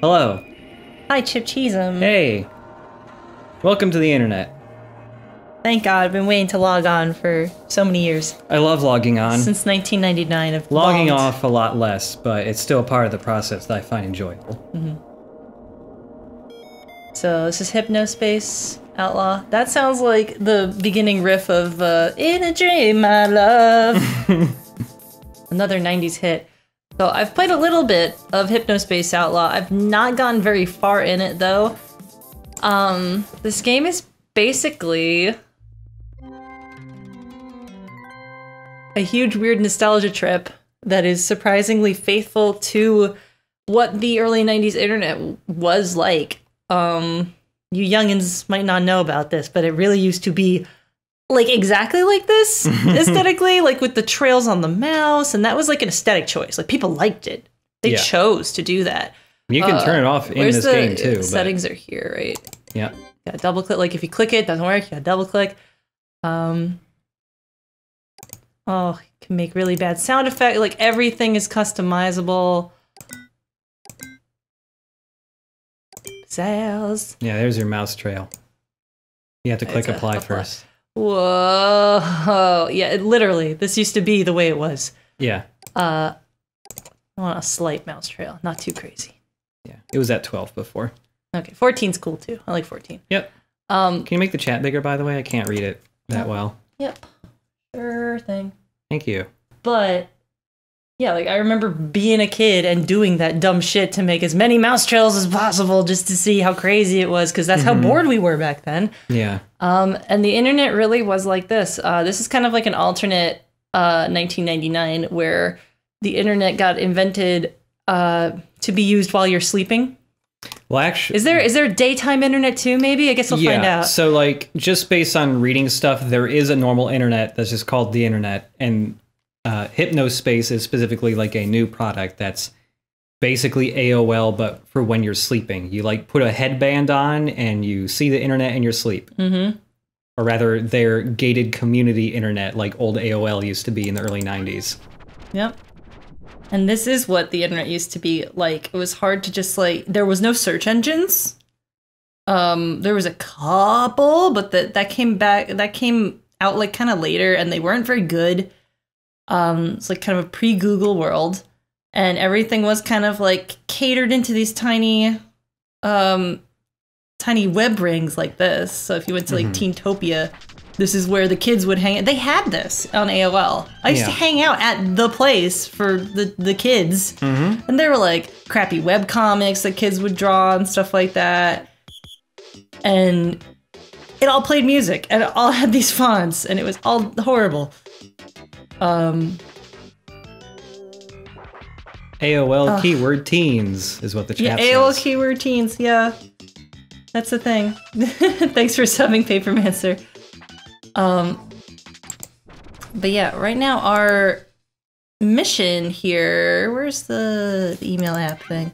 Hello. Hi, Chip Cheezum. Hey. Welcome to the internet. Thank God, I've been waiting to log on for so many years. I love logging on. Since 1999, I've Logging off a lot less, but it's still a part of the process that I find enjoyable. So this is Hypnospace Outlaw. That sounds like the beginning riff of uh, "In a Dream, My Love," another 90s hit. So I've played a little bit of Hypnospace Outlaw. I've not gone very far in it though. Um, this game is basically a huge weird nostalgia trip that is surprisingly faithful to what the early 90s internet was like. Um you youngins might not know about this, but it really used to be like exactly like this aesthetically, like with the trails on the mouse, and that was like an aesthetic choice. Like people liked it. They Yeah. chose to do that. You can Uh, turn it off in this the game too. but- settings are here, right? yeah. Yeah, double click. Like if you click it, doesn't work. You gotta double click. Um. Oh, you can make really bad sound effect. Like everything is customizable. Sales. Yeah, there's your mouse trail. You have to click apply apply. first. Whoa. Yeah, it, literally. This used to be the way it was. Yeah. Uh, I want a slight mouse trail, not too crazy. Yeah. It was at 12 before. Okay, 14's cool too. I like 14. Yep. Um, Can you make the chat bigger, by the way? I can't read it that well. yep. Sure thing. Thank you. But yeah, like I remember being a kid and doing that dumb shit to make as many mouse trails as possible just to see how crazy it was because that's how bored we were back then. Yeah. Um, and the internet really was like this. Uh, this is kind of like an alternate uh, 1999 where the internet got invented uh, to be used while you're sleeping. Well, actually, Is there is there daytime internet too? Maybe I guess we'll yeah. find out. So, like, just based on reading stuff, there is a normal internet that's just called the internet, and uh, Hypnospace is specifically like a new product that's basically AOL, but for when you're sleeping. You like put a headband on and you see the internet in your sleep. Mm-hmm. Or rather, their gated community internet, like old AOL used to be in the early 90s. Yep. And this is what the internet used to be like. It was hard to just like there was no search engines. Um there was a couple, but that that came back that came out like kind of later and they weren't very good. Um it's like kind of a pre-Google world and everything was kind of like catered into these tiny um tiny web rings like this. So if you went to like Teentopia, this is where the kids would hang. They had this on AOL. I used to hang out at the place for the the kids, Mm-hmm. and there were like crappy web comics that kids would draw and stuff like that. And it all played music, and it all had these fonts, and it was all horrible. Um, AOL keyword teens is what the chat yeah, chat AOL says. keyword teens. Yeah, that's the thing. Thanks for subbing, Papermancer. Um, but yeah, right now our mission here. Where's the, the email app thing?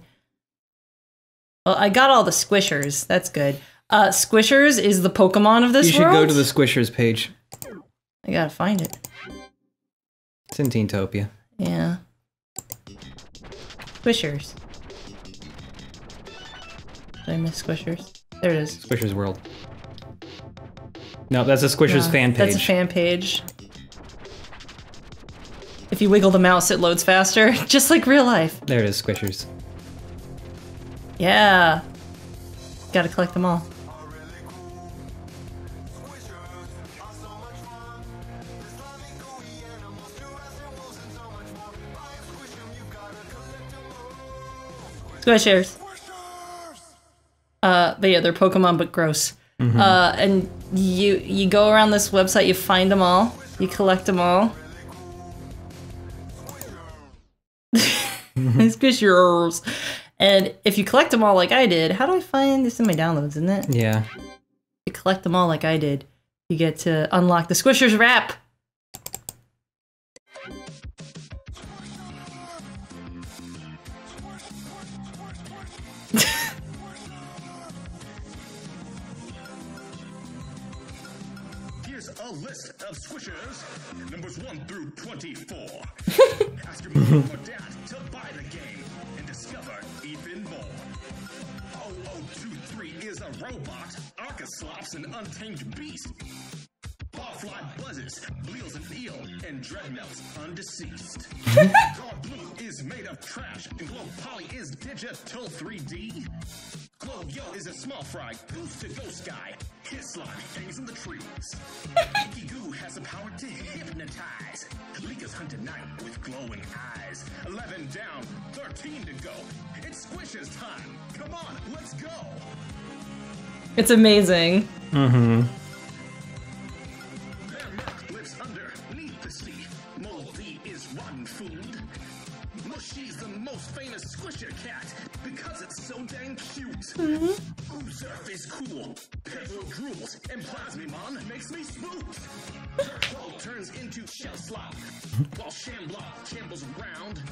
Well, I got all the squishers. That's good. Uh, squishers is the Pokemon of this world. You should world. go to the Squishers page. I gotta find it. It's in Teentopia. Yeah. Squishers. Did I miss Squishers? There it is. Squishers World. No, that's a Squishers Yeah, fan page. That's a fan page. If you wiggle the mouse, it loads faster, just like real life. There it is, Squishers. Yeah. Gotta collect them all. Squishers. Uh, but yeah, they're Pokemon, but gross. Uh, and you you go around this website, you find them all, you collect them all. Squishers. And if you collect them all like I did, how do I find this in my downloads, isn't it? Yeah. you collect them all like I did, you get to unlock the Squishers wrap. Of squishers, numbers 1 through 24. Ask your mom or dad to buy the game and discover even more. 0023 is a robot. Arcoslops an untamed beast. Barfly buzzes, Bleals an eel, and Dreadmelt's undeceased. God Blue is made of trash, and Glow Poly is digital 3D. Glow Yo is a small fry, goose to ghost guy. His slime hangs in the trees. Icky Goo has the power to hypnotize. Kalika's hunt at night with glowing eyes. 11 down, 13 to go. It's Squish's time. Come on, let's go. It's amazing. Their cat because it's so dang cute. Mm-hmm. Oozurf is cool. Pebble drools and Plasmimon makes me. Turtle turns into shell slop while Shamblock shambles around.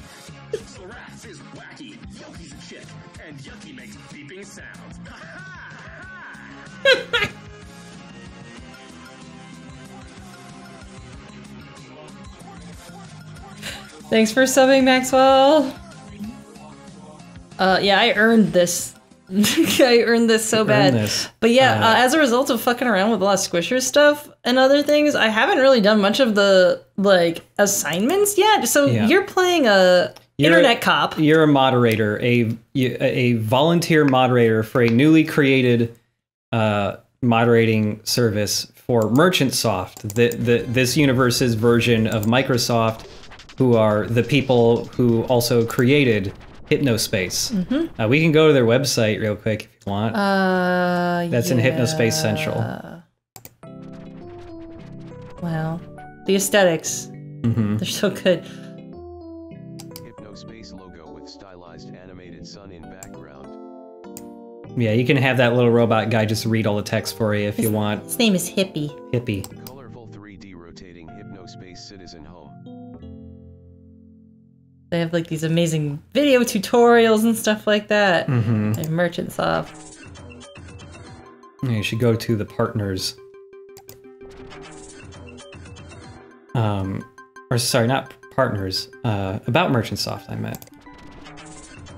Is wacky. Yoki's a chick and Yucky makes beeping sounds. Ha ha ha! Thanks for subbing, Maxwell. Uh, yeah, I earned this. I earned this so bad. But yeah, Uh, uh, as a result of fucking around with a lot of Squisher stuff and other things, I haven't really done much of the like assignments yet. So Yeah. you're playing a You're- internet cop. You're a moderator, a a volunteer moderator for a newly created uh, moderating service for Merchantsoft, the, the this universe's version of Microsoft, who are the people who also created Hypnospace. Uh, we can go to their website real quick if you want. Uh, That's in Hypnospace Central. Wow, the esthetics hmm they're so good. Hypnospace logo with stylized animated sun in background. Yeah, you can have that little robot guy just read all the text for you if you want. His name is Hippie. Hippie. They have like these amazing video tutorials and stuff like that. hmm And Merchantsoft. You should go to the partners. Um, or sorry, not partners. Uh, about Merchantsoft, I meant.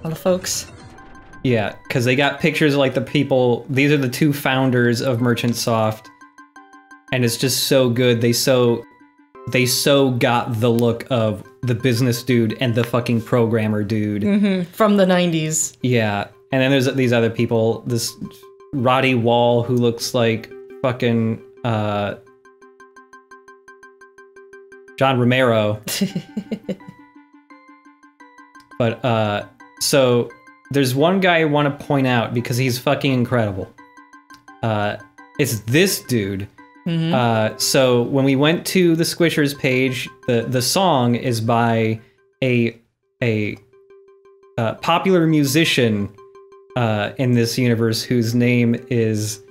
All the folks. Yeah, because they got pictures of like the people. These are the two founders of Merchantsoft, and it's just so good. They so they so got the look of the business dude and the fucking programmer dude. From the 90s. Yeah, and then there's these other people. This Roddy Wall who looks like fucking uh, John Romero. but uh, so there's one guy I want to point out because he's fucking incredible. Uh, it's this dude. Uh, so when we went to the Squishers page, the the song is by a a uh, popular musician uh, in this universe whose name is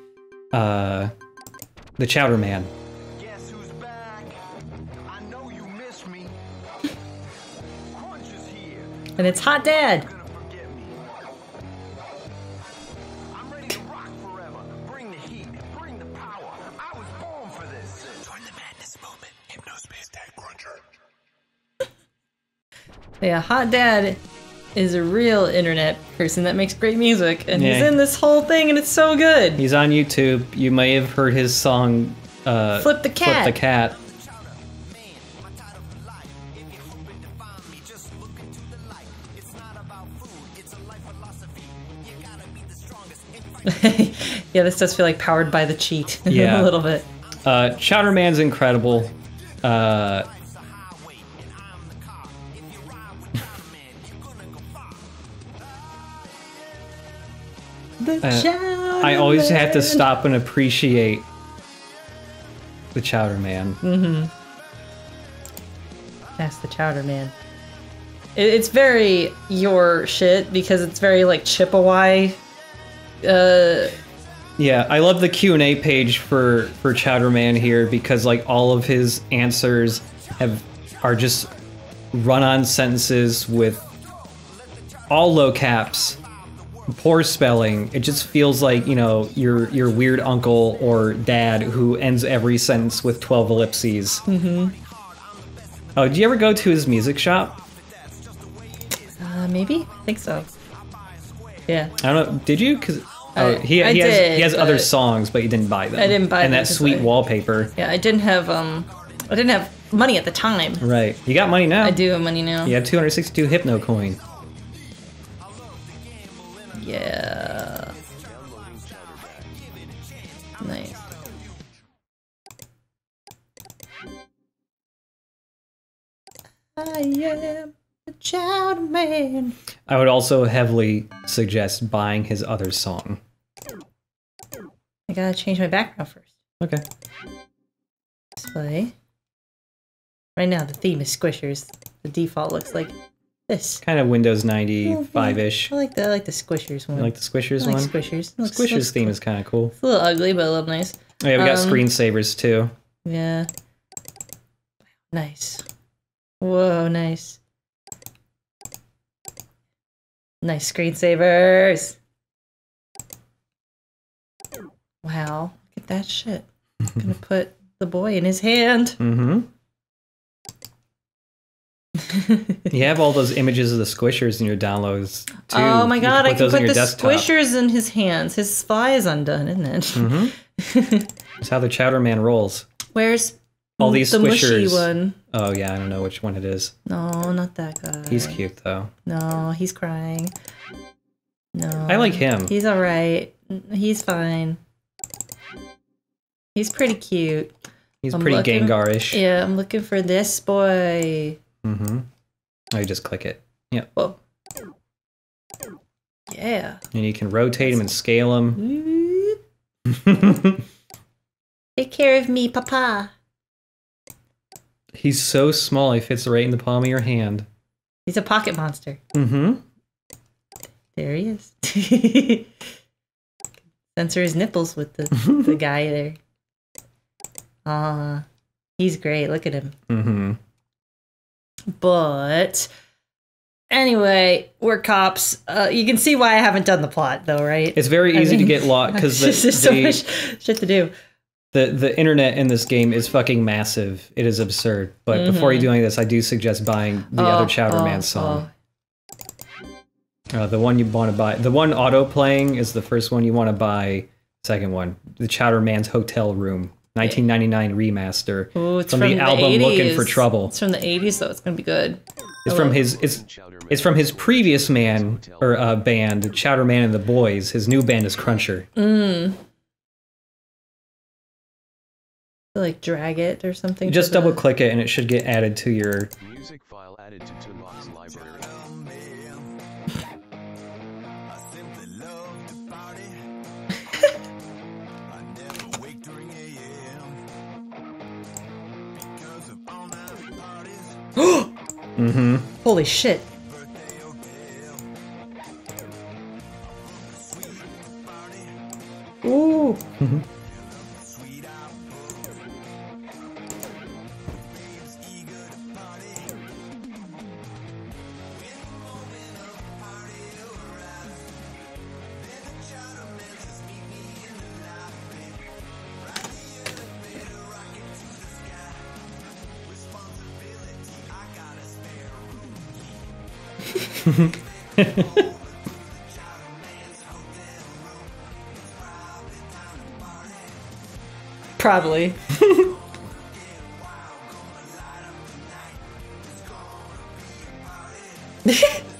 uh, the Chowder Man. Guess who's back? I know you miss me. Crunch is here. And it's Hot Dad. Yeah, Hot Dad is a real internet person that makes great music. And he's in this whole thing and it's so good. He's on YouTube. You may have heard his song uh, Flip the Cat. Flip the Cat. yeah, this does feel like powered by the cheat Yeah. a little bit. Uh, Chowder Man's incredible. Uh, I always have to stop and appreciate the Chowder Man. Mm. That's the Chowder Man. It, it's very your shit because it's very like Chippewa. Uh, Yeah, I love the Q and A page for for Chowder Man here because like all of his answers have are just run-on sentences with all low caps, poor spelling. It just feels like you know your your weird uncle or dad who ends every sentence with twelve ellipses. Mm-hmm. Oh, did you ever go to his music shop? uh, maybe I think so. Yeah. I don't know. Did you? Because oh, I- he, I he has did, he has other songs, but you didn't buy them. I didn't buy and them that 'cause sweet I- wallpaper. Yeah, I didn't have um I didn't have money at the time. Right. You got money now. I do have money now. You have 262 hypno coin. Yeah. Nice. I am a child man. I would also heavily suggest buying his other song. I gotta change my background first. Okay. Display. Right now, the theme is Squishers. The default looks like this. Kind of Windows 95 ish. I like the I like the Squishers one. You like the Squishers I like one? Squishers. Looks- Squishers looks theme cool. is kind of cool. It's a little ugly, but a little nice. Oh, yeah, we got Um, screensavers too. Yeah. Nice. Whoa, nice. Nice screensavers. Wow, look at that shit. I'm gonna put the boy in his hand. Mm-hmm. You have all those images of the squishers in your downloads too. oh my god, I can put the desktop. squishers in his hands. His spy is undone, isn't it? Mm-hmm. That's how the Chowder Man rolls. Where's All these the mushy squishers. one? Oh yeah, I don't know which one it is. No, not that guy. He's cute though. No, he's crying. No. I like him. He's all right. He's fine. He's pretty cute. He's I'm pretty looking- Gengar-ish. Yeah, I'm looking for this boy. Mm-hmm. Oh, you just click it. Yeah. Whoa. Yeah. And you can rotate them and scale them. Take care of me, papa. He's so small, he fits right in the palm of your hand. He's a pocket monster. Mm-hmm. There he is. Censor his nipples with the, the guy there. Ah, he's great. Look at him. Mm-hmm. But anyway, we're cops. Uh, you can see why I haven't done the plot, though, right? It's very I easy mean, to get lost because the, there's so the, much shit to do. the the internet in this game is fucking massive. It is absurd. But before you do any of this, I do suggest buying the Oh, other Chowder oh, Man song. Uh, the one you want to buy, the one auto playing is the first one you want to buy. Second one, the Chowder Man's Hotel Room, 1999 remaster. Oh, it's from, from, the album 80s. Looking for Trouble. It's from the 80s, though. It's gonna be good. It's from his it's it's from his previous man or uh, band, Chowder Man and the Boys. His new band is Cruncher. Mm. Like drag it or something. Just double click it and it should get added to your. Music file added to Mm-hmm. Holy shit! Ooh. Probably.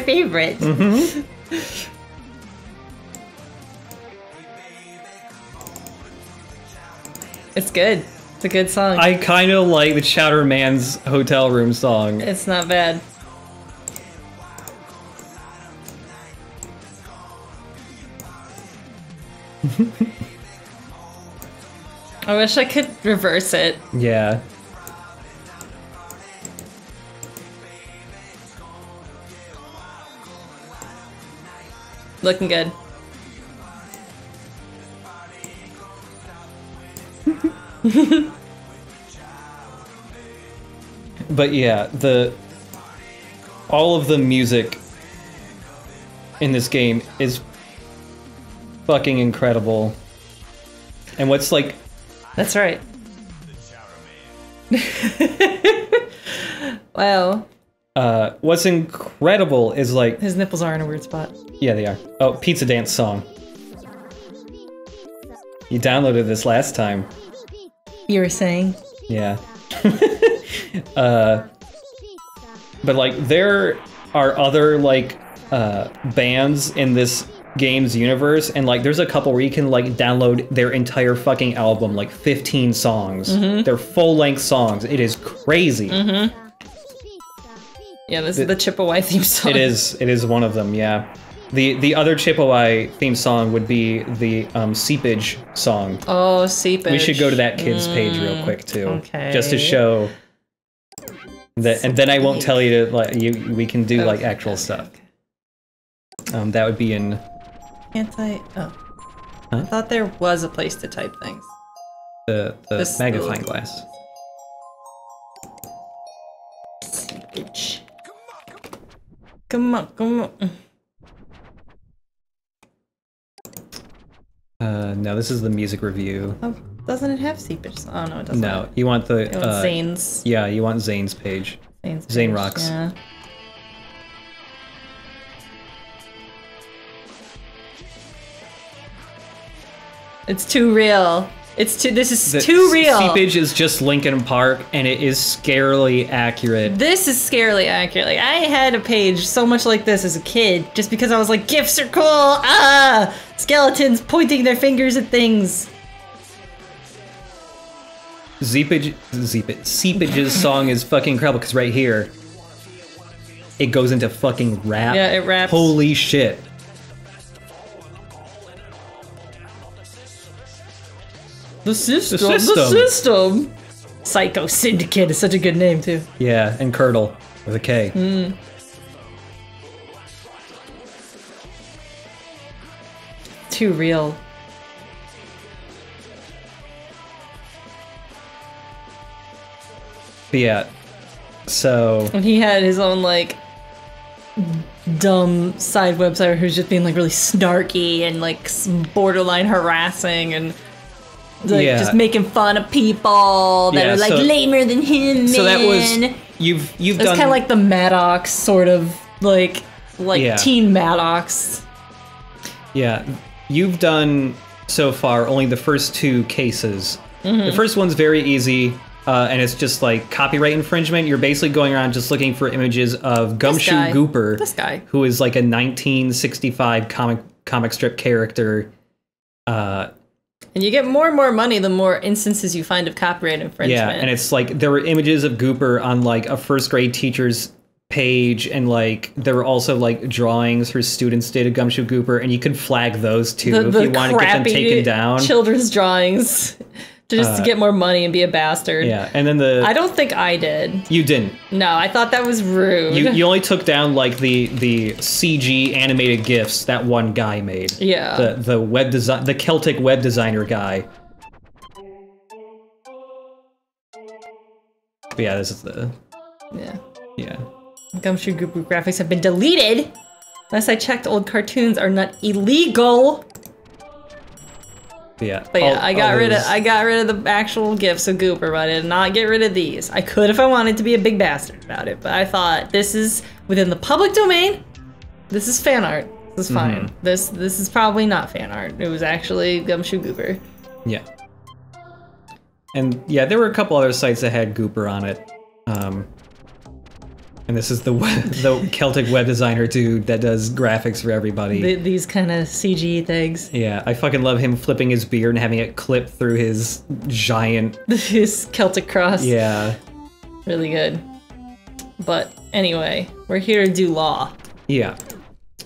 My favorite. Mm-hmm. It's good. It's a good song. I kind of like the Chowder Man's hotel room song. it's not bad. I wish I could reverse it. Yeah. Looking good. But yeah, the all of the music in this game is fucking incredible. And what's like That's right. wow. Uh what's incredible is like His nipples are in a weird spot. yeah, they are. Oh, Pizza Dance song. You downloaded this last time. You were saying? Yeah. uh, but like there are other like uh, bands in this game's universe, and like there's a couple where you can like download their entire fucking album, like 15 songs. They're full length songs. It is crazy. Yeah, this is the Chippewa theme song. It is. It is one of them. Yeah. The the other Chippewa theme song would be the um, Seepage song. Oh, seepage. We should go to that kid's page real quick too, okay. just to show that. And then I won't tell you to like you. We can do like actual okay, stuff. Um, that would be in Anti. Oh. I Huh? thought there was a place to type things. the the This- magnifying glass. Seepage. Come on, come on. Uh, no, this is the music review. Oh, doesn't it have seepage? Oh no, it doesn't. No, you want the It wants uh, Zane's. yeah, you want Zane's page. Zane's Zane rocks. Yeah. It's too real. It's too. This is The too real. Seepage is just Linkin Park, and it is scarily accurate. This is scarily accurate. Like I had a page so much like this as a kid, just because I was like, gifts are cool. Ah, skeletons pointing their fingers at things. Seepage, Seepage, Seepage's song is fucking incredible because right here, it goes into fucking rap. Yeah, it raps. Holy shit! The system. The system. system. Psycho Syndicate is such a good name too. Yeah, and Curdle with a K. Hmm. Too real. But yeah, so And he had his own like dumb side website who's just being like really snarky and like borderline harassing and like Yeah. just making fun of people that Yeah, are like so- lamer than him. so that was you've you've It's done kind of like the Maddox sort of like like Yeah. teen Maddox. Yeah, you've done so far only the first two cases. Mm-hmm. The first one's very easy, uh, and it's just like copyright infringement. You're basically going around just looking for images of Gumshoe guy. Gooper, This guy. who is like a 1965 comic comic strip character. Uh, And you get more and more money the more instances you find of copyright infringement. yeah, and it's like there were images of Gooper on like a first grade teacher's page, and like there were also like drawings her students did of Gumshoe Gooper, and you could flag those too the, if the you want to get them taken down. Children's drawings to just to get more money and be a bastard. Yeah, and then the I don't think I did. you didn't. No, I thought that was rude. You, you only took down like the the CG animated gifs that one guy made. Yeah. The the web design the Celtic web designer guy. But yeah, this is the yeah. yeah. Gumshoe Gooper graphics have been deleted. unless I checked, old cartoons are not illegal. But yeah. But yeah, all- I got rid of I got rid of the actual gifts of Gooper, but I did not get rid of these. I could if I wanted to be a big bastard about it, but I thought this is within the public domain. This is fan art. This is fine. Mm-hmm. This this is probably not fan art. It was actually Gumshoe Gooper. Yeah. And yeah, there were a couple other sites that had Gooper on it. Um, And this is the the Celtic web designer dude that does graphics for everybody. Th- these kind of CG things. yeah, I fucking love him flipping his beard and having it clip through his giant. his Celtic cross. Yeah, Really good. But anyway, we're here to do law. yeah.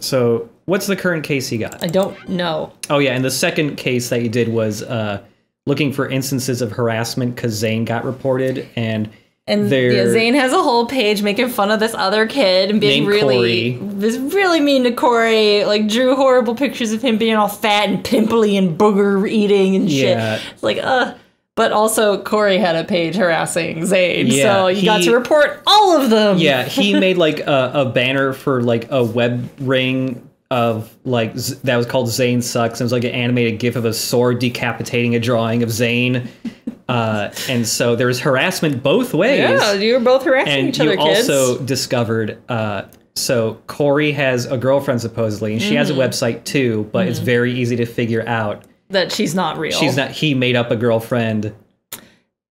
So, what's the current case you got? I don't know. Oh yeah, and the second case that you did was uh, looking for instances of harassment because Zane got reported, and And yeah, Zane has a whole page making fun of this other kid and being really was really mean to Corey. Like drew horrible pictures of him being all fat and pimply and booger eating and shit. Yeah. It's like uh but also Corey had a page harassing Zane, Yeah, so you got to report all of them. yeah, he made like a, a banner for like a web ring of like that was called Zane sucks. And it was like an animated gif of a sword decapitating a drawing of Zane, uh, and so there was harassment both ways. Yeah, you were both harassing and each you other, kids. also discovered uh, so corey has a girlfriend supposedly and she has Mm-hmm. a website too but it's very easy to figure out that she's not real. she's not he made up a girlfriend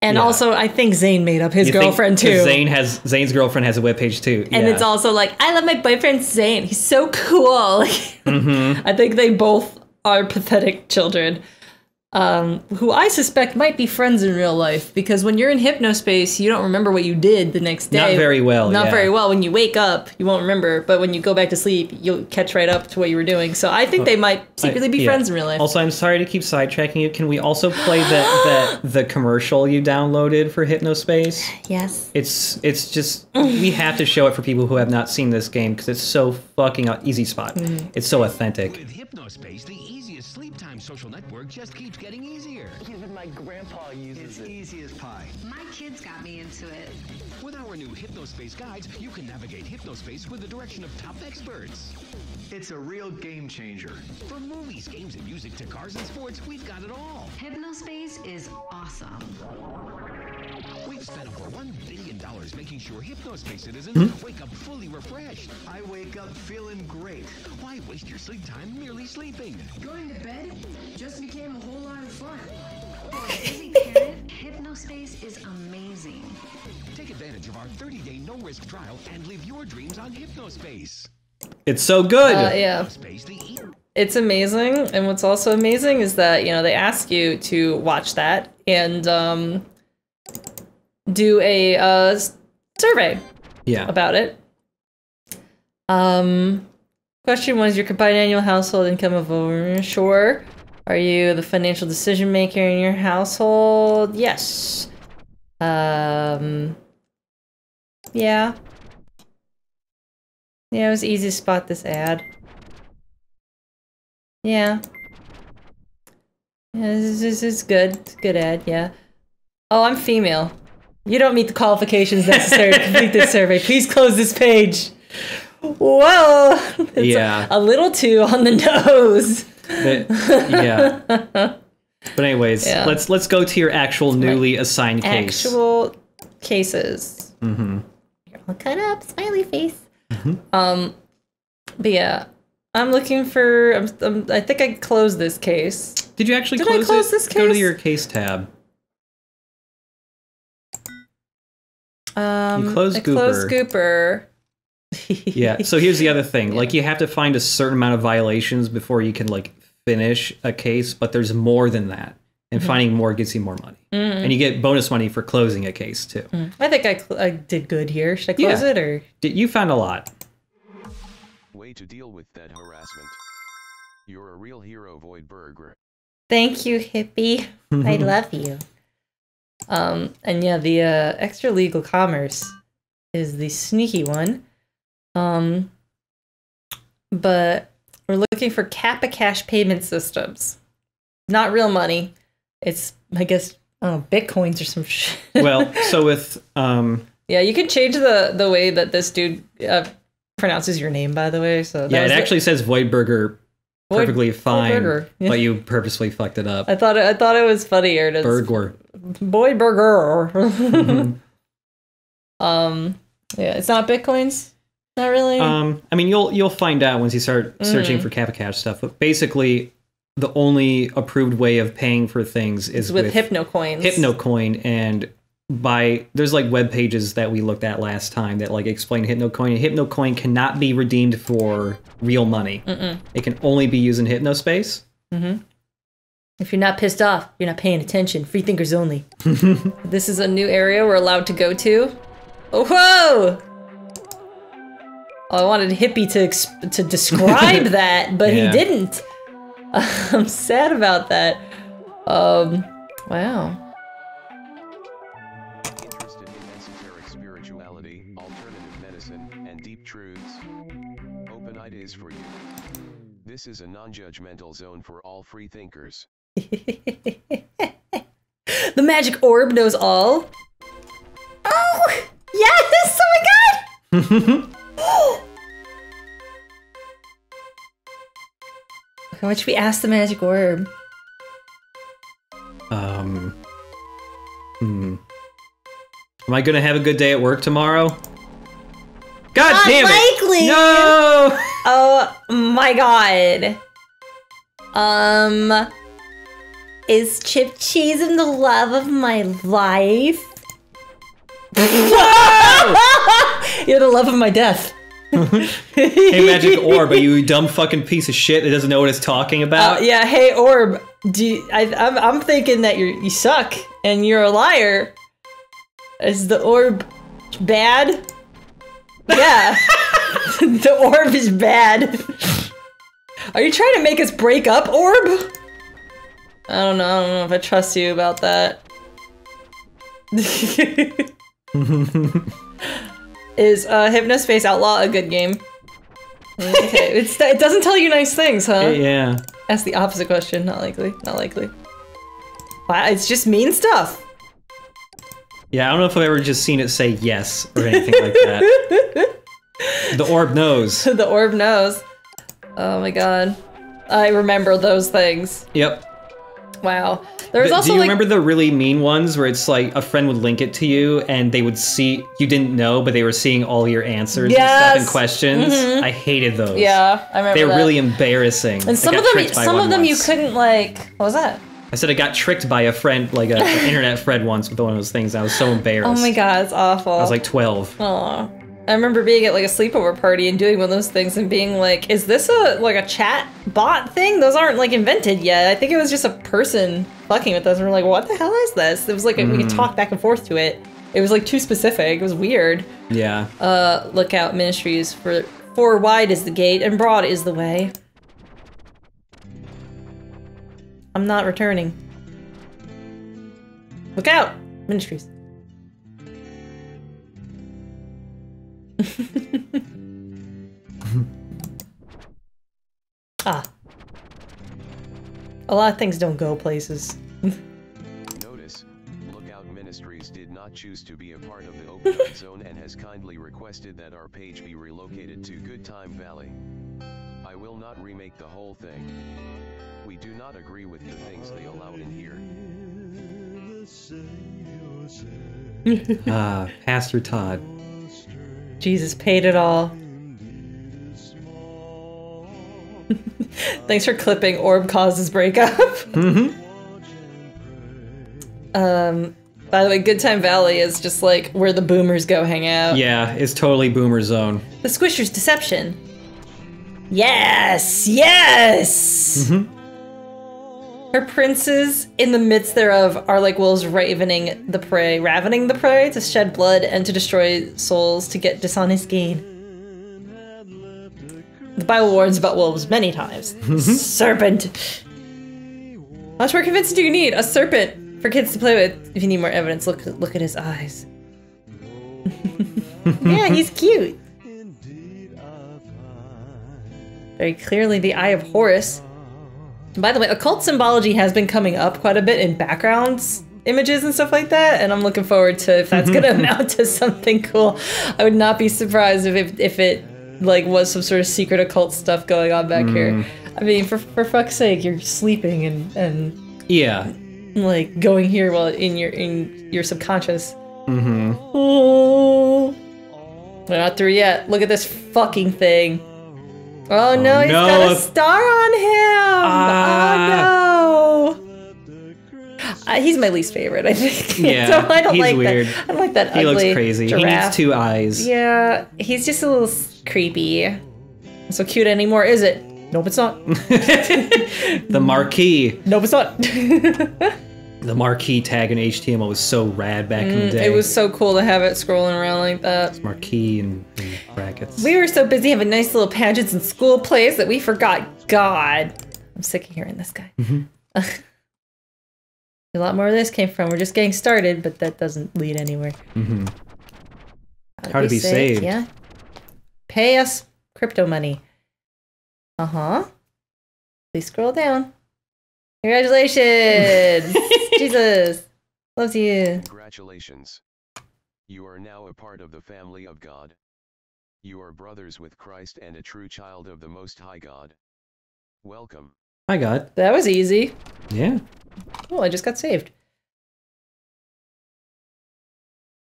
and yeah. also I think Zane made up his You think- too. zane has zane's girlfriend has a webpage too And yeah. it's also like, I love my boyfriend Zane. He's so cool. Mm-hmm. I think they both are pathetic children. Um, who I suspect might be friends in real life because when you're in hypnospace, you don't remember what you did the next day. Not very well, Not yeah. very well. When you wake up, you won't remember, but when you go back to sleep, you'll catch right up to what you were doing. So I think they might secretly be Yeah. friends in real life. also i'm sorry to keep sidetracking you can we also play that that the commercial you downloaded for hypnospace yes. it's it's just we have to show it for people who have not seen this game because it's so fucking uh, easy spot Mm-hmm. it's so authentic With Hypnospace, the easiest sleep time social network just keeps getting easier. Even my grandpa uses it. It's easy as pie. My kids got me into it. With our new Hypnospace guides, you can navigate Hypnospace with the direction of top experts. It's a real game changer. From movies, games, and music to cars and sports, we've got it all. Hypnospace is awesome. We've spent over $1 billion making sure Hypnospace citizens hmm? wake up fully refreshed. I wake up feeling great. Why waste your sleep time merely sleeping? Going to bed just became a whole lot of fun. For a busy parent, Hypnospace is amazing. Take advantage of our 30-day no-risk trial and live your dreams on Hypnospace. it's so good Uh, yeah. Space the it's amazing and what's also amazing is that you know they ask you to watch that and um, do a uh, survey yeah about it um, question was your combined annual household income of over sure are you the financial decision maker in your household yes um yeah yeah it was easy to spot this ad yeah. Yeah, this is, this is good. It's a good ad, yeah. Oh, I'm female. You don't meet the qualifications necessary to complete this survey. Please close this page. Whoa! It's a- Yeah. A, little too on the nose. But- yeah. But anyways, Yeah. let's let's go to your actual newly assigned case. Actual cases. Mm-hmm. You're all cut up, smiley face. Um, but yeah, I'm looking for. I'm, I'm, I think I closed this case. Did you actually Did I close, close it? this Go to your case tab. Um, closed I closed Gooper. Yeah. So here's the other thing. Like you have to find a certain amount of violations before you can like finish a case, but there's more than that. And Mm-hmm. finding more gets you more money. And you get bonus money for closing a case too. I think I, cl- I did good here. Should I close Yeah. it or? D- You found a lot. Way to deal with that harassment. You're a real hero, Void Burger. Thank you, hippie. I love you. Um, and yeah, the uh, extra legal commerce is the sneaky one. Um, but we're looking for Kappa Cash payment systems. Not real money. It's, I guess, I bitcoins or some shit. Well, so with um yeah, you can change the the way that this dude uh, pronounces your name, by the way. So yeah, it actually says Voidburger Void- perfectly fine, yeah. but you purposely fucked it up. I thought it, I thought it was funnier to Burglar. boy burger. um, yeah, it's not bitcoins. Not really. Um, I mean, you'll you'll find out once you start searching Mm-hmm. for Kappa Cash stuff. But basically, the only approved way of paying for things is with, with hypno coins. HypnoCoin, and by there's like web pages that we looked at last time that like explain hypnocoin hypnocoin cannot be redeemed for real money it can only be used in hypnospace If you're not pissed off, you're not paying attention. Free thinkers only. this is a new area we're allowed to go to. Oh, whoa! Oh, I wanted Hippie to ex- to describe that, but Yeah. he didn't. I'm sad about that. Um, wow. Interested in esoteric spirituality, alternative medicine, and deep truths? Open Eye is for you. This is a non-judgmental zone for all free thinkers. The magic orb knows all. Oh, yes! Oh my god! How much we ask the magic orb? um hmm am i gonna have a good day at work tomorrow god damn it Unlikely! no Oh my god. Um, is Chip Cheezum the love of my life? You're the love of my death. Hey magic orb are you a dumb fucking piece of shit that doesn't know what it's talking Uh, about yeah, hey Orb, do you, I, I'm I'm thinking that you you suck and you're a liar. Is the orb bad? Yeah, the orb is bad. Are you trying to make us break up, Orb? I don't know. I don't know if I trust you about that. is uh, Hypnospace Outlaw a good game? Okay, it's, it doesn't tell you nice things, huh? yeah That's the opposite question. Not likely. Not likely. Wow, it's just mean stuff. Yeah, I don't know if I've ever just seen it say yes or anything like that. The orb knows. the orb knows. Oh my god. I remember those things. Yep. Wow. There was Th- also Do you like remember the really mean ones where it's like a friend would link it to you and they would see you didn't know, but they were seeing all your answers and stuff Yes. and questions? Mm-hmm. I hated those. Yeah, I remember They were that. really embarrassing. and some of them some of them you couldn't like what was that? I said I got tricked by a friend, like a, an internet friend once with one of those things. I was so embarrassed. Oh my god, it's awful. I was like 12. Aw. I remember being at like a sleepover party and doing one of those things and being like, "Is this a like a chat bot thing? Those aren't like invented yet. I think it was just a person fucking with us." And we're like, "What the hell is this?" It was like we Mm. could talk back and forth to it. It was like too specific. It was weird. Yeah. Uh, Lookout Ministries for for wide is the gate and broad is the way. I'm not returning. Look out, ministries. ah. A lot of things don't go places. Notice, Lookout Ministries did not choose to be a part of the Open Eye Zone and has kindly requested that our page be relocated to Good Time Valley. I will not remake the whole thing. We do not agree with the things they allow in here. Ah, Pastor Todd. Jesus paid it all. Thanks for clipping Orb causes breakup. um by the way, Good Time Valley is just like where the boomers go hang out. Yeah, it's totally boomer zone. The Squisher's deception. Yes, yes. Her princes, in the midst thereof, are like wolves ravening the prey, ravening the prey to shed blood and to destroy souls to get dishonest gain. The Bible warns about wolves many times. Mm-hmm. serpent. How much more convincing do you need? A serpent for kids to play with. If you need more evidence, look look at his eyes. yeah, he's cute. Very clearly the Eye of Horus. By the way, occult symbology has been coming up quite a bit in backgrounds images and stuff like that, and I'm looking forward to if that's gonna amount to something cool. I would not be surprised if it, if it like was some sort of secret occult stuff going on back here. I mean, for for fuck's sake, you're sleeping and and Yeah. like going here while in your in your subconscious. Mm-hmm. Oh, we're not through yet. Look at this fucking thing. Oh no, he's got a star on him. Ah. Oh no. Uh, he's my least favorite. I think. Yeah, so I don't he's like weird. that. I don't like that He looks ugly crazy. He giraffe. needs two eyes. Yeah, he's just a little creepy. So cute anymore, is it? Nope, it's not. The marquee. Nope, it's not. The marquee tag in HTML was so rad back in the day. Mm, it was so cool to have it scrolling around like that. It's marquee and, and brackets. We were so busy having nice little pageants and school plays that we forgot God. I'm sick of hearing this guy. a lot more of this came from. We're just getting started, but that doesn't lead anywhere. Mhm. How to be saved. Yeah. Pay us crypto money. Uh huh. Please scroll down. Congratulations! Jesus loves you. Congratulations. You are now a part of the family of God. You are brothers with Christ and a true child of the Most High God. Welcome. My God. That was easy. Yeah. Oh, I just got saved.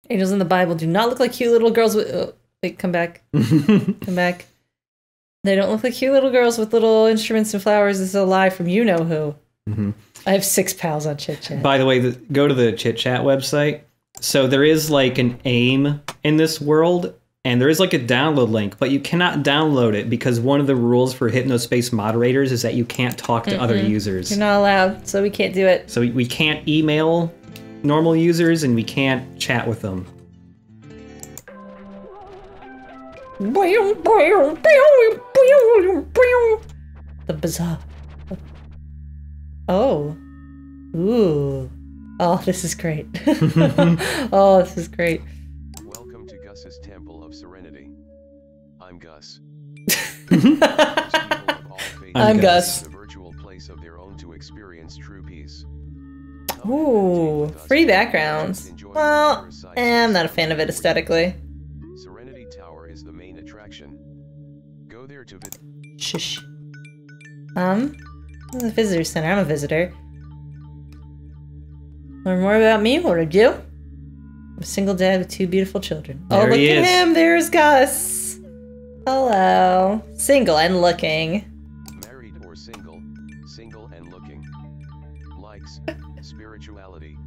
Angels in the Bible do not look like cute little girls with. Oh, wait, come back. come back. They don't look like cute little girls with little instruments and flowers. This is a lie from you know who. Mhm. I have six pals on Chit Chat. By the way, the, go to the Chit Chat website. So there is like an aim in this world, and there is like a download link, but you cannot download it because one of the rules for Hypnospace moderators is that you can't talk to other users. You're not allowed, so we can't do it. So we, we can't email normal users and we can't chat with them. The bazaar. Oh. Ooh. Oh, this is great. oh, this is great. Welcome to Gus's Temple of Serenity. I'm Gus. People of I'm Gus. The virtual place of their own to experience true peace. Ooh, free backgrounds. Well, eh, I'm not a fan of it aesthetically. Serenity Tower is the main attraction. Go there to visit. Shush. Um, the visitor center. I'm a visitor. Learn more about me. What do I do? I'm a single dad with two beautiful children. oh, look he at is. him. There's Gus. Hello. Single and looking. Married or single, single and looking. Likes, spirituality.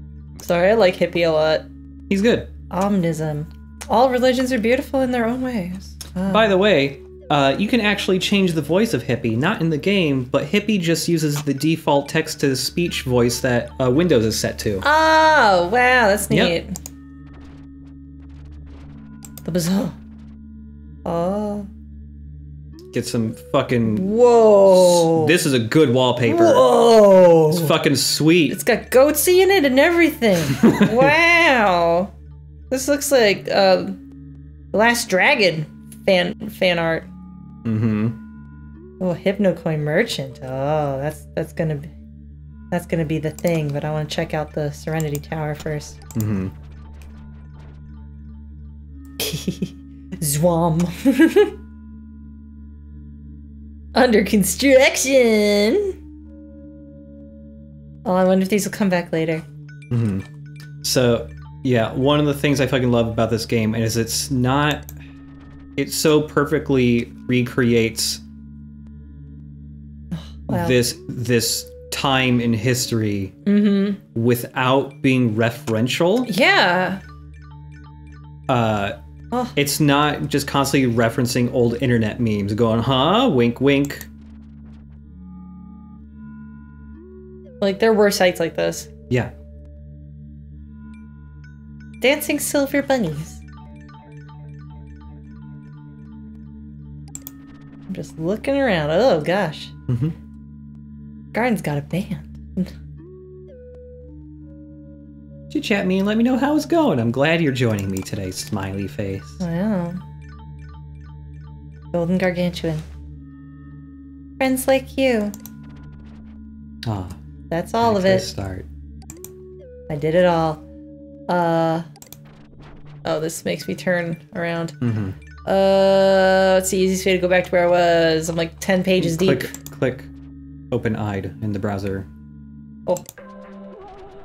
Sorry, I like hippie a lot. He's good. Omnism. All religions are beautiful in their own ways. Ah. By the way, uh, you can actually change the voice of Hippie, not in the game, but Hippie just uses the default text to speech voice that uh, Windows is set to. Oh, wow, that's neat. Yep. The bazaar. Oh. Get some fucking. Whoa. This is a good wallpaper. Whoa. It's fucking sweet. It's got goatsy in it and everything. wow. This looks like uh, Last Dragon fan fan art. Mm-hmm. Oh, Hypnocoin Merchant. Oh, that's that's gonna be that's gonna be the thing. But I want to check out the Serenity Tower first. Mm-hmm. Zwam. Under construction. Oh, I wonder if these will come back later. Mm-hmm. So, yeah, one of the things I fucking love about this game is it's not. It so perfectly recreates Wow. this this time in history Mm-hmm. without being referential. Yeah. Uh, Oh. it's not just constantly referencing old internet memes, going, "Huh? Wink, wink." Like there were sites like this. Yeah. Dancing silver bunnies. Just looking around. Oh gosh. Mhm. Garden's got a band. you chat me and let me know how it's going. I'm glad you're joining me today, smiley face. Wow. Golden gargantuan. Friends like you. Ah, That's all of it. Start. I did it all. Uh. Oh, this makes me turn around. Mm-hmm. Uh, it's the easiest way to go back to where I was. I'm like 10 pages deep. Click, click, open-eyed in the browser. Oh.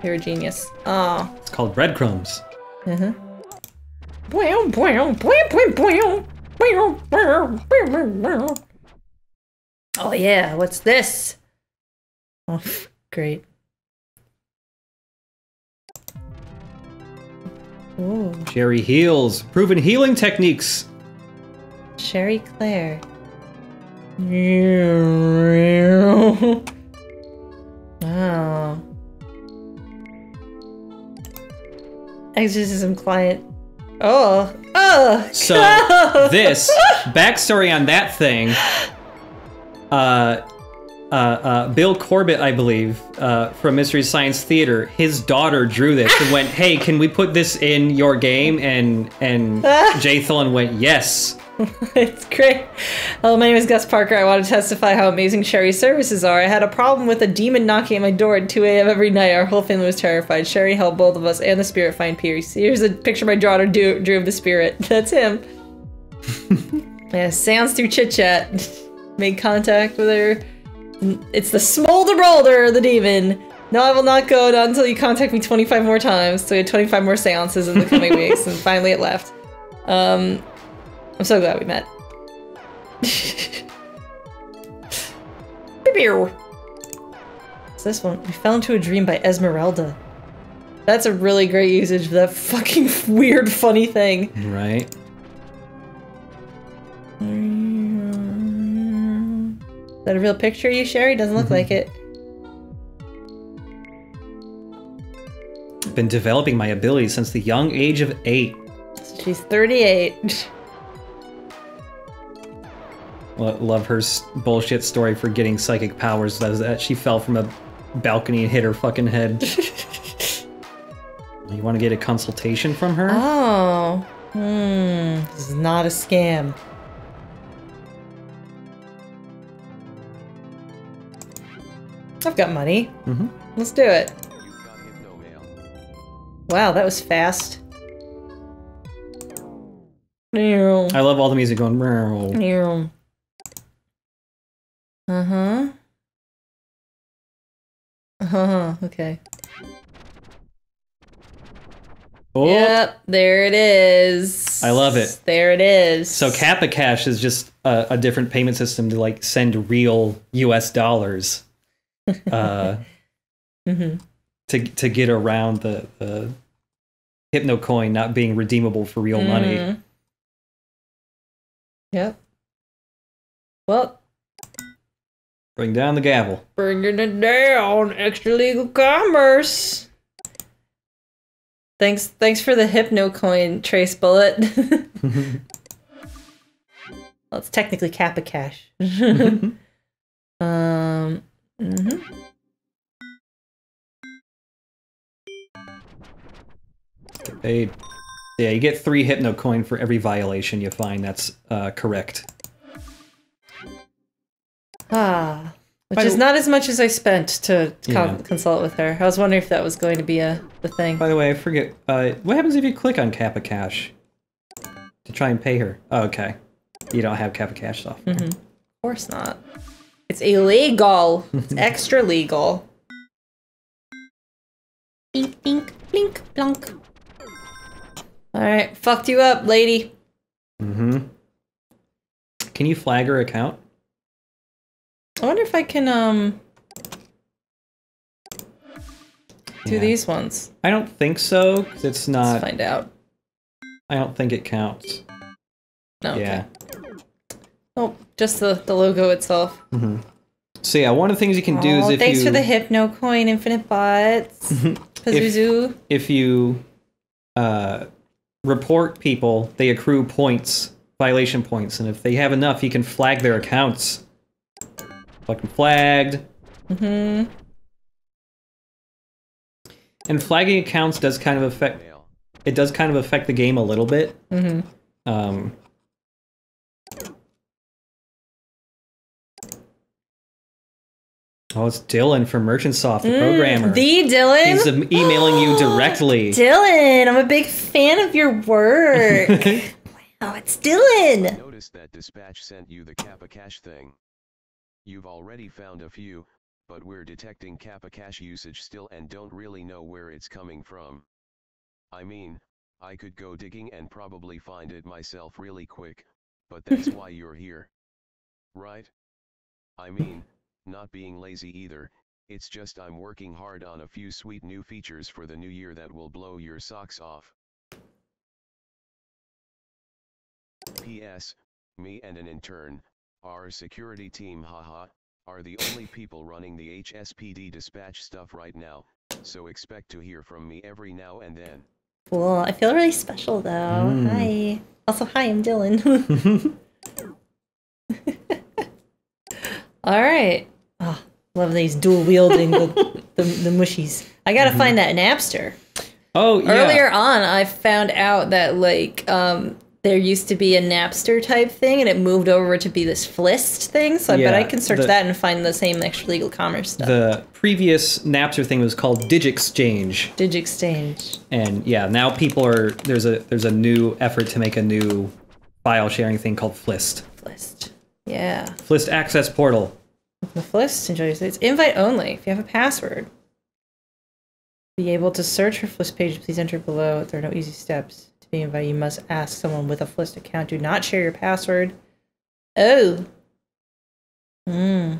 You're a genius. Oh. It's called breadcrumbs. Bow. Oh yeah, what's this? Oh, great. Ooh, Sherry heals. Proven healing techniques. Sherry Claire. Wow. Exorcism client. Oh. Oh. So this backstory on that thing. Uh, uh, uh, Bill Corbett, I believe, uh, from Mystery Science Theater, his daughter drew this and went, "Hey, can we put this in your game?" And and Jay Tholen went, "Yes." it's great. Hello, my name is Gus Parker. I want to testify how amazing Sherry's services are. I had a problem with a demon knocking at my door at 2 a.m. every night. Our whole family was terrified. Sherry helped both of us and the spirit find peace. Here's a picture my daughter drew, drew of the spirit. That's him. yeah, sounds through chit chat. Made contact with her. It's the smolder boulder, the demon. No, I will not go not until you contact me 25 more times. So we had 25 more seances in the coming weeks, and finally it left. Um, I'm so glad we met. What's this one? We fell into a dream by Esmeralda. That's a really great usage of that fucking weird, funny thing. Right. Is that a real picture you, Sherry? Doesn't look mm-hmm. like it. I've been developing my abilities since the young age of eight. She's 38. Lo- Love her bullshit story for getting psychic powers. That, that she fell from a balcony and hit her fucking head. you want to get a consultation from her? Oh. Hmm. This is not a scam. I've got money. Mhm. Let's do it. You've got Hypnomail. Wow, that was fast. I love all the music going. "Meow." Uh huh. Uh huh. Okay. Oh, Yep, there it is. I love it. There it is. so Kappa Cash is just a, a different payment system to like send real U.S. dollars uh, Mhm. to to get around the the Hypno coin not being redeemable for real money. Mhm. Yep. Well, Bring down the gavel. bringing it down, extra legal commerce. Thanks, thanks for the hypno coin, Trace Bullet. well, it's technically Kappa Cash. um. mhm. Get paid. Yeah, you get three Hypno coin for every violation you find. That's uh, correct. Ah, which By is the- not as much as I spent to Yeah. consult with her. I was wondering if that was going to be a the thing. By the way, I forget. Uh, what happens if you click on Kappa Cash to try and pay her? Oh, okay. You don't have Kappa Cash stuff. Of course not. It's illegal. It's extra legal. Bink, bink, blink, blunk. All right, fucked you up, lady. Mm-hmm. Can you flag her account? I wonder if I can um do Yeah. these ones. I don't think so. 'cause it's Let's not. find out. I don't think it counts. No, okay. Yeah. Oh, just the the logo itself. So yeah, one of the things you can do is Oh, if thanks you for the hypno coin, infinite bots, Pazuzu. if you uh, report people, they accrue points, violation points, and if they have enough, you can flag their accounts. Fucking flagged. Mm-hmm. And flagging accounts does kind of affect. It does kind of affect the game a little bit. Mm-hmm. Um, oh, it's Dylan from Merchantsoft, the programmer. Mm, The Dylan. He's emailing you directly. Dylan, I'm a big fan of your work. oh, it's Dylan. Notice that dispatch sent you the Kappa Cash thing. You've already found a few, but we're detecting Kappa Cash usage still and don't really know where it's coming from. I mean, I could go digging and probably find it myself really quick, but that's why you're here. Right? I mean, not being lazy either, it's just I'm working hard on a few sweet new features for the new year that will blow your socks off. P.S. Me and an intern, our security team haha, are the only people running the HSPD dispatch stuff right now, so expect to hear from me every now and then. Cool. I feel really special though. Hmm. Hi. Also, hi, I'm Dylan. All right. Oh, love these dual wielding the, the the mushies. I gotta mm-hmm. find that Napster. Oh, yeah. Earlier on, I found out that like um there used to be a Napster type thing, and it moved over to be this Flist thing. So I bet I can search the- that and find the same extra legal commerce stuff. The previous Napster thing was called DigExchange, DigExchange. and yeah, now people are there's a there's a new effort to make a new file sharing thing called Flist. Flist. Yeah. Flist Access Portal. The Flist enjoys it. It's invite only. If you have a password, be able to search for Flist page. Please enter below. There are no easy steps be invited. You must ask someone with a Flist account. Do not share your password. Oh. Hmm.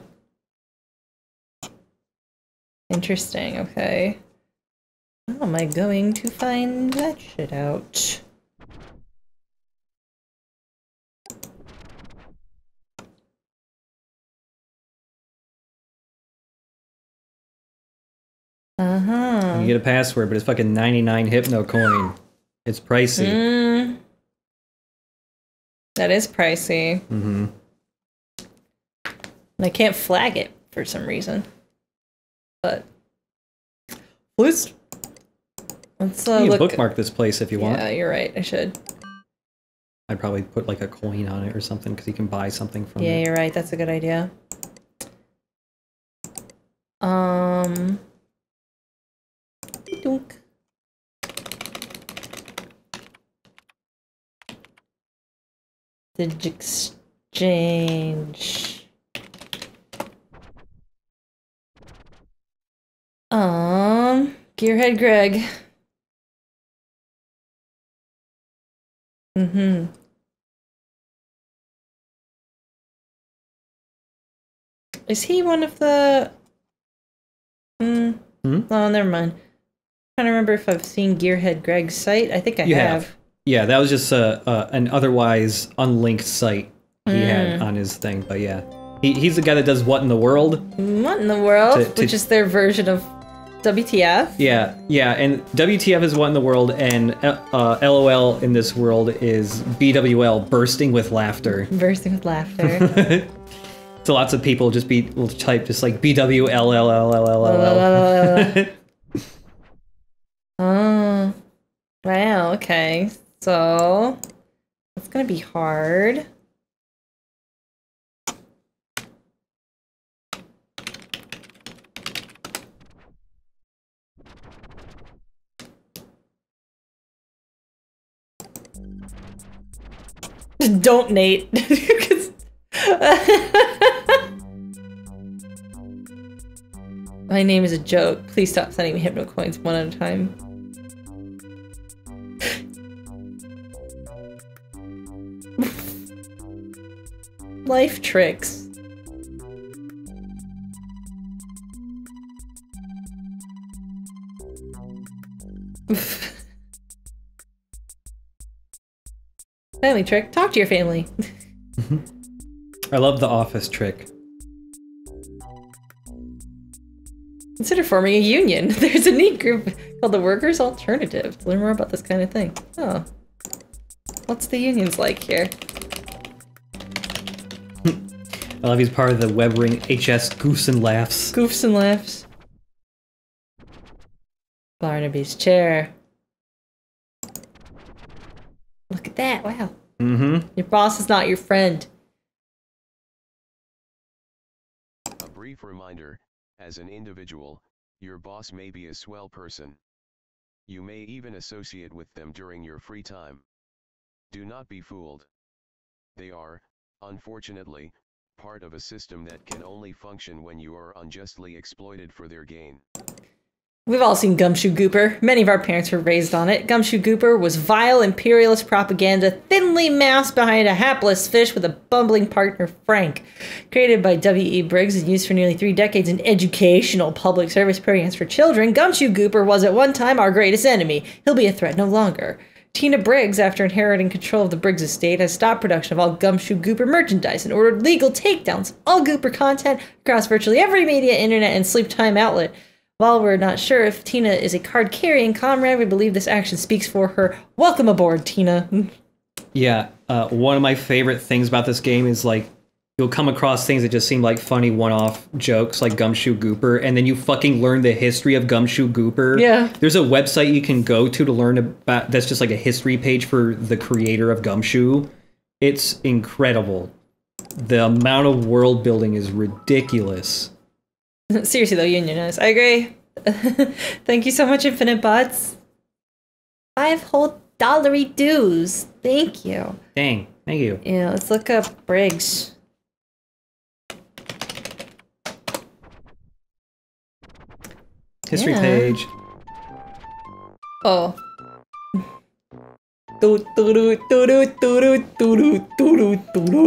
Interesting. Okay. How am I going to find that shit out? Uh huh. You get a password, but it's fucking 99 hypno coin. It's pricey. Mm. That is pricey. Mm-hmm. I can't flag it for some reason. But let's let's uh, you can look. bookmark this place if you want. yeah, you're right. I should. I'd probably put like a coin on it or something because you can buy something from Yeah, it. you're right. That's a good idea. Um. Dunk. The exchange. Um, Gearhead Greg. Mm-hmm. Is he one of the? Mm. Hmm? Oh, never mind. I'm trying to remember if I've seen Gearhead Greg's site. I think I You have. have. Yeah, that was just a, a an otherwise unlinked site he had Mm. on his thing. But yeah, he, he's the guy that does what in the world. What in the world? To- to- Which is their version of WTF? Yeah, yeah, and WTF is what in the world, and uh, LOL in this world is BWL, bursting with laughter. Bursting with laughter. So lots of people just be will type just like BWLLLLLL. oh. Wow, okay. So it's gonna be hard. Don't Nate. My name is a joke. Please stop sending me hypno coins one at a time. Life tricks. family trick. Talk to your family. Mm-hmm. I love the office trick. Consider forming a union. There's a neat group called the Workers Alternative. Learn more about this kind of thing. Oh. What's the unions like here? I love he's part of the Webring HS Goose and Laughs. Goofs and laughs. Barnaby's chair. Look at that. Wow. Mm-hmm. Your boss is not your friend. A brief reminder as an individual, your boss may be a swell person. You may even associate with them during your free time. Do not be fooled. They are, unfortunately, part of a system that can only function when you are unjustly exploited for their gain. We've all seen Gumshoe Gooper. Many of our parents were raised on it. Gumshoe Gooper was vile imperialist propaganda thinly masked behind a hapless fish with a bumbling partner, Frank. Created by W.E. Briggs and used for nearly three decades in educational public service programs for children, Gumshoe Gooper was at one time our greatest enemy. He'll be a threat no longer. Tina Briggs, after inheriting control of the Briggs estate, has stopped production of all Gumshoe Gooper merchandise and ordered legal takedowns of all Gooper content across virtually every media, internet, and sleep time outlet. While we're not sure if Tina is a card carrying comrade, we believe this action speaks for her. Welcome aboard, Tina. Yeah, uh, one of my favorite things about this game is like you'll come across things that just seem like funny one-off jokes, like Gumshoe Gooper, and then you fucking learn the history of Gumshoe Gooper. Yeah. there's a website you can go to to learn about. That's just like a history page for the creator of Gumshoe. It's incredible. The amount of world building is ridiculous. Seriously, though, unionized. I agree. Thank you so much, Infinite Bots. Five whole dollary dues. Thank you. Dang, thank you. Yeah, let's look up Briggs. History yeah. page. Oh. So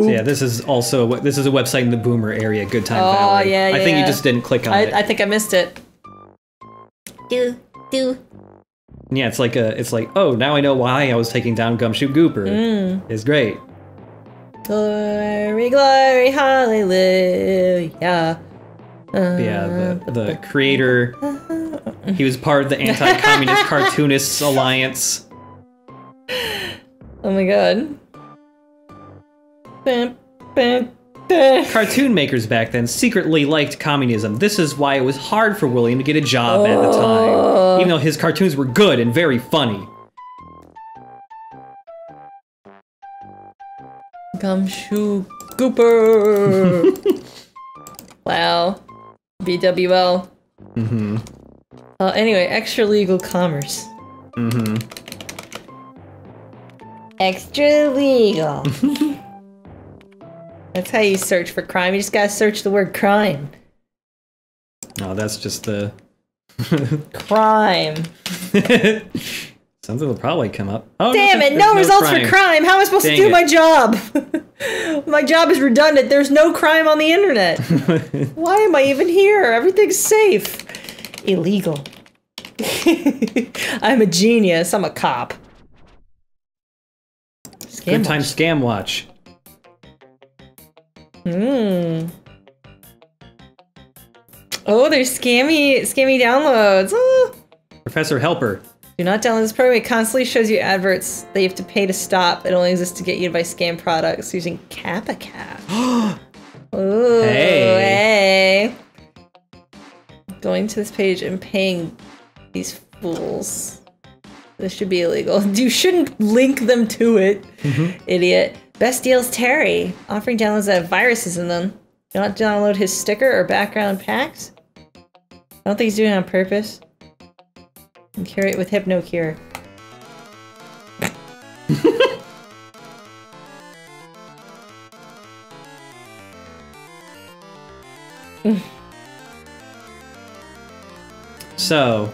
yeah, this is also this is a website in the Boomer area. Good time. Oh Valley. yeah, yeah. I think you just didn't click on I, it. I think I missed it. Do do. Yeah, it's like a it's like oh now I know why I was taking down Gumshoe Gooper. Mm. It's great. Glory, glory, hallelujah. Uh, yeah, the, the uh, creator uh, he was part of the Anti-Communist Cartoonists Alliance. Oh my god. Cartoon makers back then secretly liked communism. This is why it was hard for William to get a job at the time, even though his cartoons were good and very funny. Gumshoe Gooper. wow. BWL. Mm-hmm. Uh, anyway, extra legal commerce. Mm-hmm. Extra legal. That's how you search for crime. You just gotta search the word crime. No, that's just the Crime. something will probably come up. Oh, Damn there's it, no, there's results for crime. How am I supposed Dang to do it. my job? my job is redundant. There's no crime on the internet. Why am I even here? Everything's safe. Illegal. I'm a genius. I'm a cop. Scam Good time scam watch. Hmm. Oh, there's scammy, scammy downloads. Oh. Professor Helper. Do not download this program. It constantly shows you adverts that you have to pay to stop. It only exists to get you to buy scam products using Kappa Cap. Ooh, Hey. hey. Going to this page and paying these fools. This should be illegal. You shouldn't link them to it, mm-hmm. idiot. Best deals Terry, offering downloads that have viruses in them. Do not download his sticker or background packs. I don't think he's doing it on purpose. And cure it with Hypno Cure. So,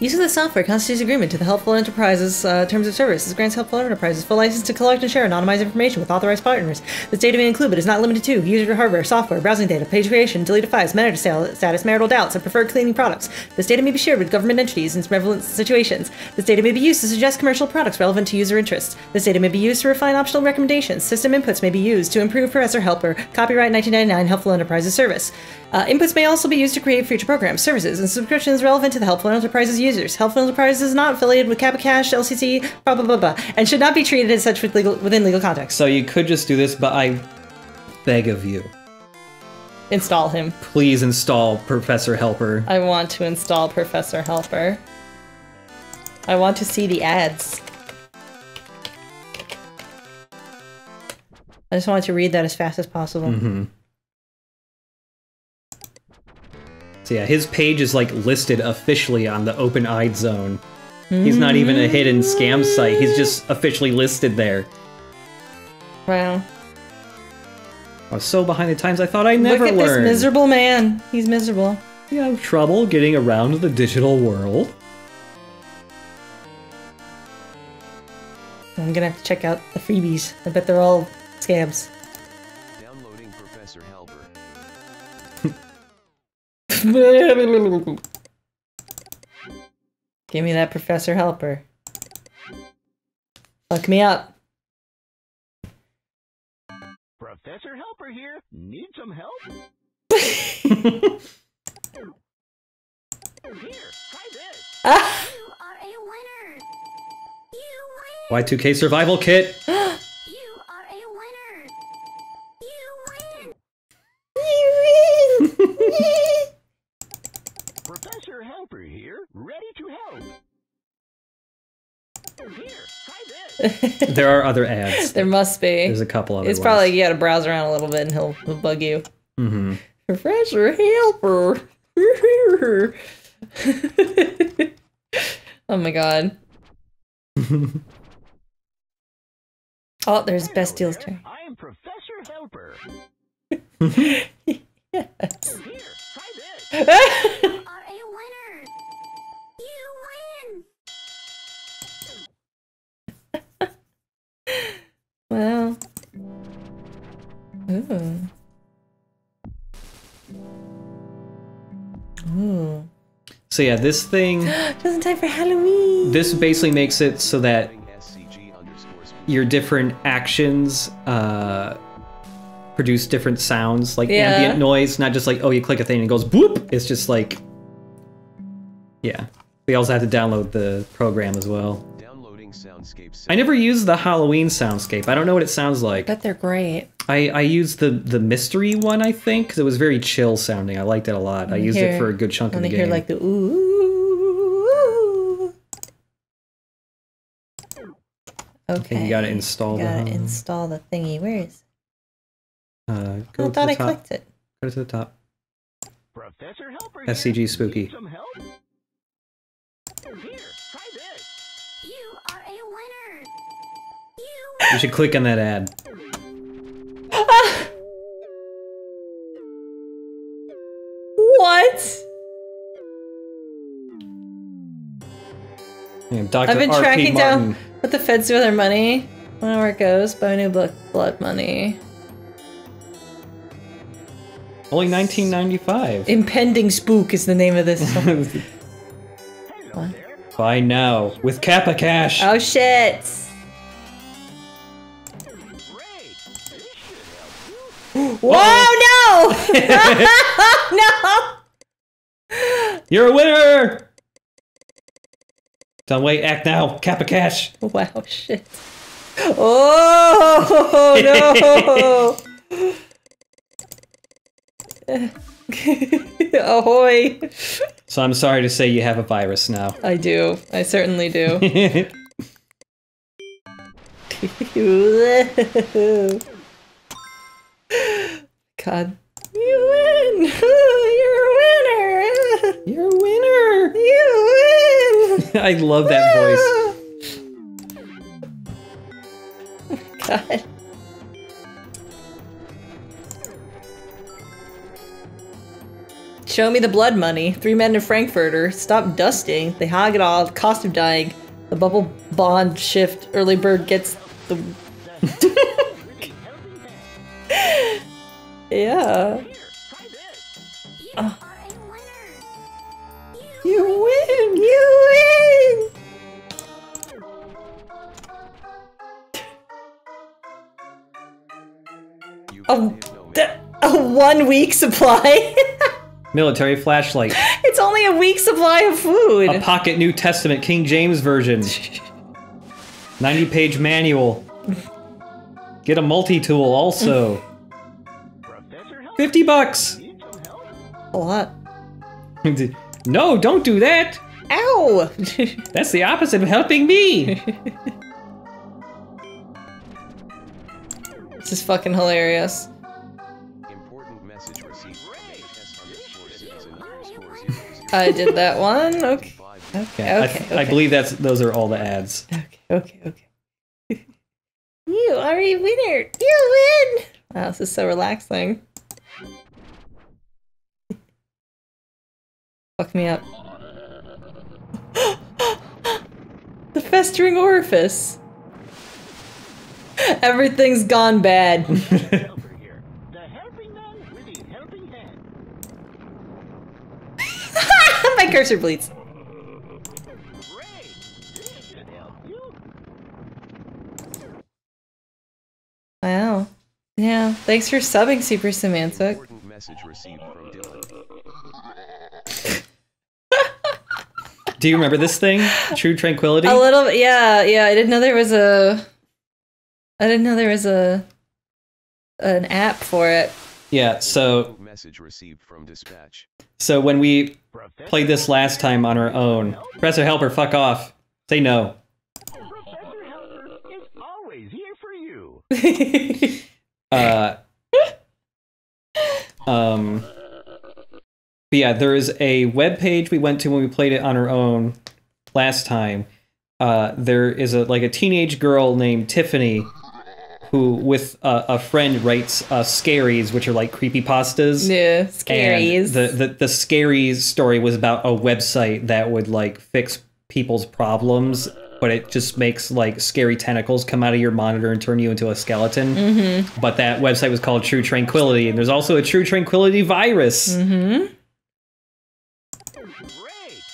Use of the software constitutes agreement to the Helpful Enterprises uh, terms of service. This grants Helpful Enterprises full license to collect and share anonymized information with authorized partners. This data may include, but is not limited to, user hardware, software, browsing data, page creation, deleted files, meta sale- status, marital doubts, and preferred cleaning products. This data may be shared with government entities in relevant situations. This data may be used to suggest commercial products relevant to user interests. This data may be used to refine optional recommendations. System inputs may be used to improve Professor Helper. Copyright 1999 Helpful Enterprises Service. Uh, inputs may also be used to create future programs, services, and subscriptions relevant to the Helpful Enterprises users. Helpful Enterprises is not affiliated with Kappa Cash, LCC, blah blah blah blah, and should not be treated as such with legal, within legal context. so you could just do this, but I beg of you, Install him. please install Professor Helper. I want to install Professor Helper. I want to see the ads. I just want to read that as fast as possible. Mm-hmm. So yeah, his page is like listed officially on the Open Eyed Zone. He's not even a hidden scam site. He's just officially listed there. Wow. I was so behind the times. I thought I never Look at learned. this miserable man. He's miserable. You have trouble getting around the digital world. I'm gonna have to check out the freebies. I bet they're all scams. Give me that Professor Helper. Fuck me up. Professor Helper here. Need some help? Here, try this. Ah! You are a winner. You win. Y2K survival kit. You are a winner. You win. Professor Helper here. Ready to help. Here, try this. There are other ads. there must be. There's a couple of. It's ones. probably you gotta browse around a little bit and he'll, he'll bug you. hmm Professor Helper. oh my god. oh, there's best deals too. I am Professor Helper. yes. Here, try this. Well. Ooh. Ooh. So yeah, this thing, doesn't time for Halloween. this basically makes it so that SCG underscore speed. your different actions uh, produce different sounds, like Yeah. ambient noise, not just like oh you click a thing and it goes boop. It's just like yeah. We also have to download the program as well. Downloading soundscape. I never used the Halloween soundscape. I don't know what it sounds like. But they're great. I, I used the the mystery one, I think, because it was very chill sounding. I liked it a lot. I used it for a good chunk of When the they game. hear like the ooh. Okay. you gotta install You the gotta Halloween. install the thingy. Where is? uh, I go to thought the I top. clicked it. Go to the top. Professor Helper SCG spooky. Need some help? You should click on that ad. What? Yeah, Dr. I've been R.P. tracking down what the feds do with their money. I don't know where it goes. Buy new blood money. Only 1995. Impending spook is the name of this. song. Buy now with Kappa Cash. oh shit! Should help you. Whoa! No! You're a winner. Don't wait. Act now. Kappa Cash. Wow! Shit! Oh no! Ahoy! So I'm sorry to say you have a virus now. I do. I certainly do. God. You win! You're a winner! You're a winner. You win! I love that voice. God. Show me the blood money. Three men in Frankfurter. Stop dusting. They hog it all. Cost of dying. The bubble bond shift. Early bird gets the. yeah. Here, you are a winner. You win! You win! You Oh, can a one week supply? Military flashlight. it's only a week supply of food. A pocket New Testament King James version. 90 page manual. Get a multi tool also. Professor Helper 50 bucks. need some help? a lot. no, don't do that. Ow! That's the opposite of helping me. this is fucking hilarious. Important message received from HS underscore citizen underscore zero zero I did that one. Okay. five. Okay. I, Okay. I okay. believe that's those are all the ads. Okay. Okay. Okay. you are a winner. You win. Wow, this is so relaxing. Fuck me up. the festering orifice. Everything's gone bad. My cursor bleeds. Wow. Yeah. Thanks for subbing, Super Semantic. Do you remember this thing? True Tranquility? A little bit, yeah, yeah. I didn't know there was a. I didn't know there was a. An app for it. Yeah, so Message received from dispatch. so when we played this last time on our own, Professor Helper, fuck off. Say no. Professor Helper is always here for you. Uh, um, but yeah, there is a web page we went to when we played it on our own last time. Uh, there is a like a teenage girl named Tiffany who, with a, a friend, writes uh, scaries, which are like creepy pastas. yeah, And scaries. the, the the scaries story was about a website that would like fix people's problems, but it just makes like scary tentacles come out of your monitor and turn you into a skeleton. Mm-hmm. But that website was called True Tranquility, and there's also a True Tranquility virus. Mm-hmm.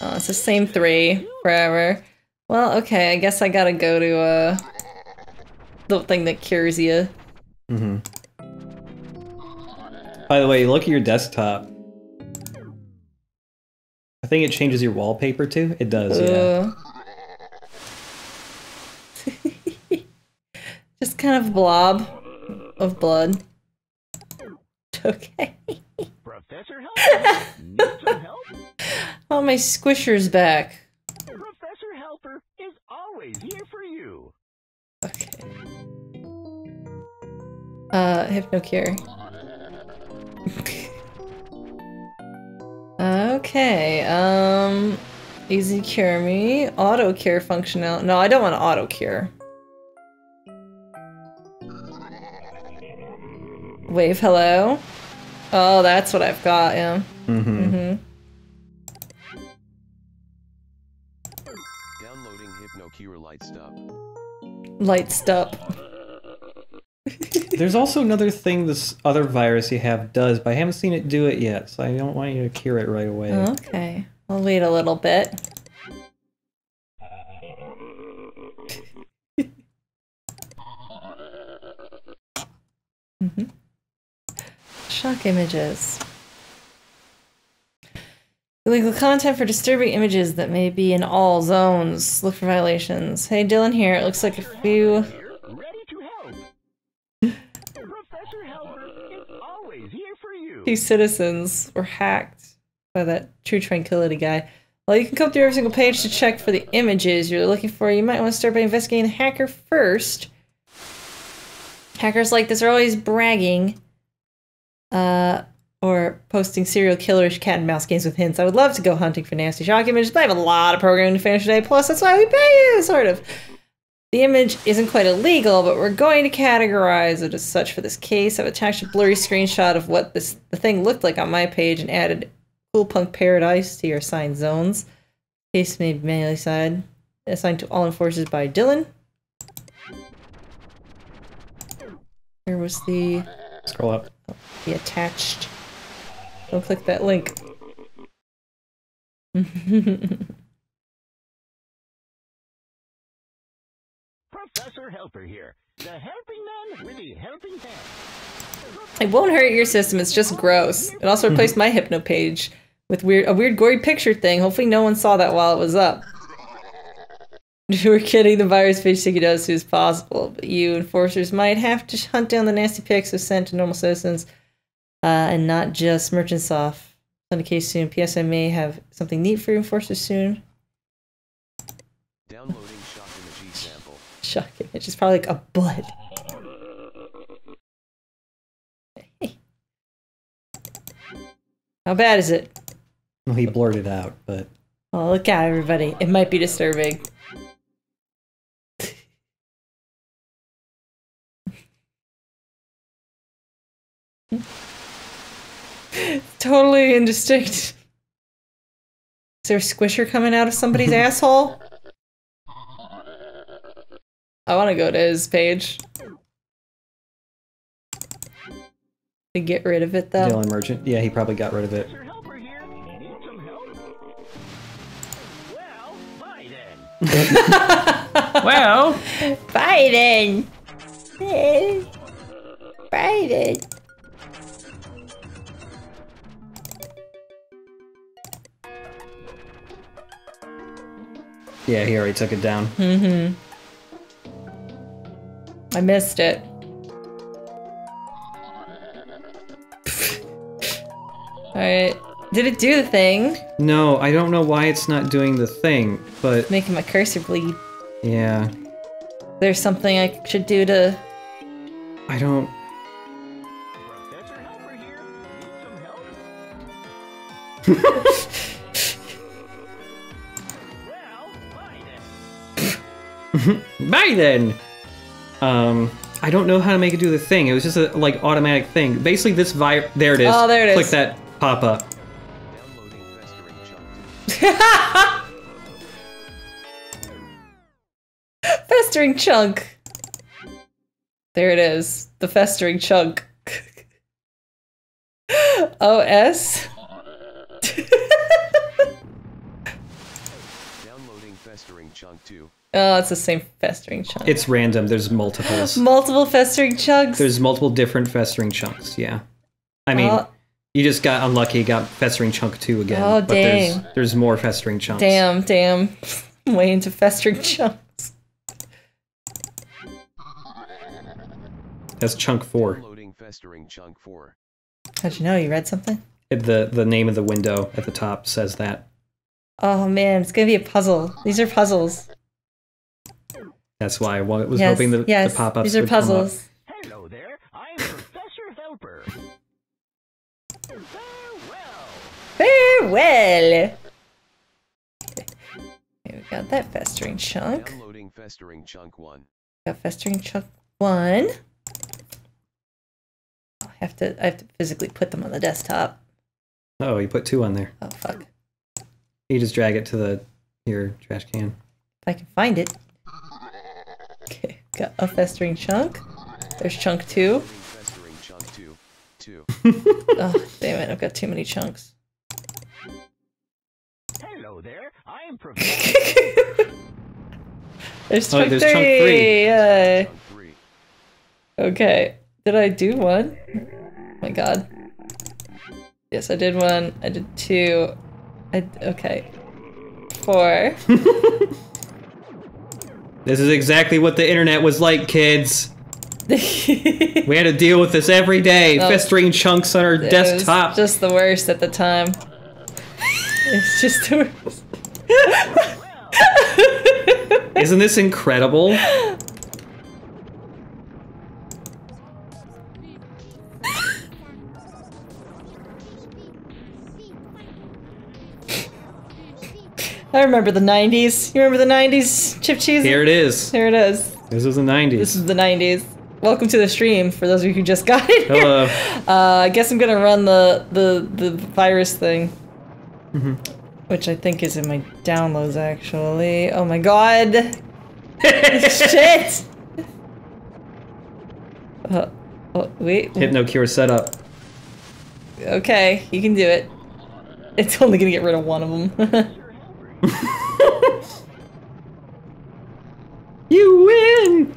Oh, it's the same three forever. Well, okay, I guess I gotta go to uh the thing that cures you. hmm By the way, look at your desktop. I think it changes your wallpaper too. It does, yeah. Just kind of blob of blood. Okay. Professor Helper, need some help? Oh, my squisher's back. Professor Helper is always here for you. Okay. Uh, Hypnocure. okay, um, easy cure me. Auto cure functional. No, I don't want to auto cure. Wave hello. Oh, that's what I've got, yeah. Mm-hmm. Mm-hmm. Downloading HypnoCure Light Stop. Lights up. There's also another thing this other virus you have does, but I haven't seen it do it yet, so I don't want you to cure it right away. Okay, I'll wait a little bit. Shock images. Illegal content for disturbing images that may be in all zones. Look for violations. Hey, Dylan here. It looks like a few. Ready to help. Professor Helper is always here for you. few citizens were hacked by that True Tranquility guy. Well, you can come through every single page to check for the images you're looking for. You might want to start by investigating the hacker first. Hackers like this are always bragging, uh, or posting serial killerish cat and mouse games with hints. I would love to go hunting for nasty shock images, but I have a lot of programming to finish today. Plus, that's why we pay you, sort of. The image isn't quite illegal, but we're going to categorize it as such for this case. I've attached a blurry screenshot of what this the thing looked like on my page and added Cool Punk Paradise to your assigned zones. Case may be manually assigned, assigned to all enforcers by Dylan. There was the Scroll up. The attached. Don't click that link. Professor Helper here. The helping man with the helping hand. It won't hurt your system. It's just gross. It also replaced my hypno page with weird a weird gory picture thing. Hopefully, no one saw that while it was up. We're kidding, the virus page sticky down as soon as possible, but you enforcers might have to hunt down the nasty pics of sent to normal citizens, uh, and not just Merchantsoft. On the case soon. P.S. I may have something neat for you enforcers soon. Downloading shock image sample. Shock image. It's probably like a blood. How bad is it? Well, he blurted out, but Oh, look out, everybody. It might be disturbing. totally indistinct. Is there a squisher coming out of somebody's asshole? I want to go to his page. To get rid of it, though. Dylan Merchant. Yeah, he probably got rid of it. Professor Helper here. Need some help? Well, bye. Well, Biden. Biden. Yeah, he already took it down. Mm-hmm. I missed it. Alright. Did it do the thing? No, I don't know why it's not doing the thing, but Making my cursor bleed. yeah, There's something I should do to. I don't. bye then. Um, I don't know how to make it do the thing. It was just a like automatic thing. Basically, this vi- there it is. Oh, there it Click is. that pop up. Downloading festering chunk. Festering chunk! There it is. The festering chunk. OS? Oh, it's the same festering chunk. It's random. There's multiples. Multiple festering chunks. There's multiple different festering chunks. Yeah. I mean, Oh. you just got unlucky. Got festering chunk two again. Oh, but There's, dang. there's more festering chunks. Damn, damn. Way into festering chunks. That's chunk four. Downloading festering chunk 4. How'd you know? You read something? The the name of the window at the top says that. Oh man, it's gonna be a puzzle. These are puzzles. That's why I wa- was yes, hoping the, yes. the pop ups These are would come up. puzzles. Hello there. I'm Professor Helper. Farewell. Farewell. Okay, we got that festering chunk. Downloading festering chunk 1. Got festering chunk one. I have to. I have to physically put them on the desktop. Oh, you put two on there. Oh fuck! You just drag it to the your trash can. If I can find it. Okay, got a festering chunk. There's chunk two. Downloading chunk 2. 2. Oh damn it! I've got too many chunks. Hello there. I'm Professor. There's Oh, chunk there's three. chunk three. Yay. Chunk 3. Okay. Did I do one? Oh my god. Yes, I did one. I did two. I okay. Four. This is exactly what the internet was like, kids. We had to deal with this every day. Oh. Festering chunks on our It was desktop. just the worst at the time. it's just the worst. Isn't this incredible? I remember the 90s. You remember the 90s, Chip Cheese? Here it is. Here it is. This is the 90s. This is the 90s. Welcome to the stream for those of you who just got it. here. Hello. Uh, I guess I'm gonna run the the the virus thing, Mm-hmm. which I think is in my downloads actually. Oh my god! Shit! Uh, oh, wait. HypnoCure setup. Okay, you can do it. It's only gonna get rid of one of them. You win!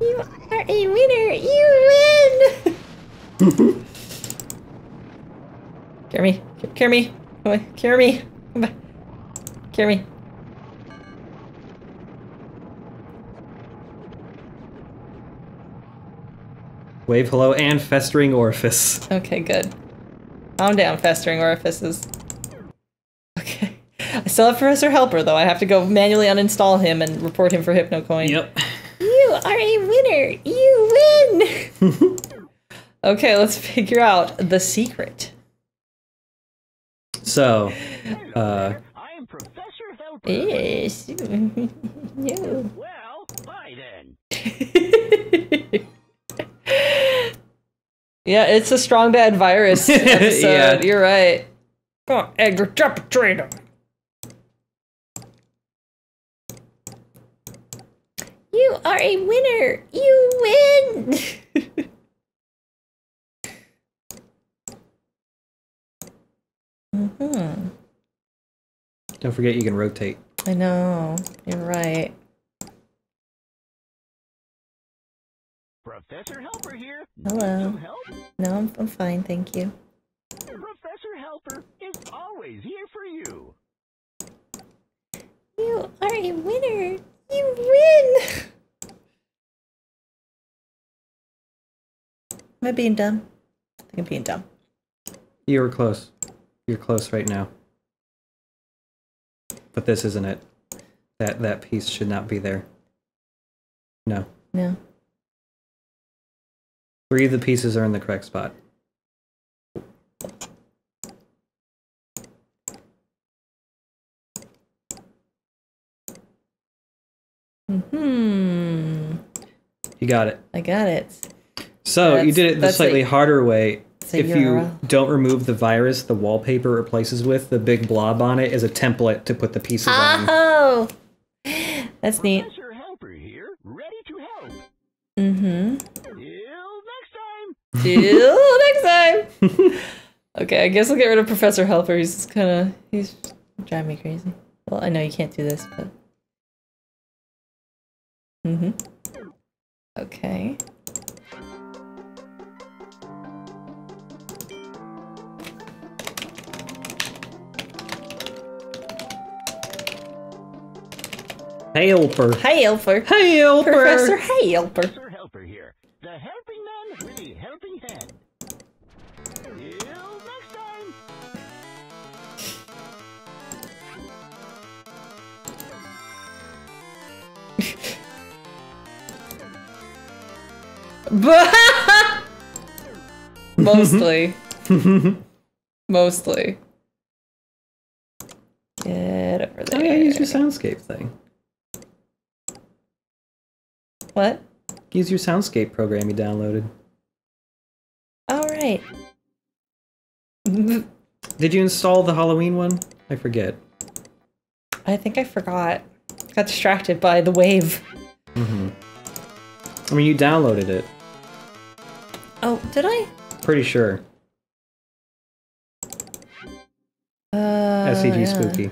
you are a winner. You win. Carry me. Carry me. Come on. Carry me. Come back. Carry me. Wave hello and festering orifice. Okay, good. Calm down, festering orifices. Okay. I still have Professor Helper, though. I have to go manually uninstall him and report him for HypnoCoin. Yep. You are a winner! You win! okay, let's figure out the secret. So, uh, I'm Professor Helper. Yes. no. Well, bye then. Yeah, it's a strong bad virus episode. Yeah. You're right. Oh, Edgar, drop a trader. You are a winner. You win. hmm don't forget you can rotate. I know. You're right. Professor Helper here. Hello. No, I'm, I'm fine, thank you. Professor Helper is always here for you. You are a winner. You win. Am I being dumb? I think I'm being dumb. You were close. You're close right now. But this isn't it. That that piece should not be there. No. No. Three of the pieces are in the correct spot. Hmm. You got it. I got it. So you did it the slightly a- harder way. a If you don't remove the virus, the wallpaper replaces with the big blob on it is a template to put the pieces on. Oh, that's neat. Professor Helper here, ready to help. Mm-hmm. Till next time. Till next time. okay, I guess I'll get rid of Professor Helper. He's kind of he's driving me crazy. Well, I know you can't do this, but. Mm-hmm. Okay. Hey, Helper. Hi, Helper. Helper. Professor hey, Helper. Mostly. Mostly. Get over Oh yeah, use your soundscape thing. What? Use your soundscape program you downloaded. All right. Did you install the Halloween one? I forget. I think I forgot. Got distracted by the wave. Mm-hmm. I mean, you downloaded it. Oh, did I? Pretty sure. Uh, SCG yeah. Spooky.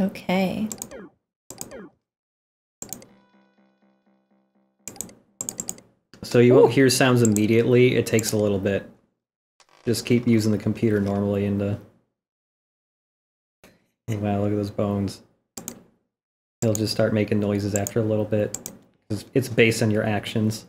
Okay. So you won't hear sounds immediately. It takes a little bit. Just keep using the computer normally and uh Wow, look at those bones. He'll just start making noises after a little bit. It's based on your actions.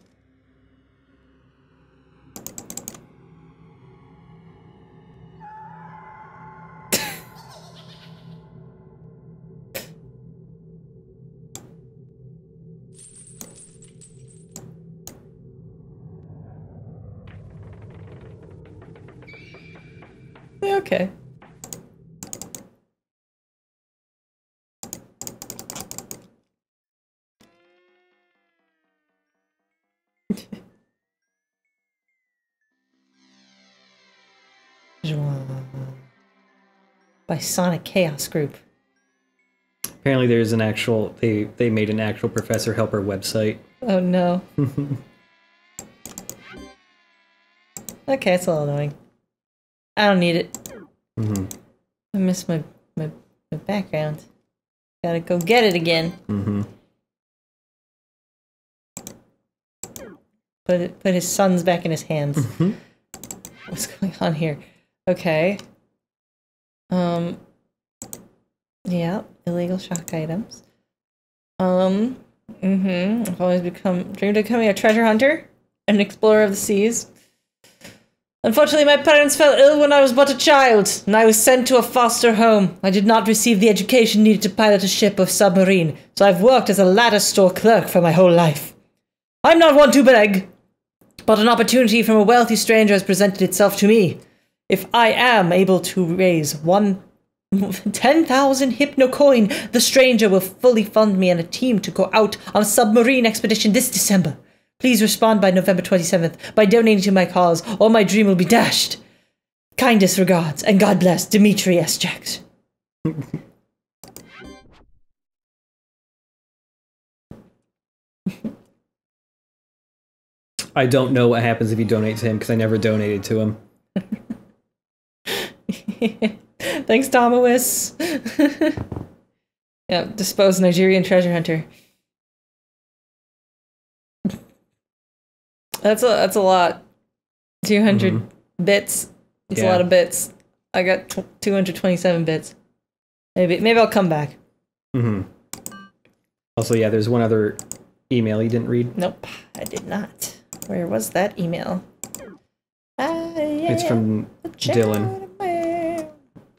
Sonic Chaos Group. Apparently there's an actual they they made an actual Professor Helper website. Oh no. okay, it's a little annoying. I don't need it. hmm I miss my, my, my background. Gotta go get it again. hmm Put it, put his sons back in his hands. Mhm. What's going on here? Okay. Um. Yeah, illegal shock items. Um. Mm-hmm. I've always become dreamed of becoming a treasure hunter, an explorer of the seas. Unfortunately, my parents fell ill when I was but a child, and I was sent to a foster home. I did not receive the education needed to pilot a ship or submarine, so I've worked as a ladder store clerk for my whole life. I'm not one to beg, but an opportunity from a wealthy stranger has presented itself to me. If I am able to raise one 10,000 hypnocoin, the stranger will fully fund me and a team to go out on a submarine expedition this December. Please respond by November 27th by donating to my cause, or my dream will be dashed. Kindest regards, and God bless Dimitri S. Jax. I don't know what happens if you donate to him because I never donated to him. Thanks, Tomowis. yeah, dispose Nigerian treasure hunter. That's a that's a lot 200 bits. It's a lot of bits. I got tw 227 bits. Maybe maybe I'll come back. Mm-hmm. Also, yeah, there's one other email you didn't read. Nope, I did not. Where was that email? I It's am from Dylan.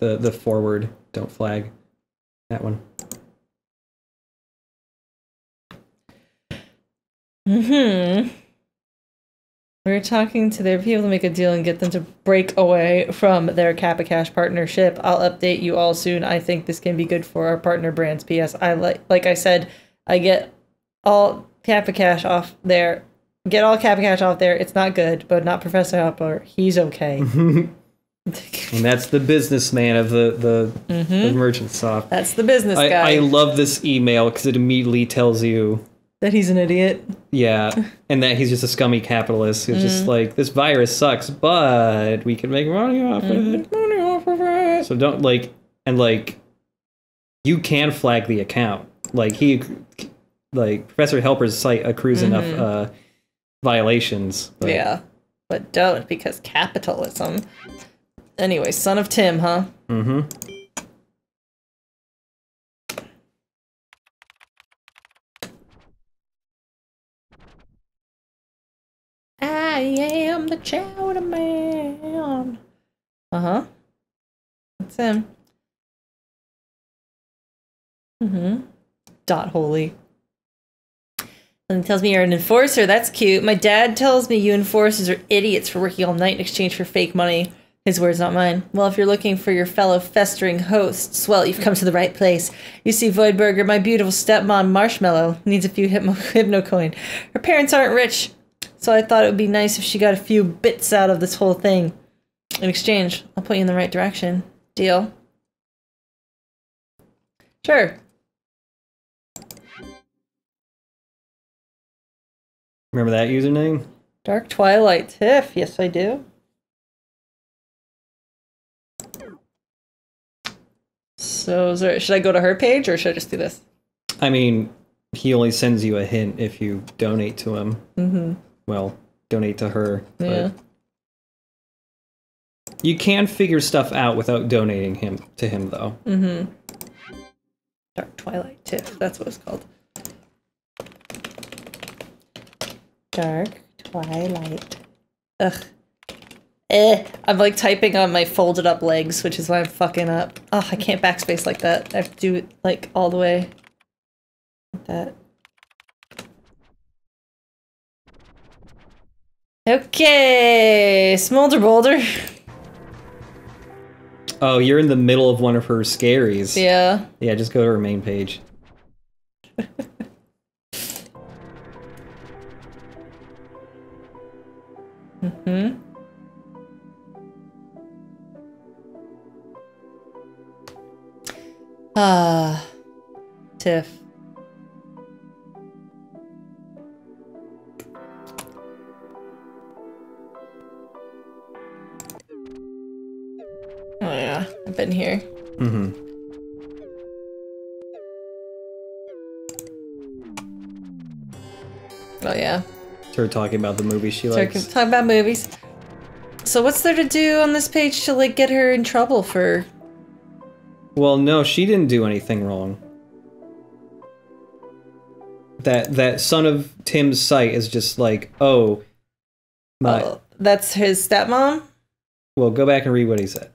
The the forward. Don't flag that one. Hmm. we are talking to their people to make a deal and get them to break away from their Kappa Cash partnership. I'll update you all soon. I think this can be good for our partner brands. P.S. I like, like I said, I get all Kappa Cash off there. Get all Kappa Cash off there. It's not good, but not Professor Hopper. He's okay. And that's the businessman of the the, Mm-hmm. the Merchantsoft. That's the business I, guy. I love this email because it immediately tells you, that he's an idiot. yeah, and that he's just a scummy capitalist who's Mm-hmm. just like, this virus sucks, but we can make money off Mm-hmm. it. Money off of it. So don't like, and like, you can flag the account. Like he, like Professor Helper's site accrues enough uh, violations. But Mm-hmm. Yeah, but don't because capitalism. Anyway, son of Tim, huh? Mm-hmm. I am the chowder man. Uh huh. That's him. Mm-hmm. Dot holy. And tells me you're an enforcer. That's cute. My dad tells me you enforcers are idiots for working all night in exchange for fake money. His words, not mine. Well, if you're looking for your fellow festering hosts, well, you've come to the right place. You see, Voidburger, my beautiful stepmom Marshmallow, needs a few hypno, hypno coin. Her parents aren't rich, so I thought it would be nice if she got a few bits out of this whole thing. In exchange, I'll put you in the right direction. Deal? Sure. Remember that username? Dark Twilight Tiff. Yes, I do. So, is there, should I go to her page or should I just do this? I mean, he only sends you a hint if you donate to him. Mm-hmm. Well, donate to her. Yeah. You can figure stuff out without donating him to him, though. Mm-hmm. Dark Twilight Tiff. That's what it's called. Dark Twilight. Ugh. Eh. I'm like typing on my folded up legs, which is why I'm fucking up. Oh, I can't backspace like that. I have to do it like all the way. Like that. Okay, Smolder Boulder. Oh, you're in the middle of one of her scaries. Yeah. Yeah, just go to her main page. Hmm. Ah, Tiff. Oh yeah, I've been here. Mm-hmm. Oh yeah. It's her talking about the movie she Talk, likes. Talking about movies. So what's there to do on this page to like get her in trouble for? Well, no, she didn't do anything wrong. That that son of Tim's sight is just like, oh, my. Oh, that's his stepmom. Well, go back and read what he said.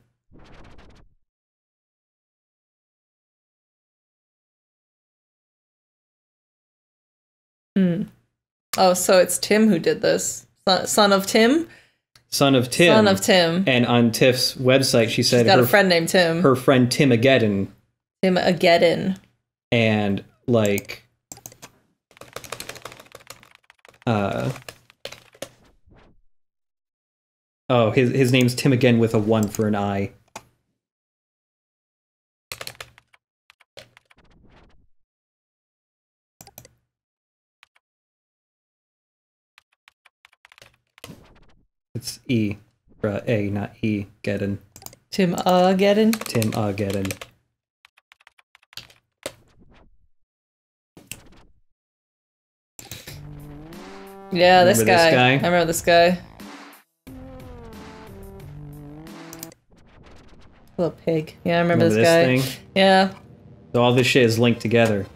Hmm. Oh, so it's Tim who did this. Son, son of Tim. Son of Tim. Son of Tim. And on Tiff's website, she She's said got her a friend named Tim. her friend Tim Ageddon Tim Ageddon. and like uh oh his his name's tim again with a one for an i It's E. A, not E. Geddon. Tim uh Geddon? Tim uh Geddon. Yeah, this guy. guy. I remember this guy. Little pig. Yeah, I remember, remember this, this, guy. Thing? Yeah. So all this shit is linked together.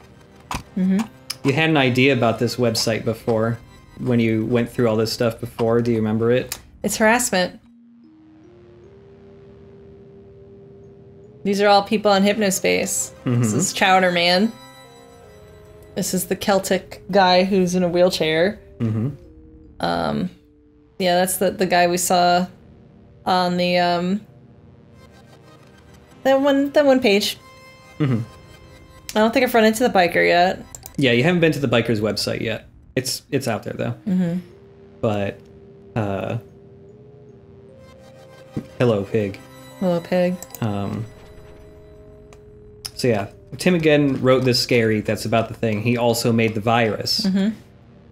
Mm-hmm. You had an idea about this website before when you went through all this stuff before. Do you remember it? It's harassment. These are all people on Hypnospace. This is Chowder Man. This is the Celtic guy who's in a wheelchair. Mm-hmm. Um, yeah, that's the the guy we saw on the um that one that one page. Mhm. I don't think I've run into the biker yet. Yeah, you haven't been to the bikers website yet. It's it's out there though. Mm-hmm. But uh Hello Pig. Hello, pig. Um So yeah, Tim again wrote this scary that's about the thing. He also made the virus. Mhm.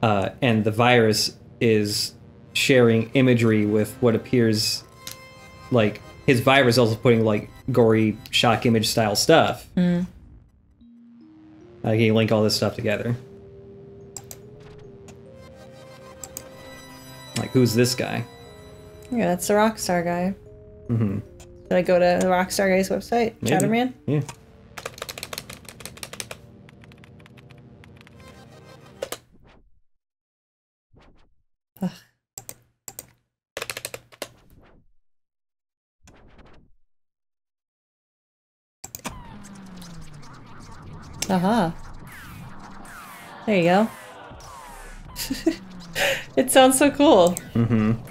Uh and the virus is sharing imagery with what appears like his virus also putting like gory shock image style stuff. Mm. Uh, can you link all this stuff together? Like, who's this guy? Yeah, that's the Rockstar guy. Mm-hmm. Did I go to the Rockstar guy's website? Maybe. Chowderman? Yeah. Aha. There you go. it sounds so cool. Mm-hmm.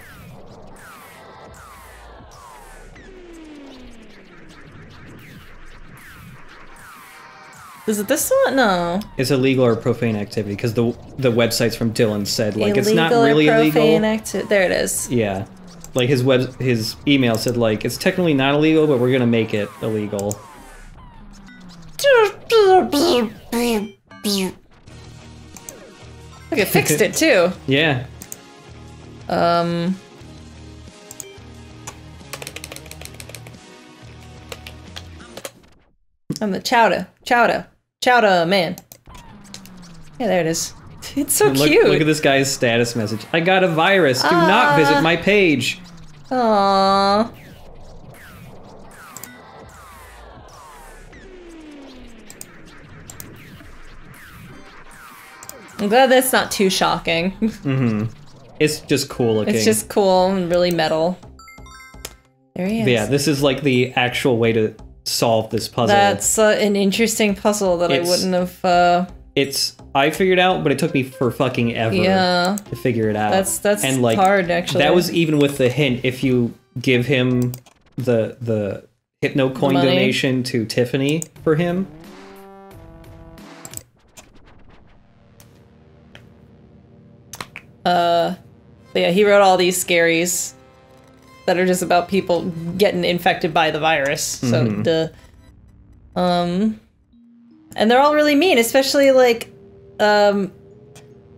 Is it this one? No. It's illegal or profane activity because the the websites from Dylan said like it's not Illegal or really profane illegal. there it is. Yeah, like his web his email said like it's technically not illegal, but we're gonna make it illegal. Look, it fixed it too. Yeah. Um. I'm the Chowda. Chowda. Chowda man. Yeah, there it is. It's so look, cute. look at this guy's status message. I got a virus. Do not Ah. visit my page. Aww. I'm glad that's not too shocking. Mm-hmm. It's just cool looking. It's just cool and really metal. There he is. But yeah, this is like the actual way to solve this puzzle. That's uh, an interesting puzzle that It's- I wouldn't have. Uh, it's I figured out, but it took me for fucking ever Yeah. to figure it out. That's- that's and like hard, actually. That was even with the hint. If you give him the the hypno coin Money. donation to Tiffany for him, uh, yeah, he wrote all these scaries that are just about people getting infected by the virus. So Mhm. the um, and they're all really mean, especially like um.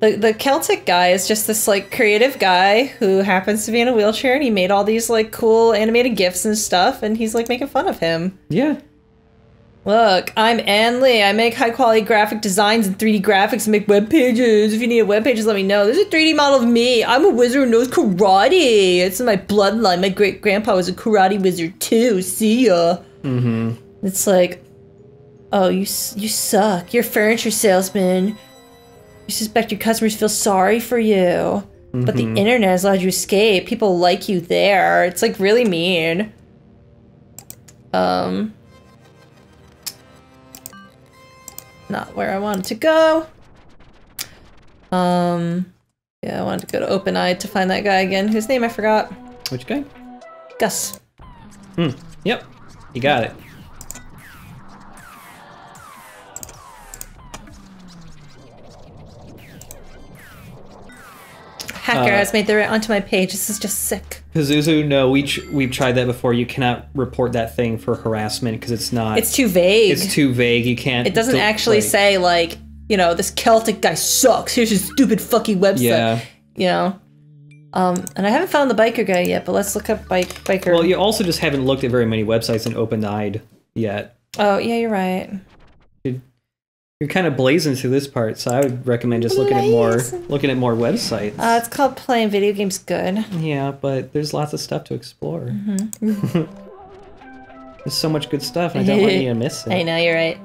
The, the Celtic guy is just this like creative guy who happens to be in a wheelchair and he made all these like cool animated gifs and stuff and he's like making fun of him. yeah, Look, I'm Ann Lee. I make high quality graphic designs and 3D graphics and make web pages. If you need a web page, just let me know. There's a 3D model of me. I'm a wizard who knows karate. It's in my bloodline. My great grandpa was a karate wizard too. See ya. mm-hmm. It's like, oh, you you suck. You're a furniture salesman. You suspect your customers feel sorry for you. But the Mhm. internet has allowed you to escape. People like you there. It's like really mean. Um, not where I wanted to go. Um, yeah, I wanted to go to Open Eye to find that guy again, whose name I forgot. which guy? Gus. Hmm. Yep, you got it. Hacker Uh, has made their way onto my page. This is just sick. Pazuzu, no, we tr- we've tried that before. You cannot report that thing for harassment because it's not. It's too vague. It's too vague. You can't. It doesn't actually like- say like, you know, this Celtic guy sucks. Here's his stupid fucking website. Yeah. You know. Um, and I haven't found the biker guy yet, but let's look up bike biker. Well, you also just haven't looked at very many websites and open-eyed yet. oh yeah, you're right. You're kind of blazing through this part, so I would recommend just looking at more looking at more websites. Uh, it's called playing video games good. yeah, but there's lots of stuff to explore. Mm-hmm. There's so much good stuff, and I don't want you to miss it. I know, you're right.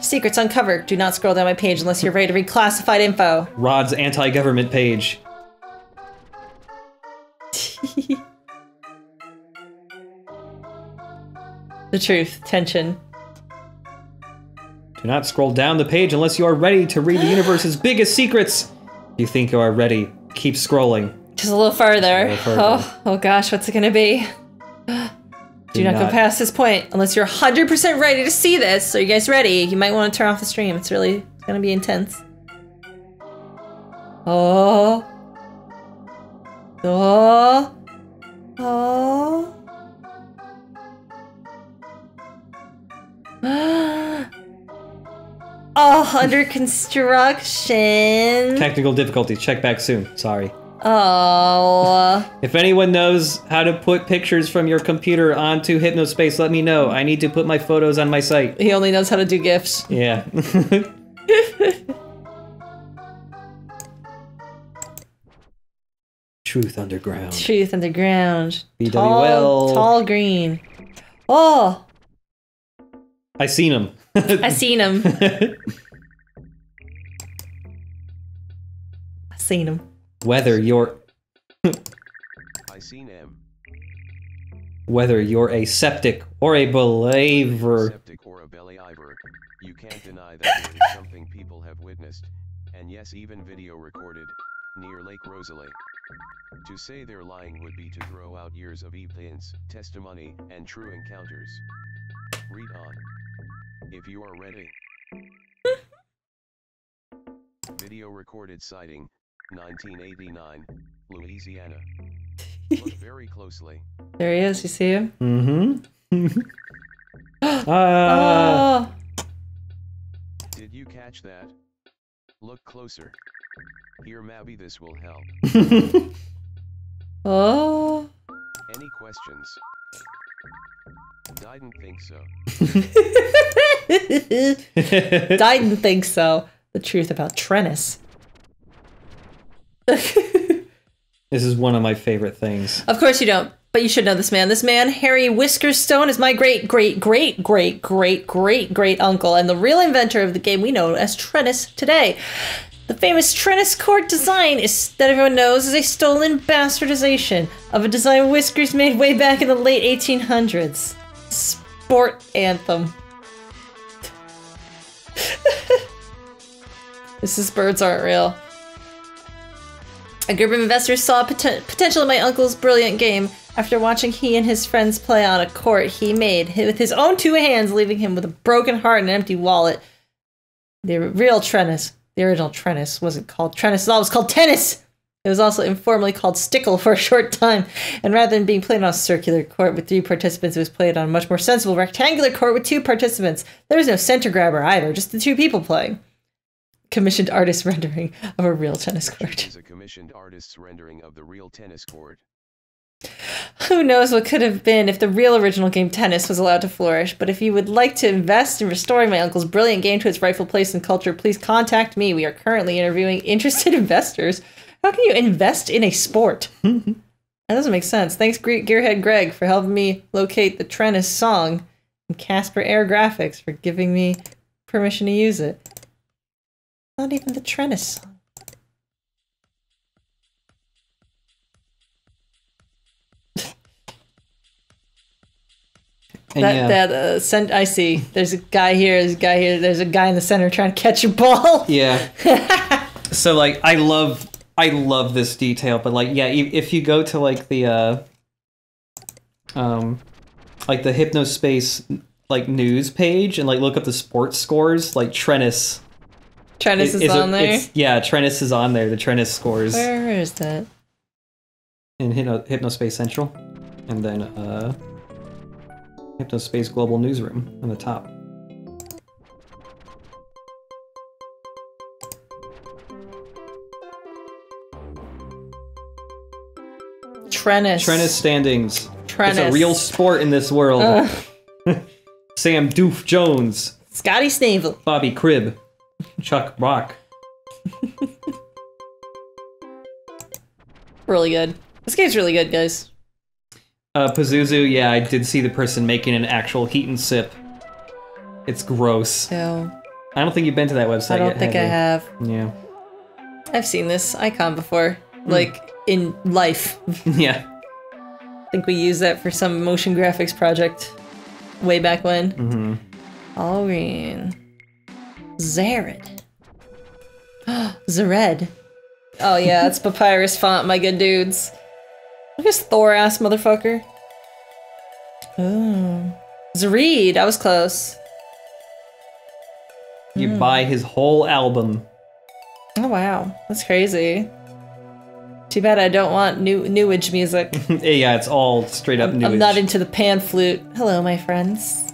Secrets uncovered. Do not scroll down my page unless you're ready to read classified info. Rod's anti-government page. The truth. Tension. Do not scroll down the page unless you are ready to read the universe's biggest secrets. If you think you are ready, keep scrolling. Just a little further. little further. Oh, oh gosh, what's it gonna be? Do not, go past this point unless you're 100% ready to see this. Are you guys ready? You might want to turn off the stream. It's really it's gonna be intense. Oh. Oh. Oh. oh. Oh, under construction. Technical difficulties. Check back soon. Sorry. Oh. If anyone knows how to put pictures from your computer onto Hypnospace, let me know. I need to put my photos on my site. He only knows how to do gifs. Yeah. Truth Underground. Truth Underground. BWL. Tall, tall green. Oh, I seen him. I seen him. I seen him. whether you're I seen him. whether you're a septic or a believer. Septic or a belly ivor. You can't deny that there is something people have witnessed, and yes, even video recorded, near Lake Rosalie. To say they're lying would be to throw out years of evidence, testimony, and true encounters. Read on. If you are ready. Video recorded sighting, 1989, Louisiana. Look very closely. There he is. You see him? Mm-hmm. Ah. oh. Did you catch that? Look closer. Here, Mabby, this will help. Oh. Any questions? Didn't think so. Didn't think so. The truth about Trennis. this is one of my favorite things. Of course you don't, but you should know this man. This man, Harry Whisker Stone, is my great, great, great, great, great, great, great uncle, and the real inventor of the game we know as Trennis today. The famous Trennis Court design is that everyone knows is a stolen bastardization of a design Whiskers made way back in the late 1800s. Sport anthem. this is birds aren't real. A group of investors saw poten- potential in my uncle's brilliant game after watching he and his friends play on a court he made with his own two hands, leaving him with a broken heart and an empty wallet. The real Trennis, the original Trennis, wasn't called Trennis at all, it was called tennis! It was also informally called Stickle for a short time, and rather than being played on a circular court with three participants, it was played on a much more sensible rectangular court with two participants. There was no center grabber either, just the two people playing. Commissioned artist rendering of a real tennis court. Is a commissioned artist's rendering of the real tennis court. Who knows what could have been if the real original game tennis was allowed to flourish, but if you would like to invest in restoring my uncle's brilliant game to its rightful place in culture, please contact me. We are currently interviewing interested investors. How can you invest in a sport? that doesn't make sense. Thanks, Gearhead Greg, for helping me locate the Trennis song, and Casper Air Graphics for giving me permission to use it. Not even the Trennis song. That yeah, that uh, sent. I see. There's a guy here. There's a guy here. There's a guy in the center trying to catch a ball. yeah. so like, I love, I love this detail, but like, yeah, if you go to like the, uh, um, like the Hypnospace like news page and like look up the sports scores, like Trennis Trennis is, a- on there. yeah, Trennis is on there. The Trennis scores Where is that? in Hypno, Hypnospace Central, and then uh, Hypnospace Global Newsroom on the top. Trennis. Trennis standings. Trennis. It's a real sport in this world. Sam Doof Jones, Scotty Snavel. Bobby Cribb, Chuck Rock. Really good. This game's really good, guys. Uh, Pazuzu, yeah, I did see the person making an actual heat and sip. It's gross. So I don't think you've been to that website yet. I don't yet, think I you? have. Yeah. I've seen this icon before, Hmm. like in life. yeah. I think we used that for some motion graphics project way back when. Mm-hmm. Allreen. Zared. Zared. Oh yeah, it's papyrus font, my good dudes. Look at this Thor ass motherfucker. Oh. Zareed, I was close. You Hmm. buy his whole album. Oh wow, that's crazy. Too bad I don't want new new age music. yeah, it's all straight up new. Age. I'm not into the pan flute. Hello, my friends.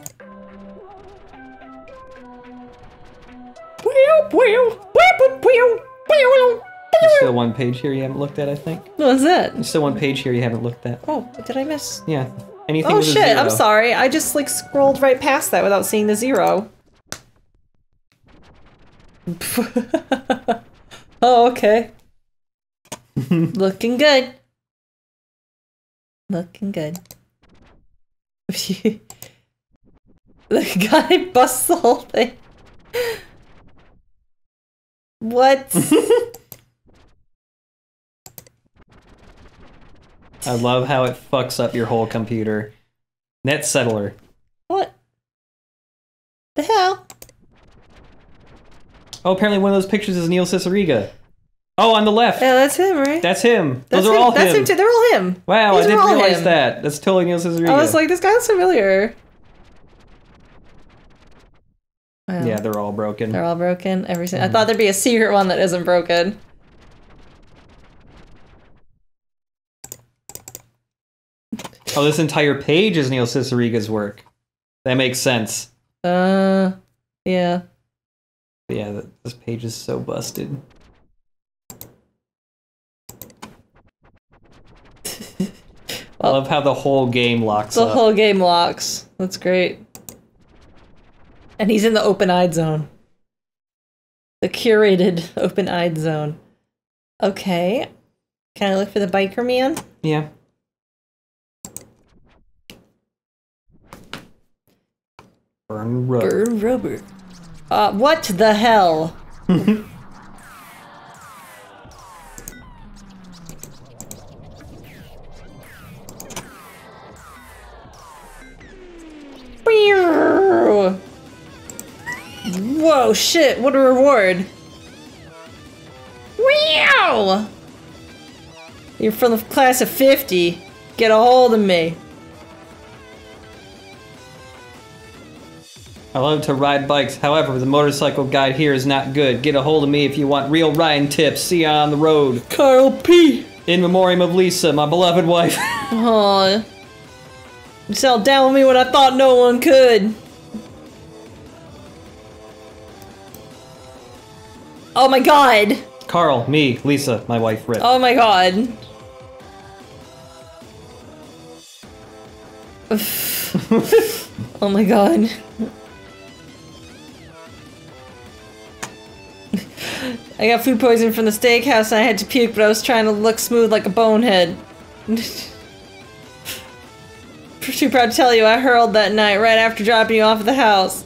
There's still one page here you haven't looked at, I think. What was that? There's still one page here you haven't looked at. Oh, what did I miss? Yeah. Anything Oh with a shit, I'm sorry. I just like scrolled right past that without seeing the zero. oh, okay. Looking good. Looking good. the guy busts the whole thing. What? I love how it fucks up your whole computer. Net settler. what? The hell? Oh, apparently one of those pictures is Neil Cicierega. Oh, on the left. Yeah, that's him, right? That's him. That's Those are him. all That's him. him too. They're all him. Wow, These I didn't realize him. that. That's totally Neil Cicierega. I was like, this guy's familiar. Wow. yeah, they're all broken. They're all broken. Every single. I thought there'd be a secret one that isn't broken. Oh, this entire page is Neil Cicierega's work. That makes sense. Uh, yeah. Yeah, this page is so busted. I love how the whole game locks The up. whole game locks. That's great. And he's in the open-eyed zone. The curated open-eyed zone. Okay. Can I look for the biker man? yeah. Burn rubber. Burn rubber. Uh, what the hell? Whoa, shit, what a reward. Wow! You're from the class of 50. Get a hold of me. I love to ride bikes. However, the motorcycle guide here is not good. Get a hold of me if you want real riding tips. See ya on the road. Carl P. In memoriam of Lisa, my beloved wife. Aw. You sell down with me when I thought no one could. Oh my god. Carl, me, Lisa, my wife, Rip. Oh my god. oh my god. I got food poisoning from the steakhouse and I had to puke, but I was trying to look smooth like a bonehead. Too proud to tell you, I hurled that night right after dropping you off at the house.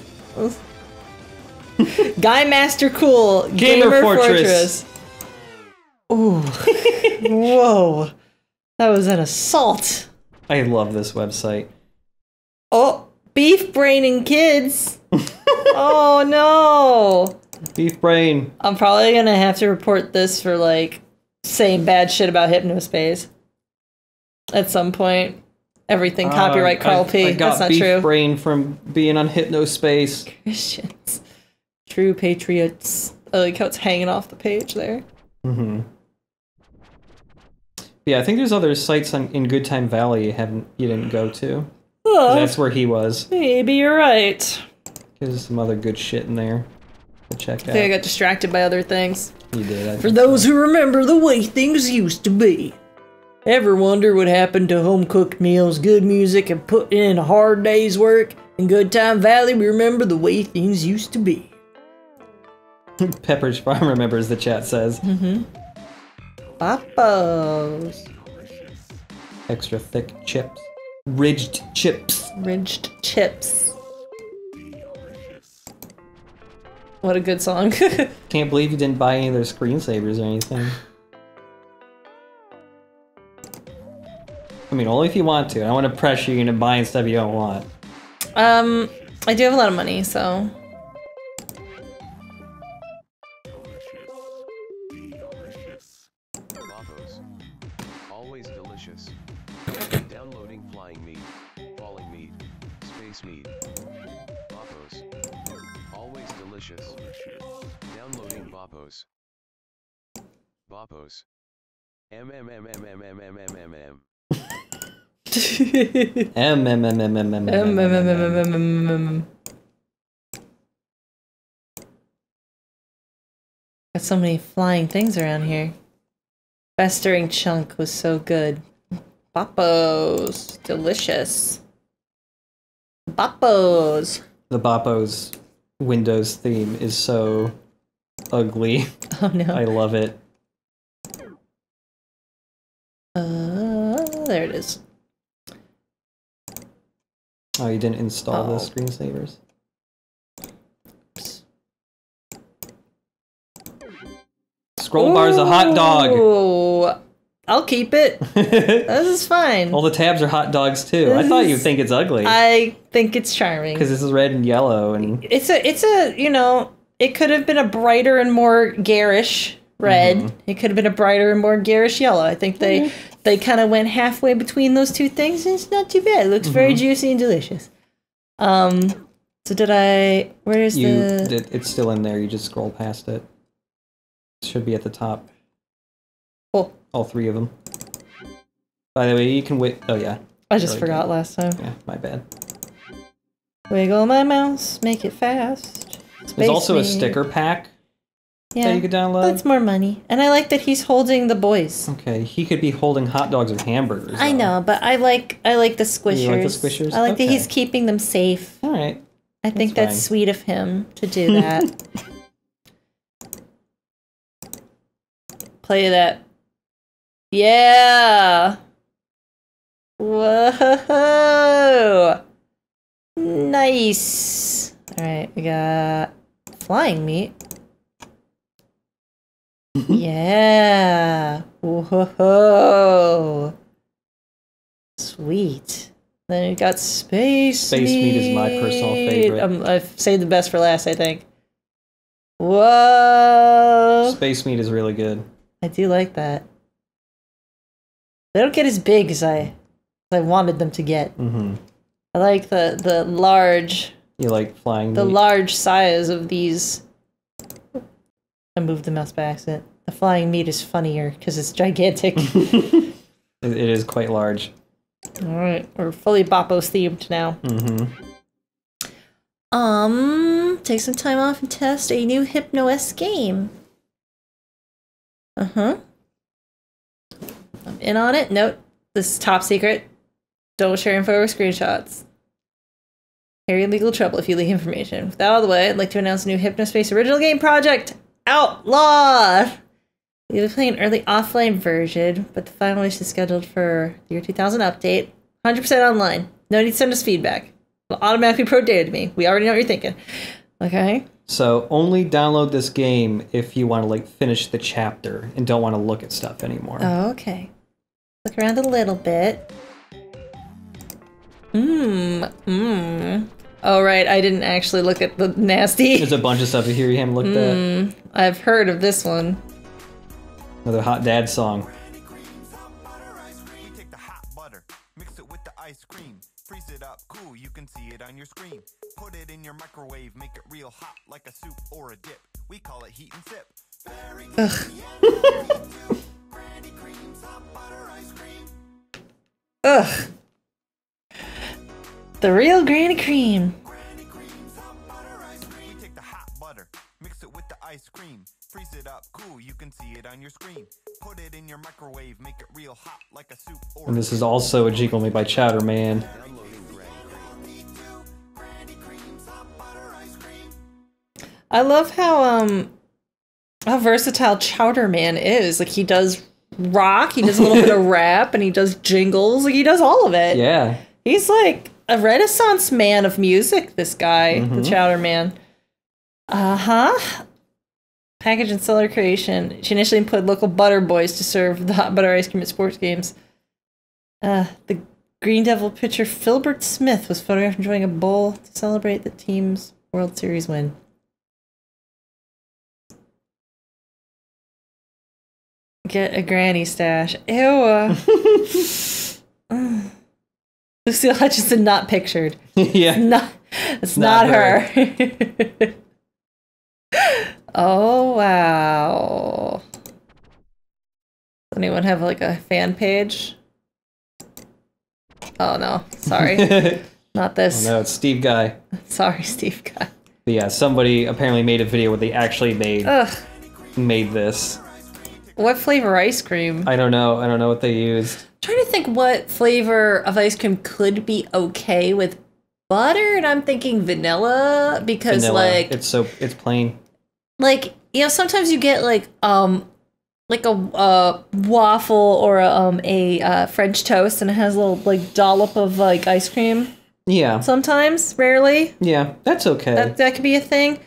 Guy Master Cool, Gamer Fortress. Ooh. Whoa. That was an assault. I love this website. Oh, beef brain and kids. oh no. Beef brain. I'm probably gonna have to report this for like saying bad shit about Hypnospace. At some point. Everything copyright Uh, Carl I, P. I That's not true. beef true. brain from being on Hypnospace. Christians. True patriots. I like how it's hanging off the page there. hmm Yeah, I think there's other sites on, in Good Time Valley you haven't you didn't go to. Oh, That's where he was. maybe you're right. There's some other good shit in there to check I think I got distracted by other things. You did. I For those so. who remember the way things used to be. Ever wonder what happened to home cooked meals, good music, and putting in a hard day's work? In Good Time Valley, we remember the way things used to be. Pepperidge Farm remembers the chat says. Papa's. Extra thick chips. ridged chips. Ridged chips. What a good song. Can't believe you didn't buy any of their screensavers or anything. I mean, only if you want to. I don't want to pressure you into buying stuff you don't want. um, I do have a lot of money, so um. Got so many flying things around here. Festering chunk was so good. Boppos, delicious. Boppos. The Bappo's Windows theme is so ugly. Oh no. I love it. Uh, there it is. Oh, you didn't install Oh. the screensavers? Scroll bar's a hot dog. I'll keep it. this is fine. All the tabs are hot dogs too. I thought you'd think it's ugly I think it's charming. because this is red and yellow, and it's a it's a you know it could have been a brighter and more garish red Mm-hmm. it could have been a brighter and more garish yellow i think they they kind of went halfway between those two things and it's not too bad it looks Mm-hmm. very juicy and delicious um so did i where's you the it, it's still in there. You just scroll past it. It should be at the top. oh All three of them. By the way, you can wait. Oh yeah, i just Really forgot good. last time yeah, my bad. wiggle my mouse make it fast There's Space also a sticker pack yeah that you could download. that's more money and i like that he's holding the boys Okay, he could be holding hot dogs or hamburgers. I though. know, but I like I like the squishers. You like the squishers? I like that he's keeping them safe. All right. I think That's that's, fine. sweet of him to do that. Play that. Yeah. Whoa. Nice. All right, we got flying meat. Yeah. Whoa. Sweet. Then we got space. Space meat is my personal favorite. Um, I've saved the best for last, I think. Whoa. Space meat is really good. I do like that. They don't get as big as I, as I wanted them to get. hmm I like the the large You like flying the meat? large size of these. I moved the mouse by accident. The flying meat is funnier because it's gigantic. It- is quite large. All right, we're fully Boppos themed now. hmm Um, take some time off and test a new HypnoS game. Uh huh. I'm in on it. Note this is top secret. Don't share info or screenshots. Carry legal trouble if you leak information. With that out of the way, I'd like to announce a new Hypnospace original game project, Outlaw. We'll be playing an early offline version, but the final release is scheduled for the year 2000 update. 100% online. No need to send us feedback. It'll automatically pro data to me. We already know what you're thinking. Okay. So only download this game if you want to like finish the chapter and don't want to look at stuff anymore. Oh, okay. Look around a little bit. Mmm. Mmm. Oh, right. I didn't actually look at the nasty. There's a bunch of stuff here you haven't looked at. Mm, I've heard of this one. Another hot dad song. We take the hot butter, mix it with the ice cream, freeze it up cool, you can see it on your screen. Put it in your microwave, make it real hot like a soup or a dip. We call it heat and sip. Ugh. The real Granny Cream. We take the hot butter, mix it with the ice cream, freeze it up cool, you can see it on your screen. Put it in your microwave, make it real hot like a soup or And this is also a jingle made by Chowder Man. Downloading Granny Cream. I love how um how versatile Chowder Man is. Like he does rock, he does a little bit of rap, and he does jingles. Like he does all of it. Yeah. He's like a renaissance man of music, this guy, the Chowder Man. Uh huh. Package and seller creation. She initially employed local butter boys to serve the hot butter ice cream at sports games. Uh, the Green Devil pitcher Filbert Smith was photographed enjoying a bowl to celebrate the team's World Series win. Get a granny stash. Ew. Lucille Hutchinson not pictured. yeah. Not, it's Not not, her. oh wow. Does anyone have like a fan page? Oh no, sorry, not this. Oh, no, it's Steve Guy. Sorry, Steve. Guy. But yeah, somebody apparently made a video where they actually made Ugh. made this. What flavor ice cream? I don't know. I don't know what they used. Trying to think what flavor of ice cream could be okay with butter, and I'm thinking vanilla because Vanilla. like it's so it's plain. like you know sometimes you get like um like a uh, waffle or a, um a uh, French toast and it has a little like dollop of like ice cream. Yeah. Sometimes, rarely, Yeah, that's okay. that that could be a thing.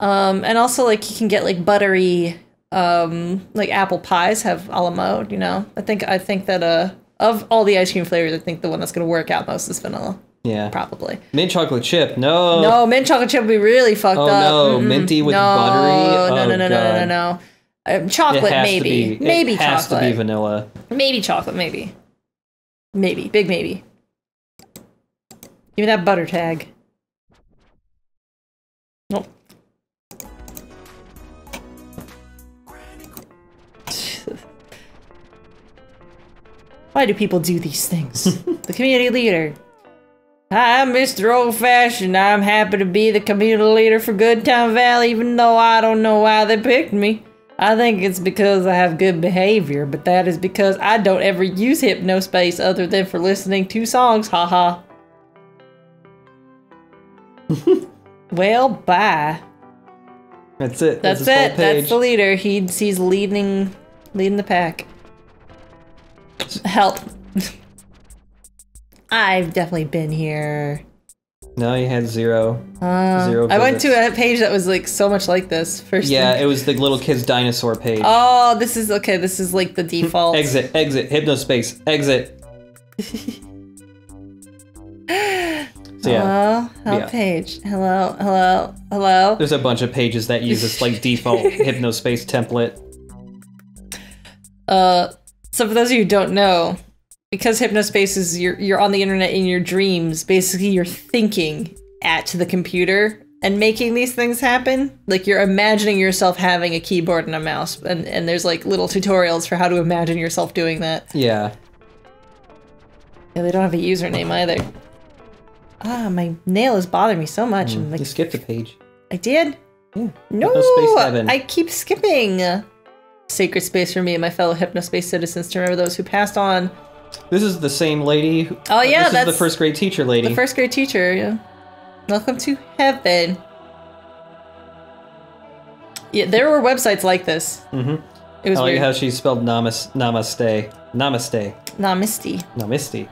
Um, and also like you can get like buttery um like apple pies have a la mode. You know, I think I think that uh of all the ice cream flavors, I think the one that's gonna work out most is vanilla, yeah. probably. Mint chocolate chip. No. No, mint chocolate chip would be really fucked Oh, up. no, minty with no, buttery? No, Oh, no, no, no, no, no, no. Um, chocolate, maybe. Be, maybe it has chocolate. to be vanilla. maybe chocolate, maybe. Maybe. Big maybe. Give me that butter tag. Why do people do these things? the community leader. Hi, I'm Mr. Old Fashioned. I'm happy to be the community leader for Good Time Valley, even though I don't know why they picked me. I think it's because I have good behavior, but that is because I don't ever use Hypnospace other than for listening to songs, haha. well, bye. That's it. That's, whole it. That's the leader. He's he's leading leading the pack. Help. I've definitely been here. No, you had zero. Uh, Zero I went to a page that was like so much like this. First, Yeah, thing. it was the little kid's dinosaur page. Oh, this is okay. This is like the default. Exit, exit, hypnospace, exit. so yeah, Hello, help Yeah. page. Hello, hello, hello. there's a bunch of pages that use this like default hypnospace template. Uh, so for those of you who don't know, because hypnospace is you're you're on the internet in your dreams. Basically, you're thinking at the computer and making these things happen. Like you're imagining yourself having a keyboard and a mouse, and and there's like little tutorials for how to imagine yourself doing that. Yeah, Yeah, they don't have a username either. Ah, my nail is bothering me so much. I'm like, you skipped a page. I did. Yeah, No, heaven. I keep skipping. Sacred space for me and my fellow hypnospace citizens to remember those who passed on. This is the same lady. Who, Oh, yeah, this is the first grade teacher lady. The first grade teacher. Yeah. Welcome to heaven. Yeah, there were websites like this. Mm-hmm. It was I like weird. how she spelled namas, namaste, namaste, Namaste. namisti.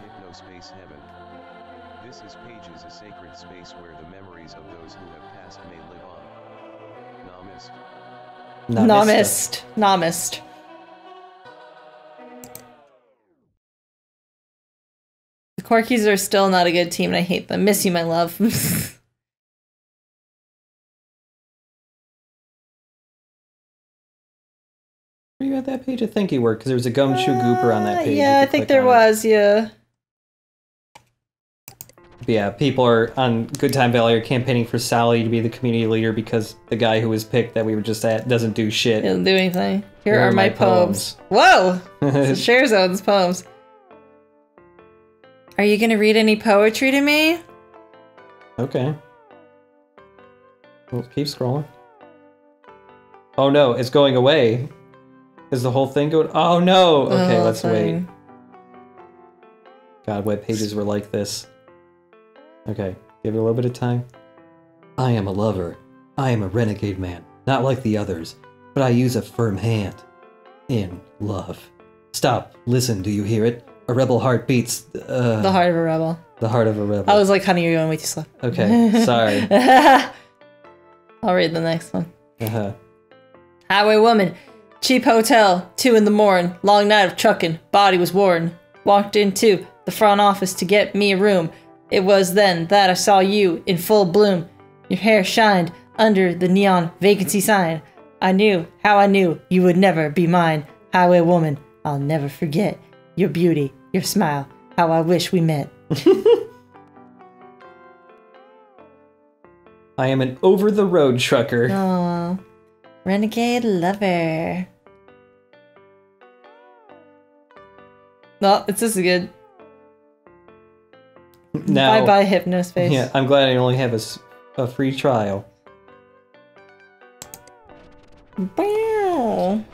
Namist. Namist. The Corkies are still not a good team, and I hate them. Miss you, my love. Were you at that page? I think you were, because there was a gumshoe gooper on that Uh, page. Yeah, I think there on was. Yeah. But yeah, people are on Good Time Valley are campaigning for Sally to be the community leader because the guy who was picked that we were just at doesn't do shit. Didn't do anything. Here, are, my, poems. poems. Whoa! Share Zone's poems. Are you gonna read any poetry to me? okay. Well, keep scrolling. Oh no, it's going away. Is the whole thing going? Oh no. Okay, Oh, let's wait. God, web pages were like this. Okay, give it a little bit of time. I am a lover. I am a renegade man, not like the others, but I use a firm hand. In love. Stop, listen, do you hear it? A rebel heart beats uh, The heart of a rebel. the heart of a rebel. I was like, honey, you're going way too slow. okay, sorry. I'll read the next one. Uh-huh. Highway woman. Cheap hotel. Two in the morning. Long night of trucking. Body was worn. Walked into the front office to get me a room. It was then that I saw you in full bloom. Your hair shined under the neon vacancy sign. I knew how I knew you would never be mine. Highway woman, I'll never forget your beauty, your smile. How I wish we met. I am an over the road trucker. Aw. Renegade lover. No, it's this is good. Now, bye bye hypnospace. Yeah, I'm glad I only have a, a free trial. Bow.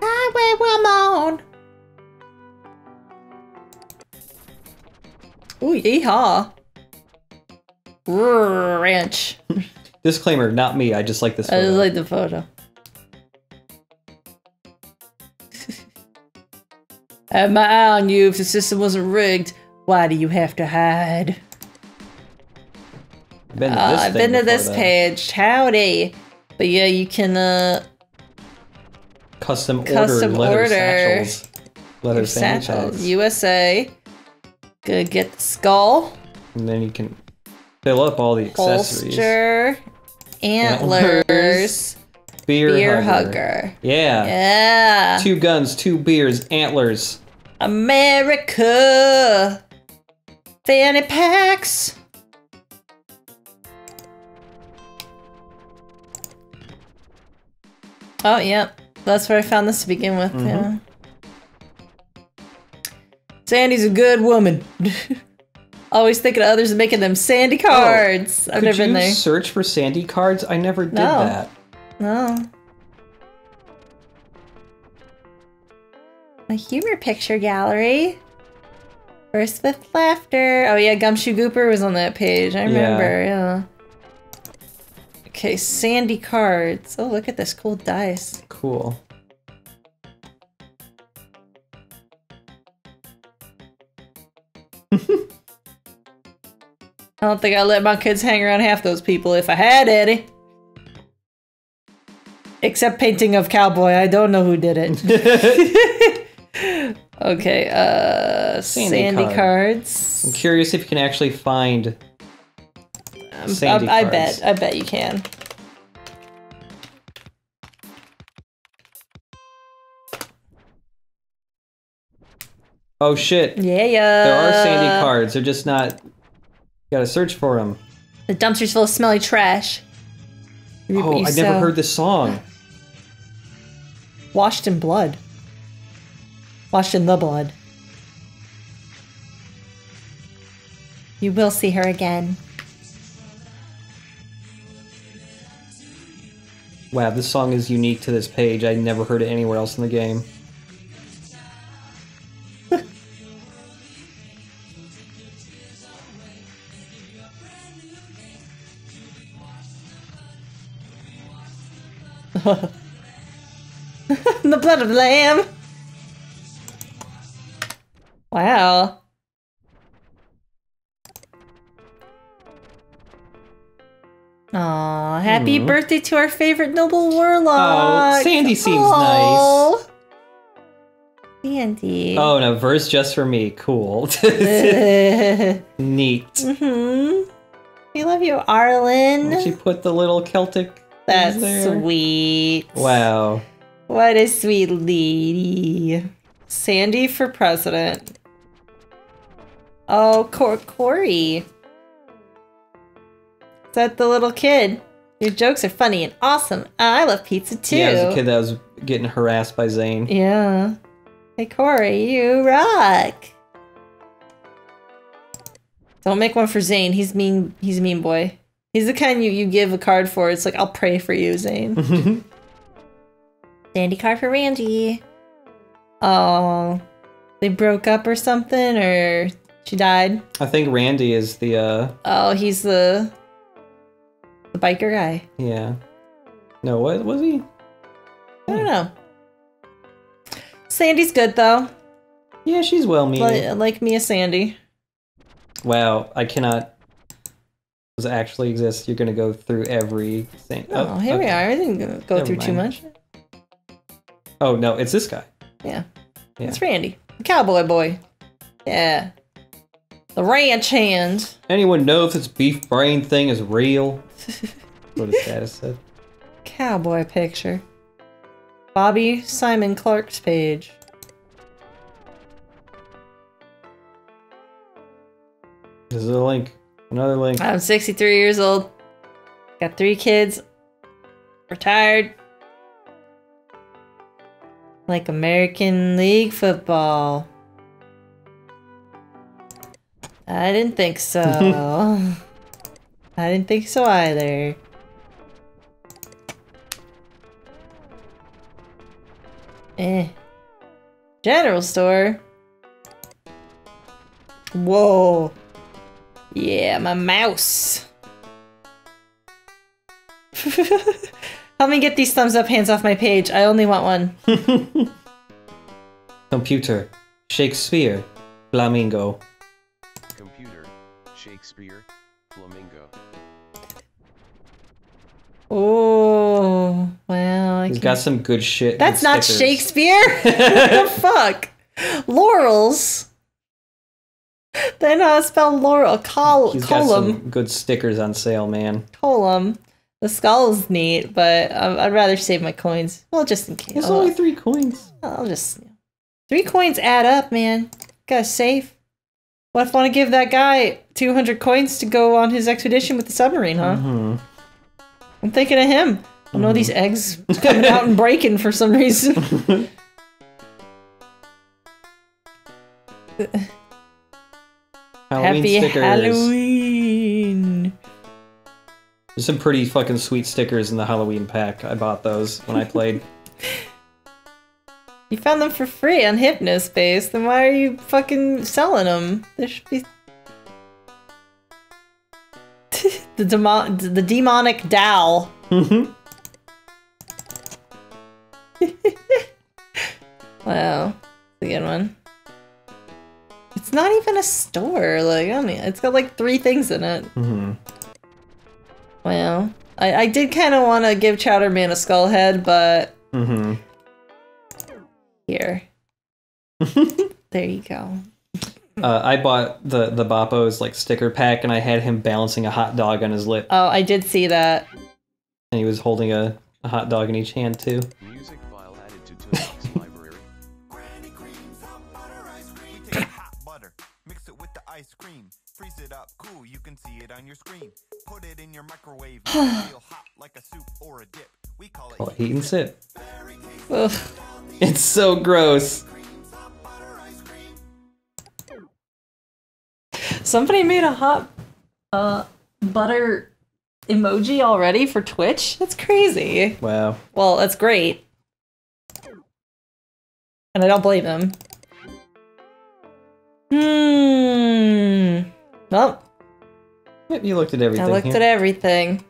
Highway woman. Ooh, yeehaw. Rrr, Ranch. Disclaimer, not me. I just like this. photo. I just like the photo. Have my eye on you if the system wasn't rigged. Why do you have to hide? been to Uh, this I've thing been to this page. Howdy. But yeah, you can uh Custom, Custom order leather satchels. Leather satchels. USA. Gonna get the skull, and then you can fill up all the accessories. holster, Antlers. antlers, Beer, beer hugger. hugger. Yeah. Yeah. Two guns, two beers, antlers. America. Fanny packs. Oh, yep. That's where I found this to begin with. Mm-hmm. Yeah. Sandy's a good woman. Always thinking of others and making them Sandy cards. I've Oh, never been there. search for Sandy cards? I never did No. that. No. A humor picture gallery. First with laughter. Oh yeah, Gumshoe Gooper was on that page. I remember, yeah. Okay, Sandy cards. Oh, look at this cool dice. Cool. I don't think I let my kids hang around half those people if I had any. Except painting of cowboy. I don't know who did it. okay, uh Sandy Sandy, card. cards. I'm curious if you can actually find Sandy I, I cards. bet. I bet you can. Oh shit. Yeah, yeah. There are Sandy cards. They're just not. You gotta search for them. The dumpster's full of smelly trash. You Oh, I never heard this song. Washed in blood. Washed in the blood. You will see her again. Wow, this song is unique to this page. I never heard it anywhere else in the game. the blood of the lamb. Wow. Aw, happy birthday to our favorite noble warlock. Oh, Sandy seems Aw. Sandy. Oh, and a verse just for me. Cool. Neat. Mm hmm We love you, Arlen. She put the little Celtic. That's sweet. Wow. What a sweet lady. Sandy for president. Oh, Cor- Corey. Is that the little kid? Your jokes are funny and awesome. Ah, I love pizza too. Yeah, as a kid that was getting harassed by Zane. Yeah. Hey, Corey, you rock. Don't make one for Zane. He's mean. He's a mean boy. He's the kind you, you give a card for. It's like, I'll pray for you, Zane. Sandy card for Randy. Oh, they broke up or something, or she died. I think Randy is the uh Oh, he's the the biker guy. yeah. No, what was he? I don't know. Sandy's good though. Yeah, she's well meaning. Like, like a Sandy. Wow, I cannot. Does it actually exist? You're gonna go through everything. Oh, here we are. I didn't go- Never through too much. Oh no, it's this guy. Yeah. Yeah. It's Randy. The cowboy boy. Yeah. The ranch hand. Anyone know if this beef brain thing is real? What his status said. Cowboy picture. Bobby Simon Clark's page. This is a link. Another link. I'm 63 years old. Got three kids. Retired. Like American League football. I didn't think so. I didn't think so either. Eh. General store. Whoa. Yeah, my mouse. Help me get these thumbs up hands off my page. I only want one. Computer. Shakespeare. Flamingo. Oh, well. I He's can't- got some good shit. That's not stickers. Shakespeare. what the fuck? Laurels. They know how spell laurel. Col- He's got column. some good stickers on sale, man. Column. The skull's neat, but um, I'd rather save my coins. Well, just in case. I'll, only three coins. I'll just. Three coins add up, man. Gotta save. What if I want to give that guy 200 coins to go on his expedition with the submarine, huh? hmm I'm thinking of him. I know these mm-hmm. eggs coming out and breaking for some reason. Halloween Happy stickers. Halloween. There's some pretty fucking sweet stickers in the Halloween pack. I bought those when I played. You found them for free on Hypnospace, then why are you fucking selling them? There should be. the, demon the demonic Dow. wow. That's a good one. It's not even a store. Like, I mean, it's got like three things in it. hmm Well, I, I did kind of want to give Chowderman a skull head, but hmm here. there you go. Uh, I bought the the Bappo's like sticker pack, and I had him balancing a hot dog on his lip, Oh, I did see that. and he was holding a, a hot dog in each hand too. Music file added to Toonbox library. Granny creams hot butter ice cream. Take hot butter, mix it with the ice cream, freeze it up cool. You can see it on your screen. Put it in your microwave. feel hot like a soup or a dip. We call it Call it heat and sip. Ugh. It's so gross. Somebody made a hot uh butter emoji already for Twitch. That's crazy. Wow. Well, that's great. And I don't blame them. Hmm. Well, You looked at everything. I looked here. at everything.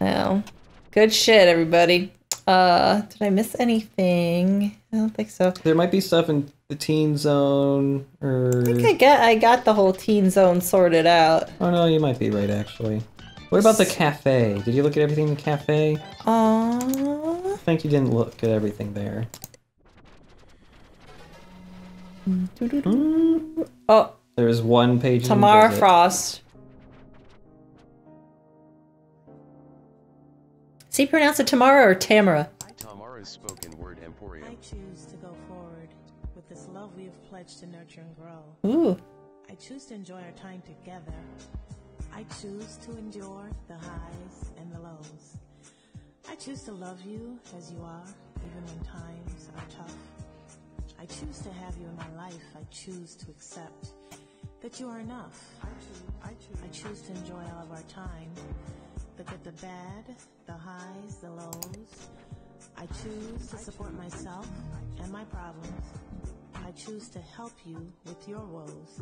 Well, good shit, everybody. Uh, did I miss anything? I don't think so. There might be stuff in the teen zone, or I think I get I got the whole teen zone sorted out. oh no, you might be right actually. What about the cafe? Did you look at everything in the cafe? Aww. I think you didn't look at everything there. Mm, Oh, There was one page. Tamara. Frost. See, you pronounce it Tamara or Tamara? Tamara's spoken we to nurture and grow. Ooh. I choose to enjoy our time together. I choose to endure the highs and the lows. I choose to love you as you are, even when times are tough. I choose to have you in my life. I choose to accept that you are enough. I choose, I choose, I choose to enjoy all of our time. The good, the bad, the highs, the lows. I choose to support myself and my problems. I choose to help you with your woes.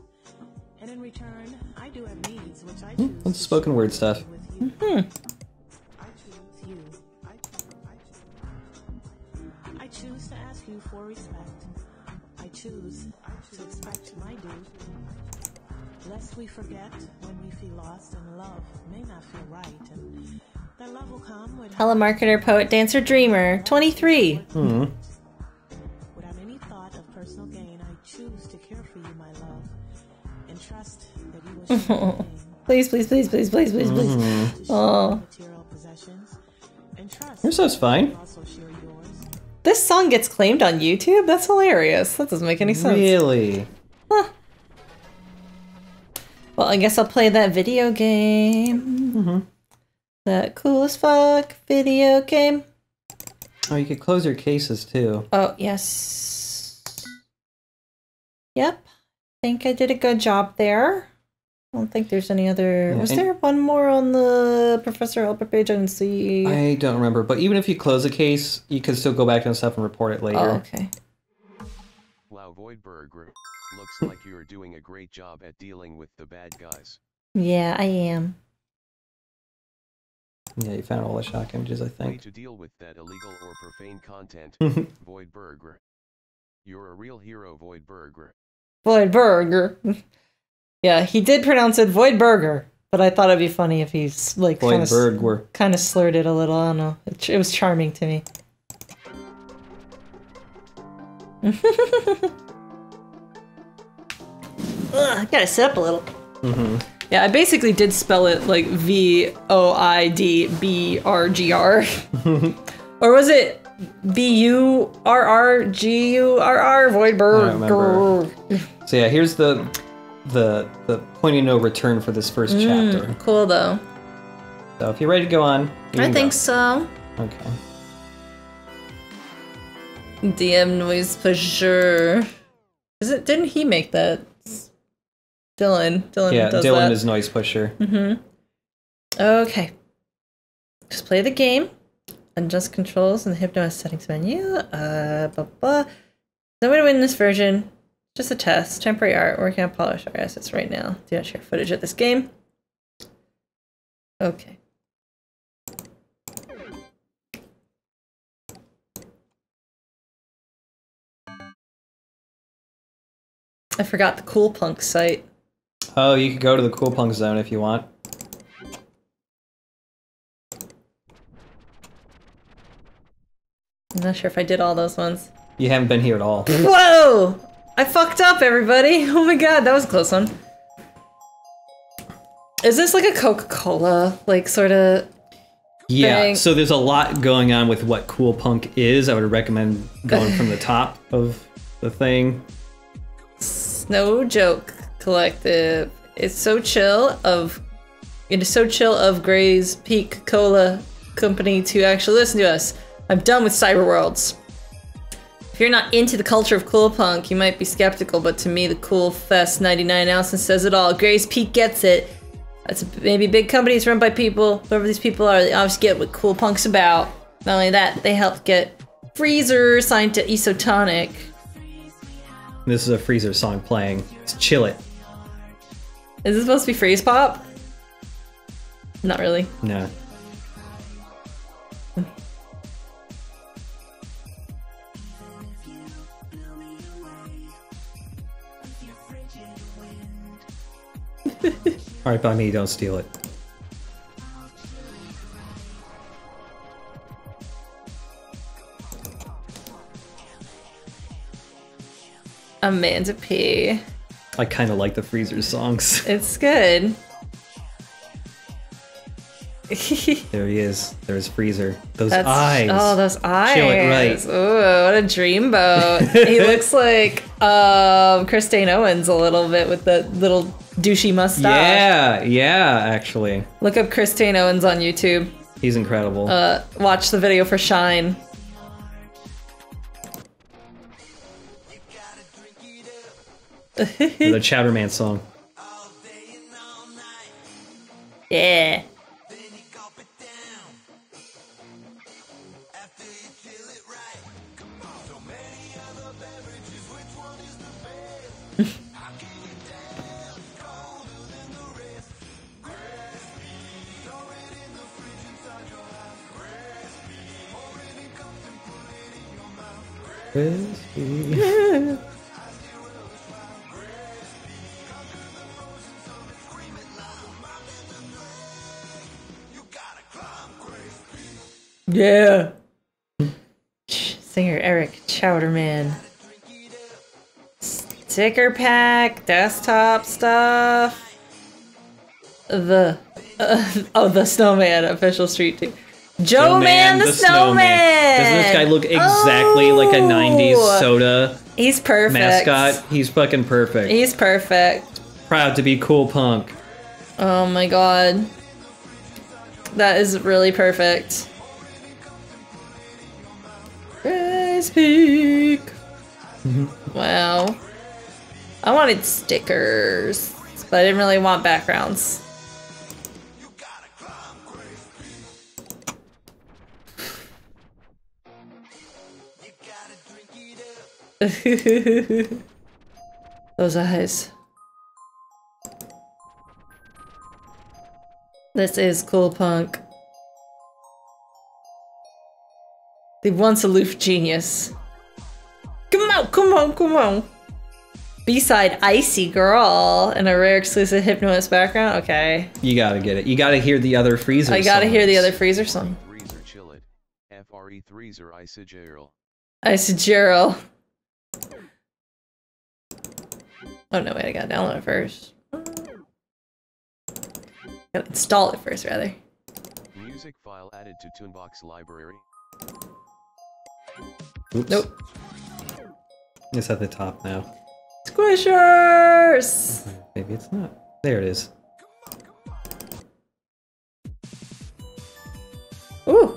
And in return, I do have needs which I choose That's spoken word stuff. share. Hmm. I choose you. I choose, I choose, I choose to ask you for respect. I choose to expect my due. Lest we forget when we feel lost and love may not feel right. And that love will come with Telemarketer, poet, dancer, dreamer, 23. Hmm. Personal gain, I choose to care for you, my love, and trust that you will share. Please, please, please, please, please, please, please. Mhm. Oh. material possessions, and trust Your stuff's fine. also share yours. This song gets claimed on YouTube? That's hilarious. That doesn't make any sense. Really? Well, I guess I'll play that video game. That cool as fuck video game. Oh, you could close your cases too. Oh, yes. Yep. I think I did a good job there. I don't think there's any other. Yeah, Was there one more on the Professor Albert page? I didn't see. I don't remember, but even if you close a case, you can still go back and stuff and report it oh, later. oh, okay. Wow Voidberger. Looks like you're doing a great job at dealing with the bad guys. Yeah, I am. Yeah, you found all the shock images, I Way think. to deal with that illegal or profane content, Voidberger. You're a real hero, Voidberger. Void Burger. yeah, he did pronounce it Void Burger, but I thought it'd be funny if he's like kind of Voidberger. kind of slurred it a little. I don't know. It, it was charming to me. Ugh, I gotta sit up a little. hmm Yeah, I basically did spell it like V O I D B R G R. Or was it B U R R G U R R? Void remember. So yeah, here's the the the point of no return for this first chapter. Mm, cool though. So if you're ready to go on, I think go. so. Okay. DM noise pusher. Is it? Didn't he make that? Dylan. Dylan Yeah, Dylan that. is noise pusher. Mm-hmm. Okay. Just play the game. Adjust controls in the Hypnos settings menu. Uh, blah, blah. No way to win this version. Just a test. Temporary art. Working on polish art assets right now. Do not share footage of this game. Okay. I forgot the Cool Punk site. Oh, you could go to the Cool Punk Zone if you want. I'm not sure if I did all those ones. You haven't been here at all. Whoa! I fucked up, everybody. Oh my god, that was a close one. Is this like a Coca-Cola, like sort of? Yeah, so there's a lot going on with what Cool Punk is. I would recommend going from the top of the thing. No joke collective. It's so chill of. It is so chill of Gray's Peak Cola Company to actually listen to us. I'm done with Cyber Worlds. If you're not into the culture of cool punk, you might be skeptical, but to me, the Cool Fest 99 ounces says it all. Gray's Peak gets it. That's maybe big companies run by people. Whoever these people are, they obviously get what cool punk's about. Not only that, they helped get Freezer signed to Isotonic. This is a Freezer song playing. It's Chill It. Is this supposed to be Freeze Pop? Not really. No. Alright, by me, don't steal it. Amanda P. I kind of like the Freezer songs. It's good. there he is. There's Freezer. Those That's, eyes. Oh, those eyes. Chill it right. Ooh, what a dreamboat. he looks like um, Chris Dane Owens a little bit with the little douchey mustache. Yeah, yeah, actually. Look up Chris Dane Owens on YouTube. He's incredible. Uh, watch the video for Shine. the Chowderman song. Yeah. Yeah. Singer Eric Chowderman. Sticker pack, desktop stuff. The uh, oh, the snowman official street team. Joe, Man, the, snowman. Doesn't this guy look exactly like a '90s Oh. soda He's perfect. mascot? He's fucking perfect. He's perfect. Proud to be cool punk. Oh my god. That is really perfect. Gray's Peak. Mm-hmm. wow. I wanted stickers, but I didn't really want backgrounds. Those eyes. This is cool punk. The once aloof genius. Come on, come on, come on. B-side Icy Girl and a rare exclusive Hypnoist background. Okay. You gotta get it. You gotta hear the other freezer. I gotta hear the songs. other Freezer song. Freezer chill it. FRE threezer Isageril. Icy Gerald. Oh no, wait, I gotta download it first. Gotta install it first, rather. Music file added to Toonbox library. Oops. Nope. It's at the top now. Squishers! Maybe it's not. There it is. Ooh.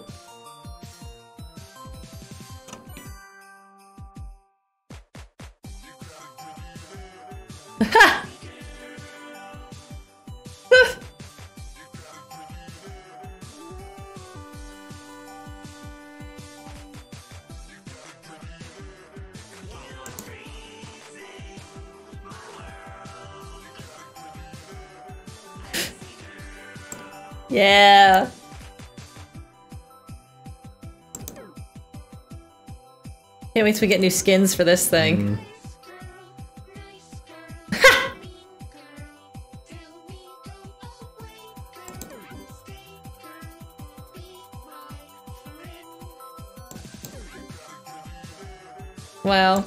Can't wait till we get new skins for this thing. Wow.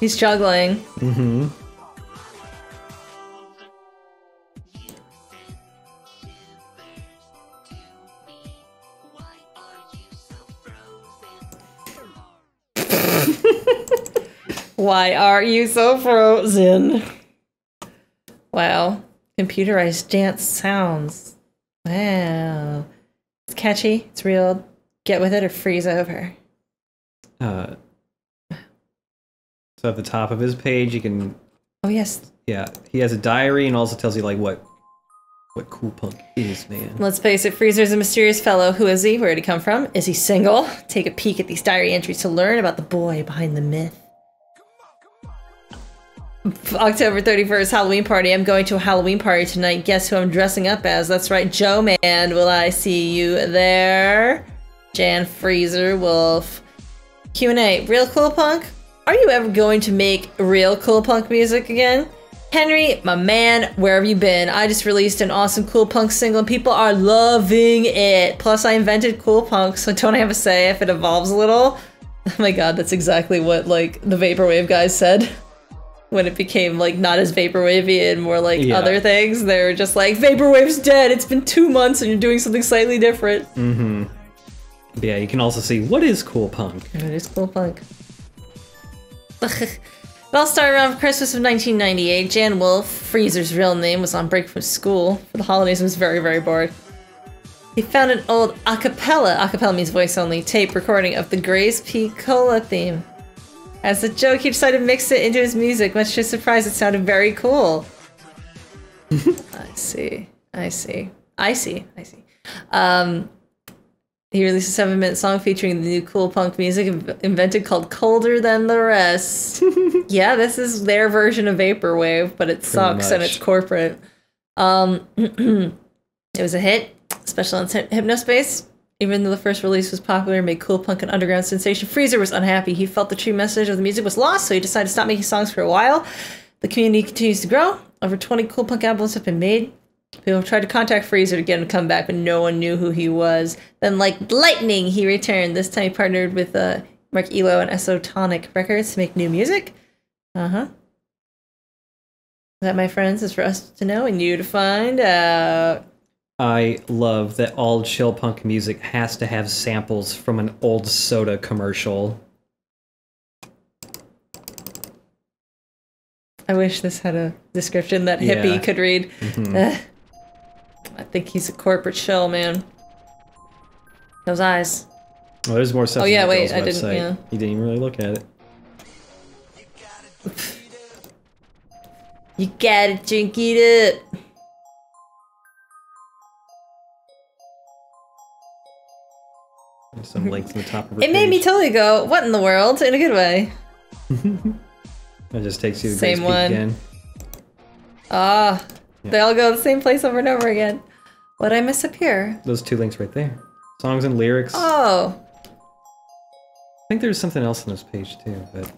He's juggling. Mm-hmm. Why are you so frozen? Wow. Computerized dance sounds. Wow. It's catchy. It's real. Get with it or freeze over. Uh, so at the top of his page, you can Oh, yes. yeah, he has a diary and also tells you like what what cool punk is, man. Let's face it, Freezer's a mysterious fellow. Who is he? Where did he come from? Is he single? Take a peek at these diary entries to learn about the boy behind the myth. October 31st, Halloween party. I'm going to a Halloween party tonight. Guess who I'm dressing up as? That's right, Joe Man. Will I see you there? Jan Freezer Wolf. Q&A. Real Cool Punk? Are you ever going to make real Cool Punk music again? Henry, my man, where have you been? I just released an awesome Cool Punk single and people are loving it. Plus, I invented Cool Punk, so don't I have a say if it evolves a little? Oh my god, that's exactly what, like, the Vaporwave guys said. When it became, like, not as Vaporwavy and more like Yeah. other things, they were just like, Vaporwave's dead, it's been two months and you're doing something slightly different. Mm-hmm. Yeah, you can also see what is cool punk. What is cool punk. it all started around Christmas of 1998. Jan Wolf, Freezer's real name, was on break from school for the holidays and was very, very bored. He found an old a cappella, a cappella means voice only, tape recording of the Gray's Peak Cola theme. As a joke, he decided to mix it into his music, much to his surprise, it sounded very cool. I see. I see. I see. I see. Um, he released a seven minute song featuring the new cool punk music invented called Colder Than the Rest. yeah, this is their version of Vaporwave, but it sucks and it's corporate. Um, it was a hit. Special on Hypnospace. Even though the first release was popular and made cool punk and underground sensation, Freezer was unhappy. He felt the true message of the music was lost, so he decided to stop making songs for a while. The community continues to grow. Over 20 cool punk albums have been made. People tried to contact Freezer to get him to come back, but no one knew who he was. Then, like lightning, he returned. This time he partnered with uh, Mark Elo and Esotonic Records to make new music. Uh huh. That, my friends, is for us to know and you to find out. I love that all chill punk music has to have samples from an old soda commercial. I wish this had a description that Yeah. hippie could read. Mhm. Ugh. I think he's a corporate shell, man. Those eyes. Oh, there's more stuff. Oh, yeah, wait, I didn't- yeah. You didn't even really look at it. You gotta drink it up. Some links in the top of her It made me totally go, what in the world? In a good way. That just takes you to Same Gray's Peak one. again. Ah, they all go the same place over and over again. What I miss up here? Those two links right there. Songs and lyrics. Oh, I think there's something else on this page too, but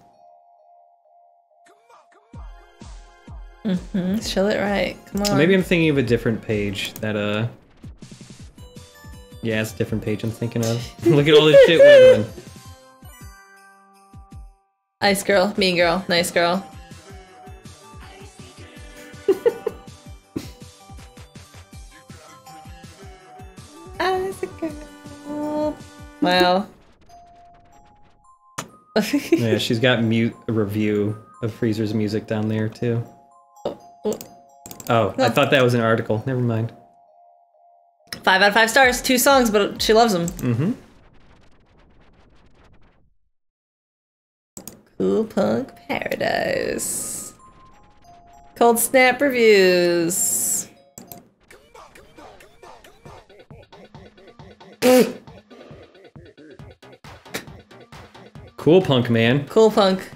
mm-hmm. Show it right. Come on. maybe I'm thinking of a different page that uh Yeah, it's a different page I'm thinking of. Look at all this shit we're doing. Ice girl, mean girl, nice girl. Ice girl. Wow. Yeah, she's got mute a review of Freezer's music down there too. Oh, oh. oh I oh. thought that was an article. Never mind. Five out of five stars, two songs, but she loves them. Mm-hmm. Cool Punk Paradise. Cold Snap Reviews. Cool punk man. Cool Punk.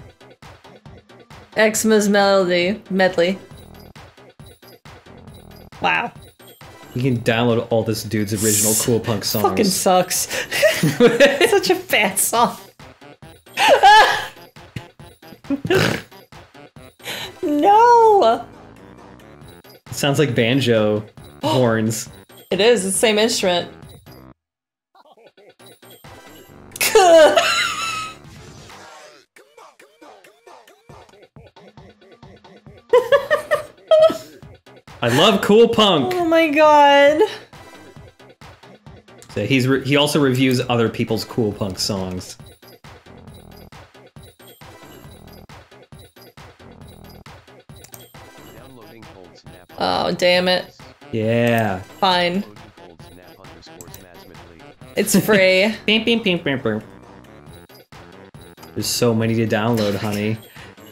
Xmas Melody Medley. Wow. You can download all this dude's original cool punk songs. Fucking sucks. Such a bad song. no! Sounds like banjo horns. It is, it's the same instrument. I love cool punk. oh my god. So he's re- he also reviews other people's cool punk songs. Downloading Cold Snap. Oh, damn it. Yeah. Fine. Downloading Cold Snap underscore Smasmidly. It's free. Beep, beep, beep, beep, beep. There's so many to download, honey.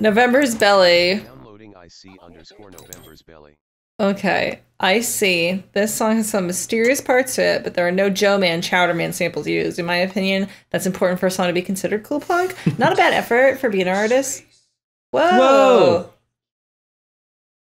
November's Belly. Downloading IC underscore November's Belly. Okay, I see. This song has some mysterious parts to it, but there are no Joe Man, Chowder Man samples used. In my opinion, that's important for a song to be considered cool punk. Not a bad effort for being an artist. Whoa! Whoa!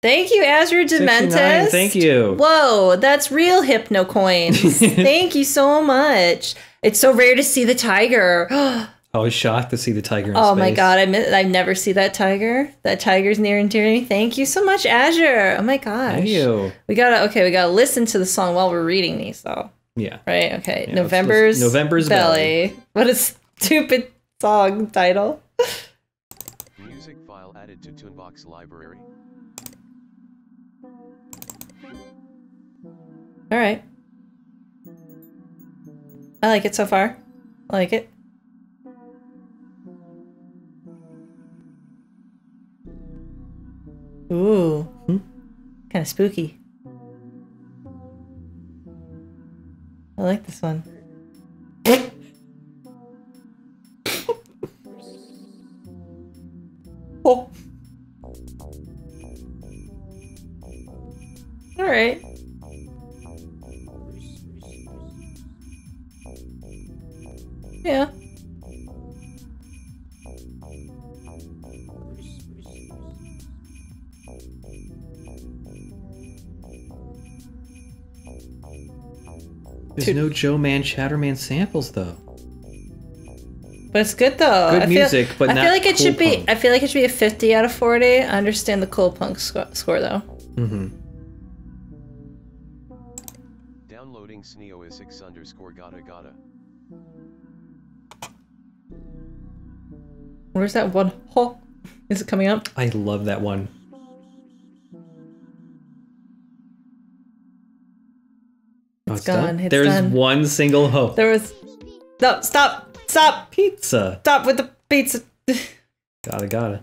Thank you, Azure 69, thank you. Whoa, that's real hypno coins. thank you so much. It's so rare to see the tiger. I was shocked to see the tiger in Oh space. my god, I mi- I never see that tiger. That tiger's near and dear to me. Thank you so much, Azure. Oh my gosh. Thank you. We gotta okay, we gotta listen to the song while we're reading these though. Yeah. Right? Okay. Yeah, let's November's listen- November's Belly. What a stupid song title. Music file added to Toonbox library. Alright. I like it so far. I like it. Spooky. I like this one. There's no Joe Man Chatterman samples though. But it's good though. Good I feel, music, but I not feel like it cool should be. I feel like it should be a fifty out of forty. I understand the cool punk sco- score though. Mm-hmm. Downloading Sneo is 6 underscore gotta gotta. Where's that one? Oh, is it coming up? I love that one. It's There's done. one single hope. There was. No, stop, stop, Pizza. stop with the pizza. Gotta gotta.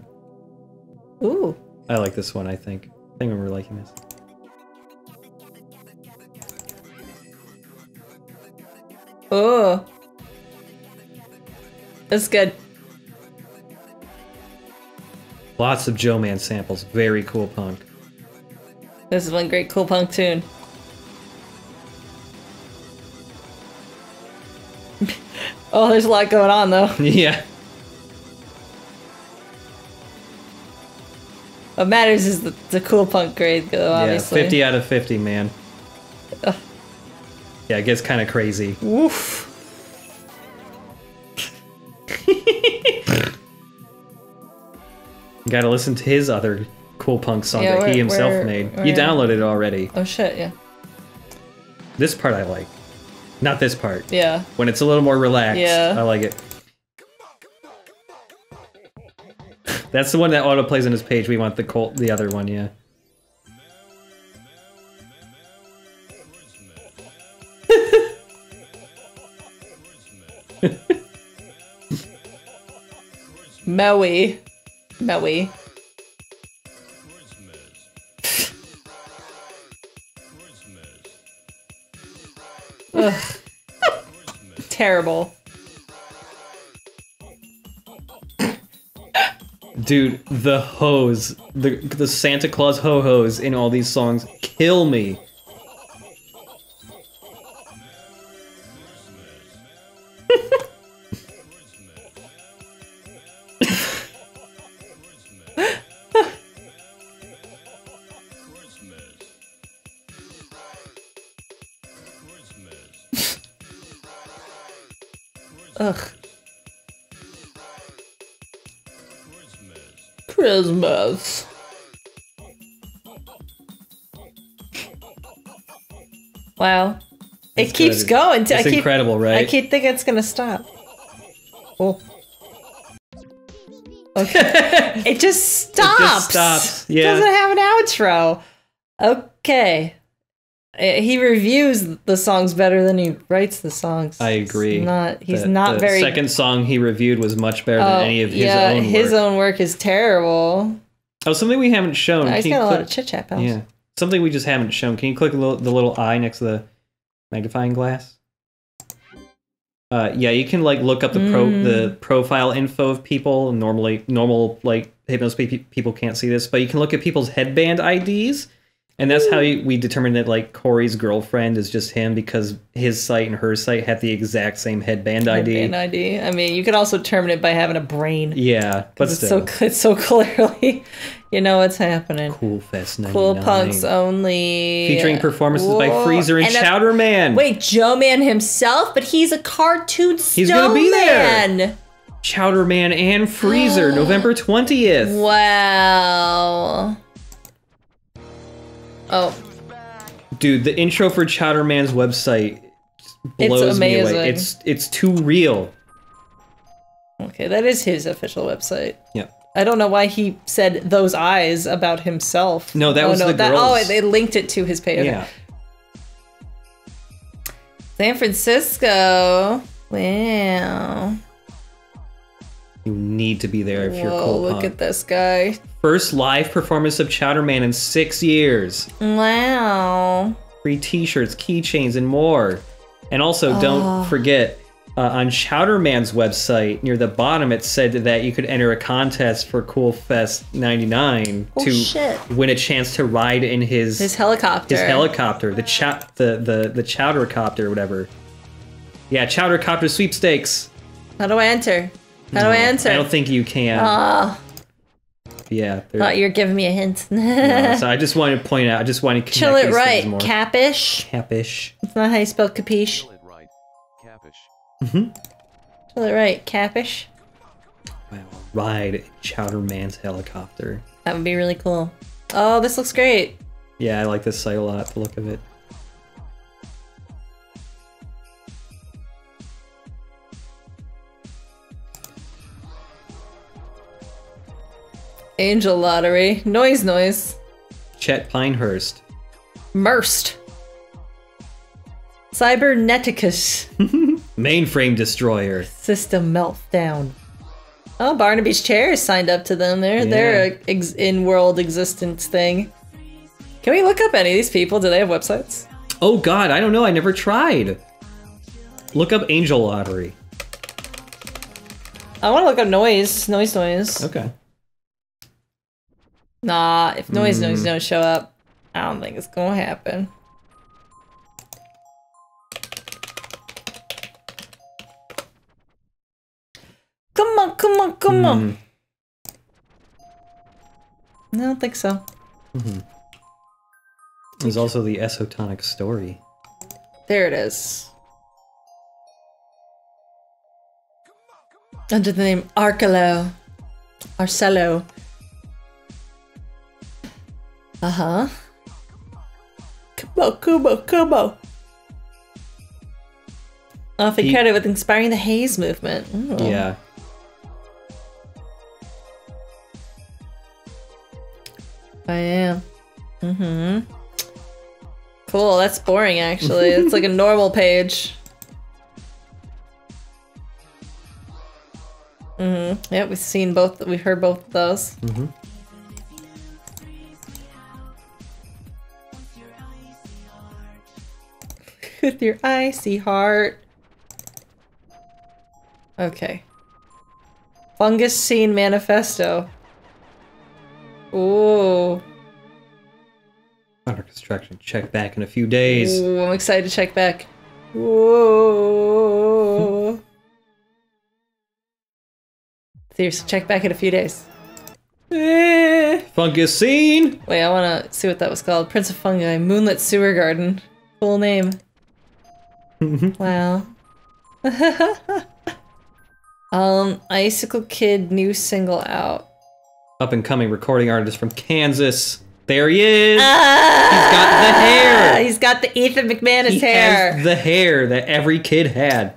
Ooh, I like this one. I think. I think we're liking this. oh, that's good. Lots of Joe Man samples. Very cool punk. This is one great cool punk tune. Oh, there's a lot going on though. yeah. What matters is the, the cool punk grade, though. Obviously. Yeah. 50 out of 50, man. Ugh. Yeah, it gets kind of crazy. Woof. You gotta listen to his other cool punk song Yeah, that he himself where- made. You downloaded it already. Oh shit! Yeah. This part I like. Not this part. Yeah. When it's a little more relaxed. Yeah. I like it. That's the one that auto plays on his page. We want the cult, the other one, yeah. Maui. Maui. Terrible. Dude, the hose, the the Santa Claus ho hos in all these songs kill me. Christmas. Wow. It It's keeps good. going. too. I It's keep, incredible, right? I keep thinking it's gonna stop. Oh. Okay. it just stops. It just stops, yeah. Doesn't have an outro. Okay. Uh, He reviews the songs better than he writes the songs. I agree. He's not. He's The- not the very. second song he reviewed was much better Oh, than any of his yeah, own his work. own work is terrible. Oh, something we haven't shown. No, he's got a lot of chit chat. Yeah, something we just haven't shown. Can you click the little, the little eye next to the magnifying glass? Uh, yeah, you can like look up the pro Mm. the profile info of people. Normally, normal like hypnos pe- people can't see this, but you can look at people's headband IDs, and that's how we determined that like Corey's girlfriend is just him because his site and her site have the exact same headband ID. Headband ID. I mean, you could also determine it by having a brain. Yeah, but it's still, so it's so clearly, you know what's happening. Cool Fest 99. Cool punks only. Featuring performances by Freezer and, a- Chowder Man. Wait, Joe Man himself, but he's a cartoon He's gonna be there. Chowder Man and Freezer, November 20th. Wow. Oh, Dude, the intro for Chowder Man's website blows me amazing. away. It's it's too real. okay, that is his official website. Yeah. I don't know why he said those eyes about himself. No, that oh, was no, the that, Oh, they linked it to his page. Okay. Yeah. San Francisco. Wow. You need to be there if you're Whoa, cool look punk. at this guy. First live performance of Chowder Man in six years. Wow. Free t-shirts, keychains, and more. And also, don't Oh. forget, uh, on Chowder Man's website, near the bottom, it said that you could enter a contest for Cool Fest 99 Oh, to shit. win a chance to ride in his His helicopter. his helicopter, the chow, the the the chowder copter, whatever. Yeah, chowder copter sweepstakes. How do I enter? How do I enter? I don't think you can. Ah. Yeah. they're- Thought you were giving me a hint. no, so I just wanted to point out. I just wanted to Chill it these right. things more. Capish. Capish. It's not how you spell capiche. Spell it right. Capish. Mm-hmm. Chill it right. Capish. Wow. Ride Chowder Man's helicopter. That would be really cool. Oh, this looks great. Yeah, I like this site a lot. The look of it. Angel lottery. Noise, noise. Chet Pinehurst. Merst. Cyberneticus. Mainframe destroyer. System meltdown. Oh, Barnaby's chair is signed up to them. They're they're Yeah. ex- in-world existence thing. Can we look up any of these people? Do they have websites? Oh God, I don't know. I never tried. Look up Angel Lottery. I want to look up noise. Noise, noise. Okay. Nah, if noise, noise Mm. don't show up, I don't think it's gonna happen. Come on, come on, come on. Hmm. I don't think so. There's also the Esotonic story. There it is. Under the name Arcelo. Arcelo. Uh huh. Come on, come on, come on. Often He- credited with inspiring the Haze movement. Ooh. Yeah. I am. Mm-hmm. Cool, that's boring actually. it's like a normal page. Mm-hmm. Yep, we've seen both we've heard both of those. Mm-hmm. With your icy heart. Okay. Fungus Scene Manifesto. Ooh. Under construction. Check back in a few days. Ooh, I'm excited to check back. Whoa. Seriously, check back in a few days. Eh. Fungus scene. Wait, I want to see what that was called. Prince of Fungi, Moonlit Sewer Garden. Full name. Wow. um, Icicle Kid new single out. Up and coming recording artist from Kansas. There he is. Ah, hair. He's got the Ethan McManus he hair. has the hair that every kid had.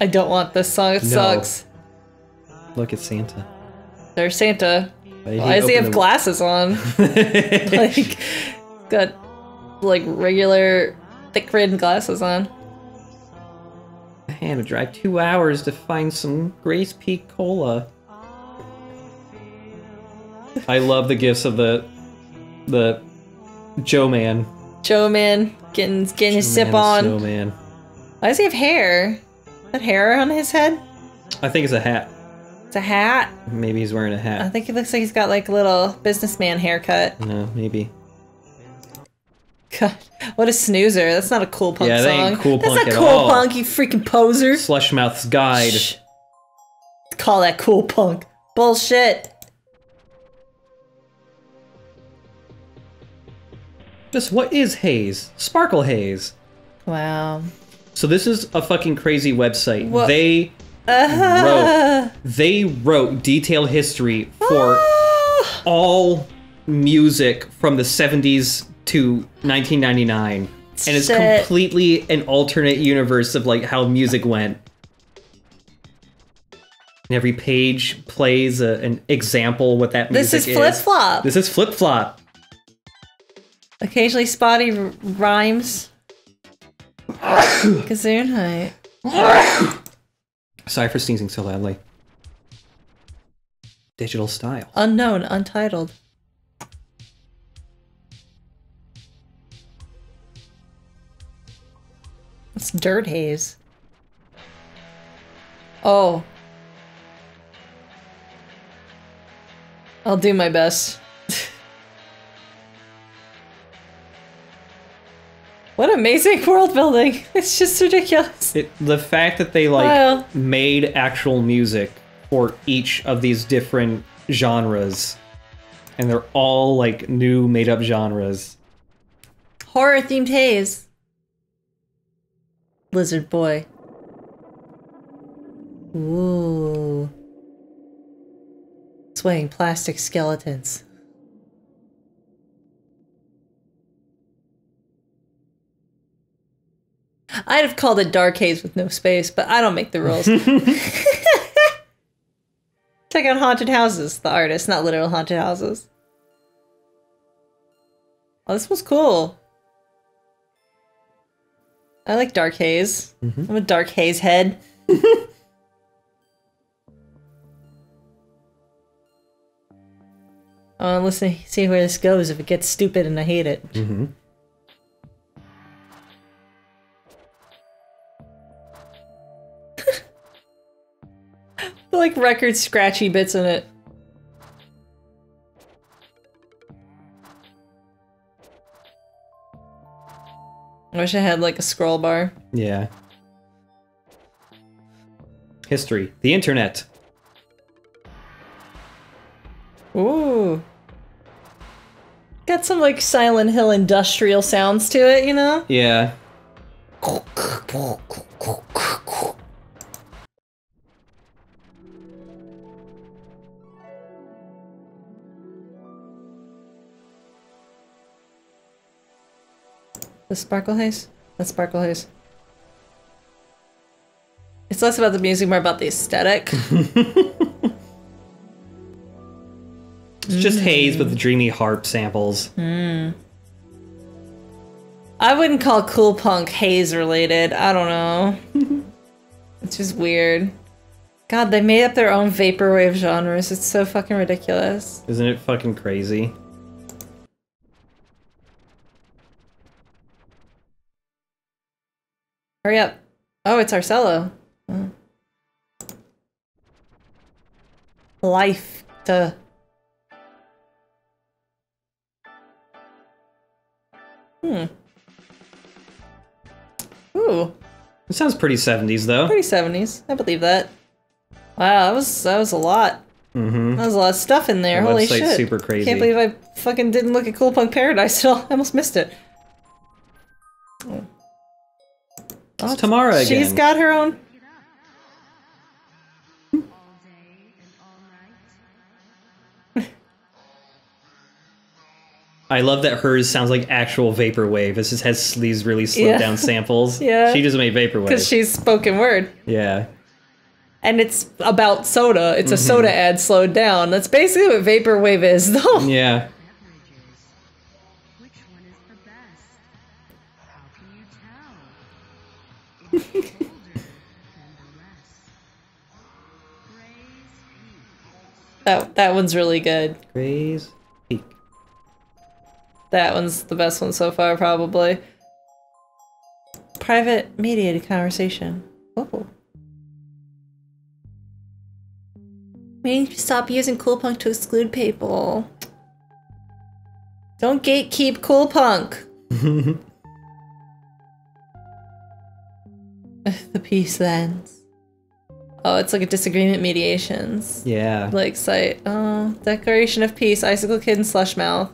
I don't want this song. It No. sucks. Look at Santa. There's Santa. Why does he have glasses on? like, got like regular thick rimmed glasses on. I had to drive two hours to find some Gray's Peak Cola. I love the gifts of the the Joe Man. Joe man getting getting his sip Man, on. Snowman. Why does he have hair? That hair on his head? I think it's a hat. It's a hat. Maybe he's wearing a hat. I think he looks like he's got like a little businessman haircut. No, maybe. God, what a snoozer. That's not a cool punk Yeah, that song. ain't cool That's punk not at cool all. punk, you freaking poser. Slushmouth's Guide. Shh. Call that cool punk. Bullshit. Just what is haze? Sparkle haze. Wow. So this is a fucking crazy website. They wrote they wrote detailed history for ah! all music from the 70s to 1999 and it's Shit. completely an alternate universe of like how music went and every page plays a, an example what that This music is flip flop. this is flip flop Occasionally spotty r- rhymes. Gazoon height. Sorry for sneezing so loudly. Digital style. Unknown, untitled. It's dirt haze. Oh. I'll do my best. What amazing world building! It's just ridiculous. It, the fact that they like Wow. made actual music for each of these different genres, and they're all like new made up genres. Horror themed haze. Lizard boy. Ooh. Swaying plastic skeletons. I'd have called it dark haze with no space, but I don't make the rules. Check out Haunted Houses, the artist, not literal haunted houses. Oh, this was cool. I like dark haze. I'm a dark haze head. Oh, let's see see where this goes. If it gets stupid and I hate it. Mm-hmm. Like record scratchy bits in it. I wish I had like a scroll bar. Yeah. History. The internet. Ooh. Got some like Silent Hill industrial sounds to it, you know? Yeah. The sparkle haze? That's sparkle haze. It's less about the music, more about the aesthetic. It's just haze with dreamy harp samples. Hmm. I wouldn't call cool punk haze related. I don't know. it's just weird. God, they made up their own vaporwave genres. It's so fucking ridiculous. Isn't it fucking crazy? Hurry up. Oh, it's Arcello. Oh. Life. Duh. Hmm. Ooh. It sounds pretty 70s though. Pretty 70s. I believe that. Wow, that was that was a lot. Mm-hmm. That was a lot of stuff in there. The Holy shit. super crazy. Can't believe I fucking didn't look at Cool Punk Paradise at all. I almost missed it. Oh. It's Tamara again. She's got her own. I love that hers sounds like actual vaporwave. It just has these really slimmed Yeah. down samples. Yeah. She just made vaporwave. Because she's spoken word. yeah. And it's about soda. It's a Mhm. soda ad slowed down. That's basically what Vaporwave is, though. Yeah. That, that one's really good. Gray's Peak. That one's the best one so far, probably. Private mediated conversation. Oh. We need to stop using Cool Punk to exclude people. Don't gatekeep Cool Punk. the peace lens. Oh, it's like a disagreement mediations. Yeah. Like site. Oh, Declaration of Peace, Icicle Kid and Slushmouth.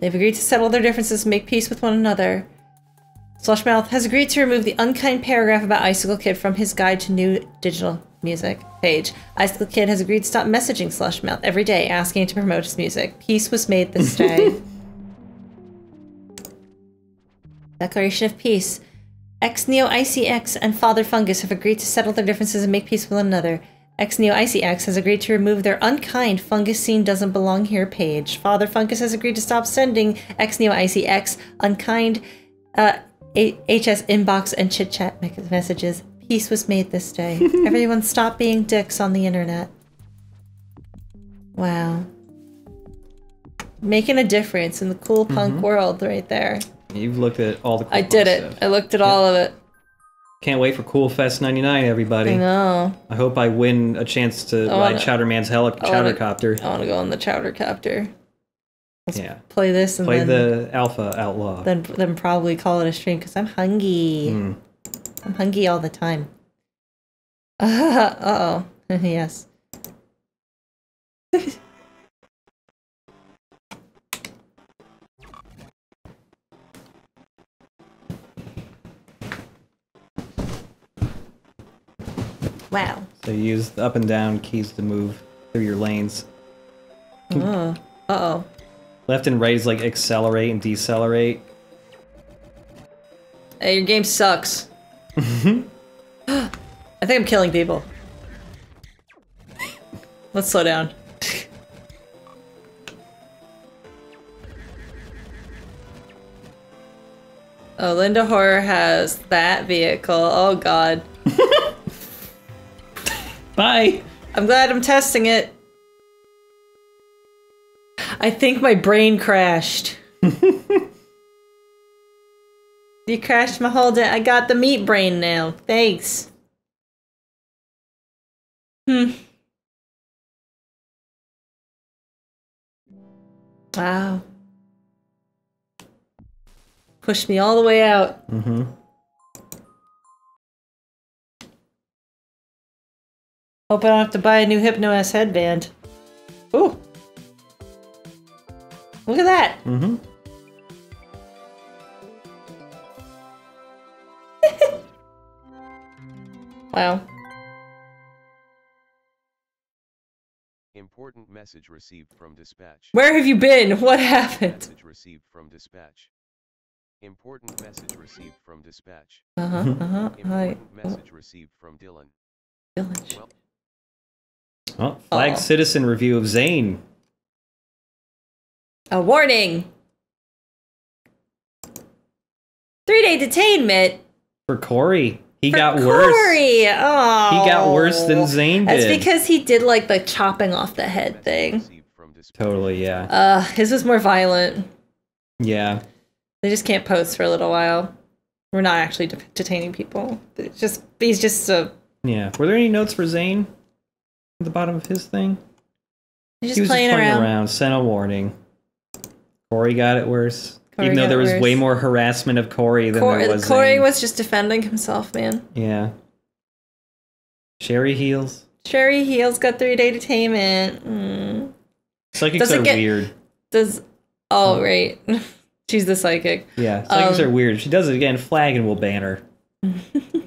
They've agreed to settle their differences and make peace with one another. Slushmouth has agreed to remove the unkind paragraph about Icicle Kid from his guide to new digital music page. Icicle Kid has agreed to stop messaging Slushmouth every day, asking to promote his music. Peace was made this day. Declaration of Peace. Ex Neo ICX and Father Fungus have agreed to settle their differences and make peace with one another. Ex Neo ICX has agreed to remove their unkind Fungus Scene Doesn't Belong Here page. Father Fungus has agreed to stop sending Ex Neo ICX unkind uh, HS inbox and chit chat messages. Peace was made this day. Everyone stop being dicks on the internet. Wow. Making a difference in the cool punk world right there. You've looked at all the. Cool I did it. stuff. I looked at all of it. Can't wait for Cool Fest '99, everybody. I know. I hope I win a chance to I ride wanna- Chowderman's heli- I Chowdercopter. Want to go on the chowder copter. yeah. Play this and Play then, the Alpha Outlaw. then then probably call it a stream because I'm hungry. Mm. I'm hungry all the time. Uh oh. yes. wow. So you use the up and down keys to move through your lanes. Uh oh. Left and right is like accelerate and decelerate. Hey, your game sucks. I think I'm killing people. Let's slow down. oh, Linda Horror has that vehicle. Oh god. Bye. I'm glad I'm testing it. I think my brain crashed. you crashed my whole day. I got the meat brain now. Thanks. Hmm. Wow. Pushed me all the way out. Mm-hmm. Hope I don't have to buy a new Hypno S headband. Ooh. Look at that. Mm-hmm. Wow. Important message received from dispatch. Where have you been? What happened? Message received from dispatch. Important message received from dispatch. Uh huh. Uh huh. Hi. Message received from Dylan. Village. Well, Oh, flag Oh. citizen review of Zane. A warning. Three day detainment. For Corey. He for got worse. Corey. Oh. He got worse than Zane That's because he did like the chopping off the head thing. received from dispatch. Totally, yeah. Uh, his was more violent. Yeah. They just can't post for a little while. We're not actually de- detaining people. It's just he's just a Yeah. Were there any notes for Zane the bottom of his thing? he's just he was playing, just playing around. around. Sent a warning. Corey got it worse. Corey Even though there was worse. way more harassment of Corey than Corey, there was Corey Zane. was just defending himself, man. Yeah. Sherry heels. Sherry Heels got three day detainment. Mm. Psychics Does are get- weird. Does oh right, she's the psychic. Yeah, psychics Um, are weird. If she does it again, flag and we'll ban her.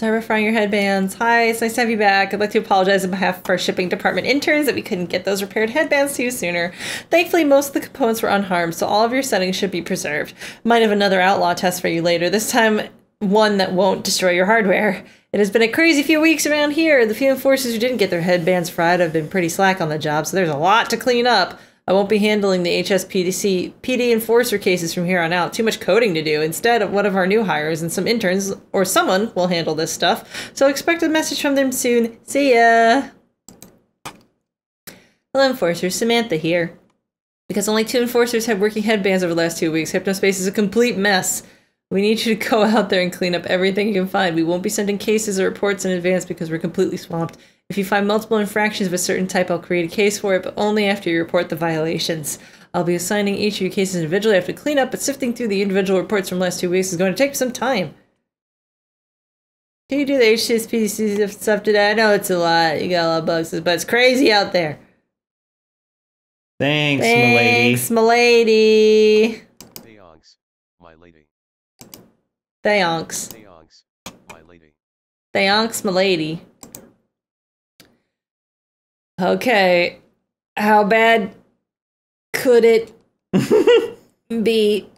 Sorry for frying your headbands. Hi, it's nice to have you back. I'd like to apologize on behalf of our shipping department interns that we couldn't get those repaired headbands to you sooner. Thankfully, most of the components were unharmed, so all of your settings should be preserved. Might have another outlaw test for you later, this time one that won't destroy your hardware. It has been a crazy few weeks around here. The few enforcers who didn't get their headbands fried have been pretty slack on the job, so there's a lot to clean up. I won't be handling the HSPDC PD enforcer cases from here on out. Too much coding to do. Instead, one of our new hires and some interns or someone will handle this stuff. So expect a message from them soon. See ya. Hello, enforcers. Samantha here. Because only two enforcers had working headbands over the last two weeks, Hypnospace is a complete mess. We need you to go out there and clean up everything you can find. We won't be sending cases or reports in advance because we're completely swamped. If you find multiple infractions of a certain type, I'll create a case for it, but only after you report the violations. I'll be assigning each of your cases individually after cleanup, but sifting through the individual reports from last two weeks is going to take some time. Can you do the HSPC stuff today? I know it's a lot. You got a lot of bugs, but it's crazy out there. Thanks, Thanks, milady. milady. Thanks, my lady. Thanks. Thanks, my lady. Thanks, milady. Okay. How bad could it be?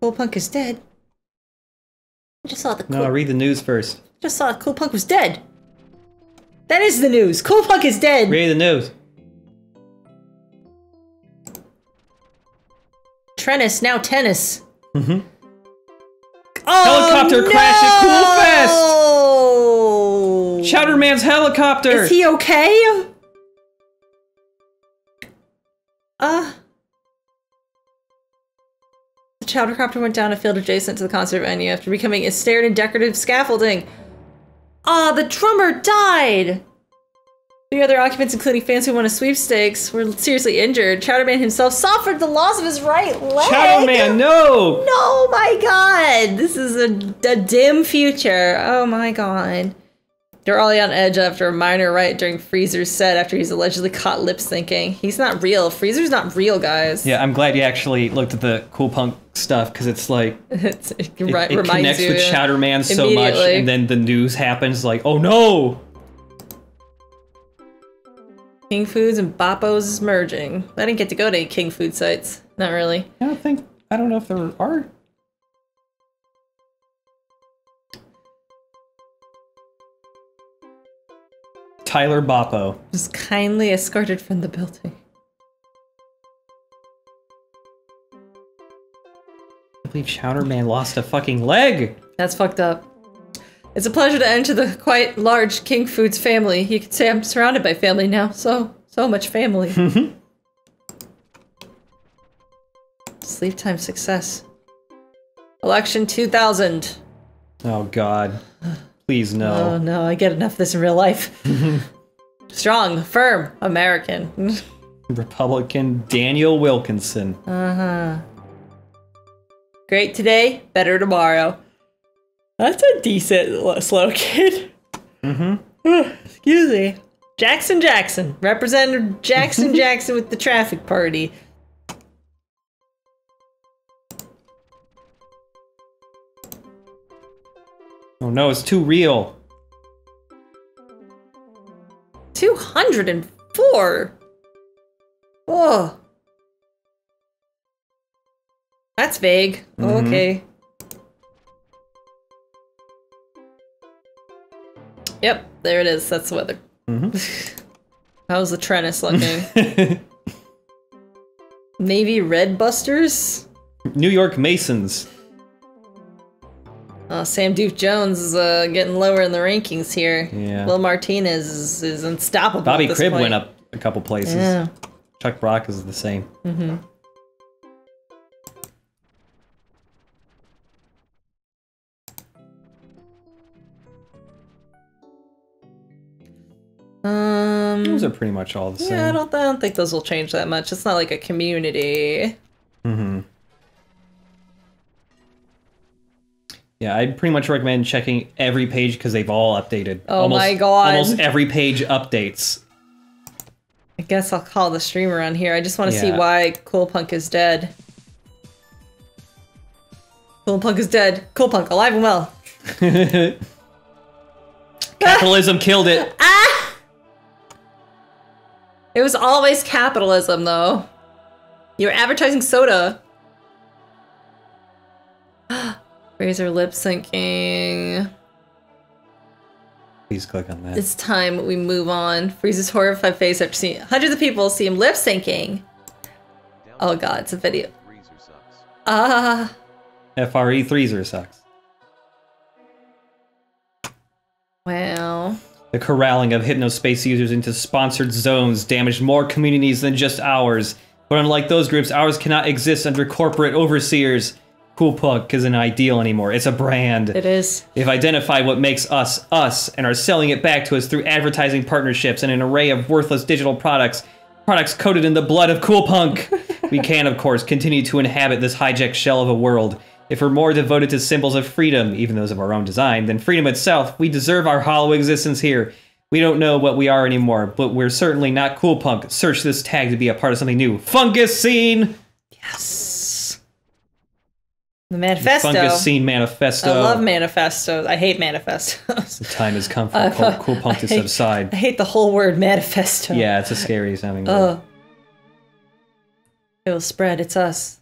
Cool Punk is dead. I just saw the cool, No, read the news first. just saw Cool Punk was dead. That is the news. Cool Punk is dead. Read the news. Trennis, now tennis. Mhm. Oh, Helicopter crash at Cool Fest! Chowder Man's helicopter. Is he okay? Uh. The chowdercopter went down a field adjacent to the concert venue after becoming a ensnared in decorative scaffolding. Ah, the drummer died! The other occupants, including fans who won a sweepstakes, were seriously injured. Chowderman himself suffered the loss of his right leg. Chowder Man, no. No, my god! This is a, a dim future. Oh my god. They're all on edge after a minor riot during Freezer's set after he's allegedly caught lip syncing. He's not real. Freezer's not real, guys. Yeah, I'm glad you actually looked at the cool punk stuff because it's like It's, it, it, it connects you with Chowder Man so much, and then the news happens. Like, oh no! King Foods and Bappo's merging. I didn't get to go to any King Food sites. Not really. I don't think. I don't know if there are. Tyler Boppo. Was kindly escorted from the building. I believe Chowder Man lost a fucking leg. That's fucked up. It's a pleasure to enter the quite large King Foods family. You could say I'm surrounded by family now. So, so much family. Mm-hmm. Sleep time success. Election 2000. Oh God! Please no. Oh no. I get enough of this in real life. Strong, firm, American. Republican Daniel Wilkinson. Uh huh. Great today, better tomorrow. That's a decent lo- slogan. Mm-hmm. Excuse me. Jackson Jackson, Representative Jackson Jackson with the traffic party. Oh no, it's too real. 204. Whoa. That's vague. Mhm. Okay. Yep, there it is. That's the weather. Mhm. How's the Trennis looking? Navy Red Busters? New York Masons. Uh, Sam Duke Jones is uh, getting lower in the rankings here. Yeah. Will Martinez is, is unstoppable. Bobby Cribb point. went up a couple places. Yeah. Chuck Brock is the same. Mm-hmm. Um, Those are pretty much all the same. yeah, I don't, I don't think those will change that much. It's not like a community. Mm-hmm. Yeah, I'd pretty much recommend checking every page because they've all updated. Oh almost, my God. Almost every page updates. I guess I'll call the streamer on here. I just want to see why Cool Punk is dead. Cool Punk is dead. Cool Punk alive and well. Capitalism killed it. Ah! It was always capitalism, though. You were advertising soda. Razor lip syncing. Please click on that. It's time we move on. Freeze's horrified face after seeing hundreds of people see him lip syncing. Oh god, it's a video. Ah, FRE Threeser sucks. wow. The corralling of hypnospace users into sponsored zones damaged more communities than just ours. But unlike those groups, ours cannot exist under corporate overseers. Cool Punk isn't ideal anymore. It's a brand. It is. They've identified what makes us us and are selling it back to us through advertising partnerships and an array of worthless digital products. Products coated in the blood of Cool Punk. we can, of course, continue to inhabit this hijacked shell of a world. If we're more devoted to symbols of freedom, even those of our own design, than freedom itself, we deserve our hollow existence here. We don't know what we are anymore, but we're certainly not Cool Punk. Search this tag to be a part of something new. Fungus Scene! Yes. The manifesto. Fungus Scene Manifesto. I love manifestos. I hate manifestos. The time has come for I- cool, cool Punk to subside. I hate the whole word manifesto. Yeah, it's a scary sounding word. Ugh. It will spread. It's us.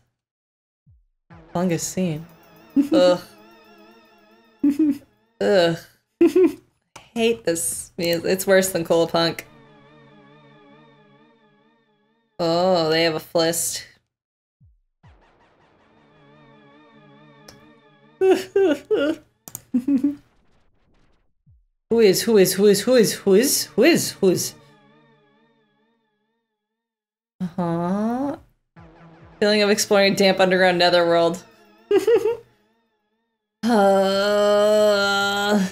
Fungus scene. Ugh. Ugh. I hate this music. It's worse than Cool Punk. Oh, they have a flist. Who is, who is, who is, who is, who is, who is, who is? Uh-huh. Feeling of exploring a damp underground netherworld. uh,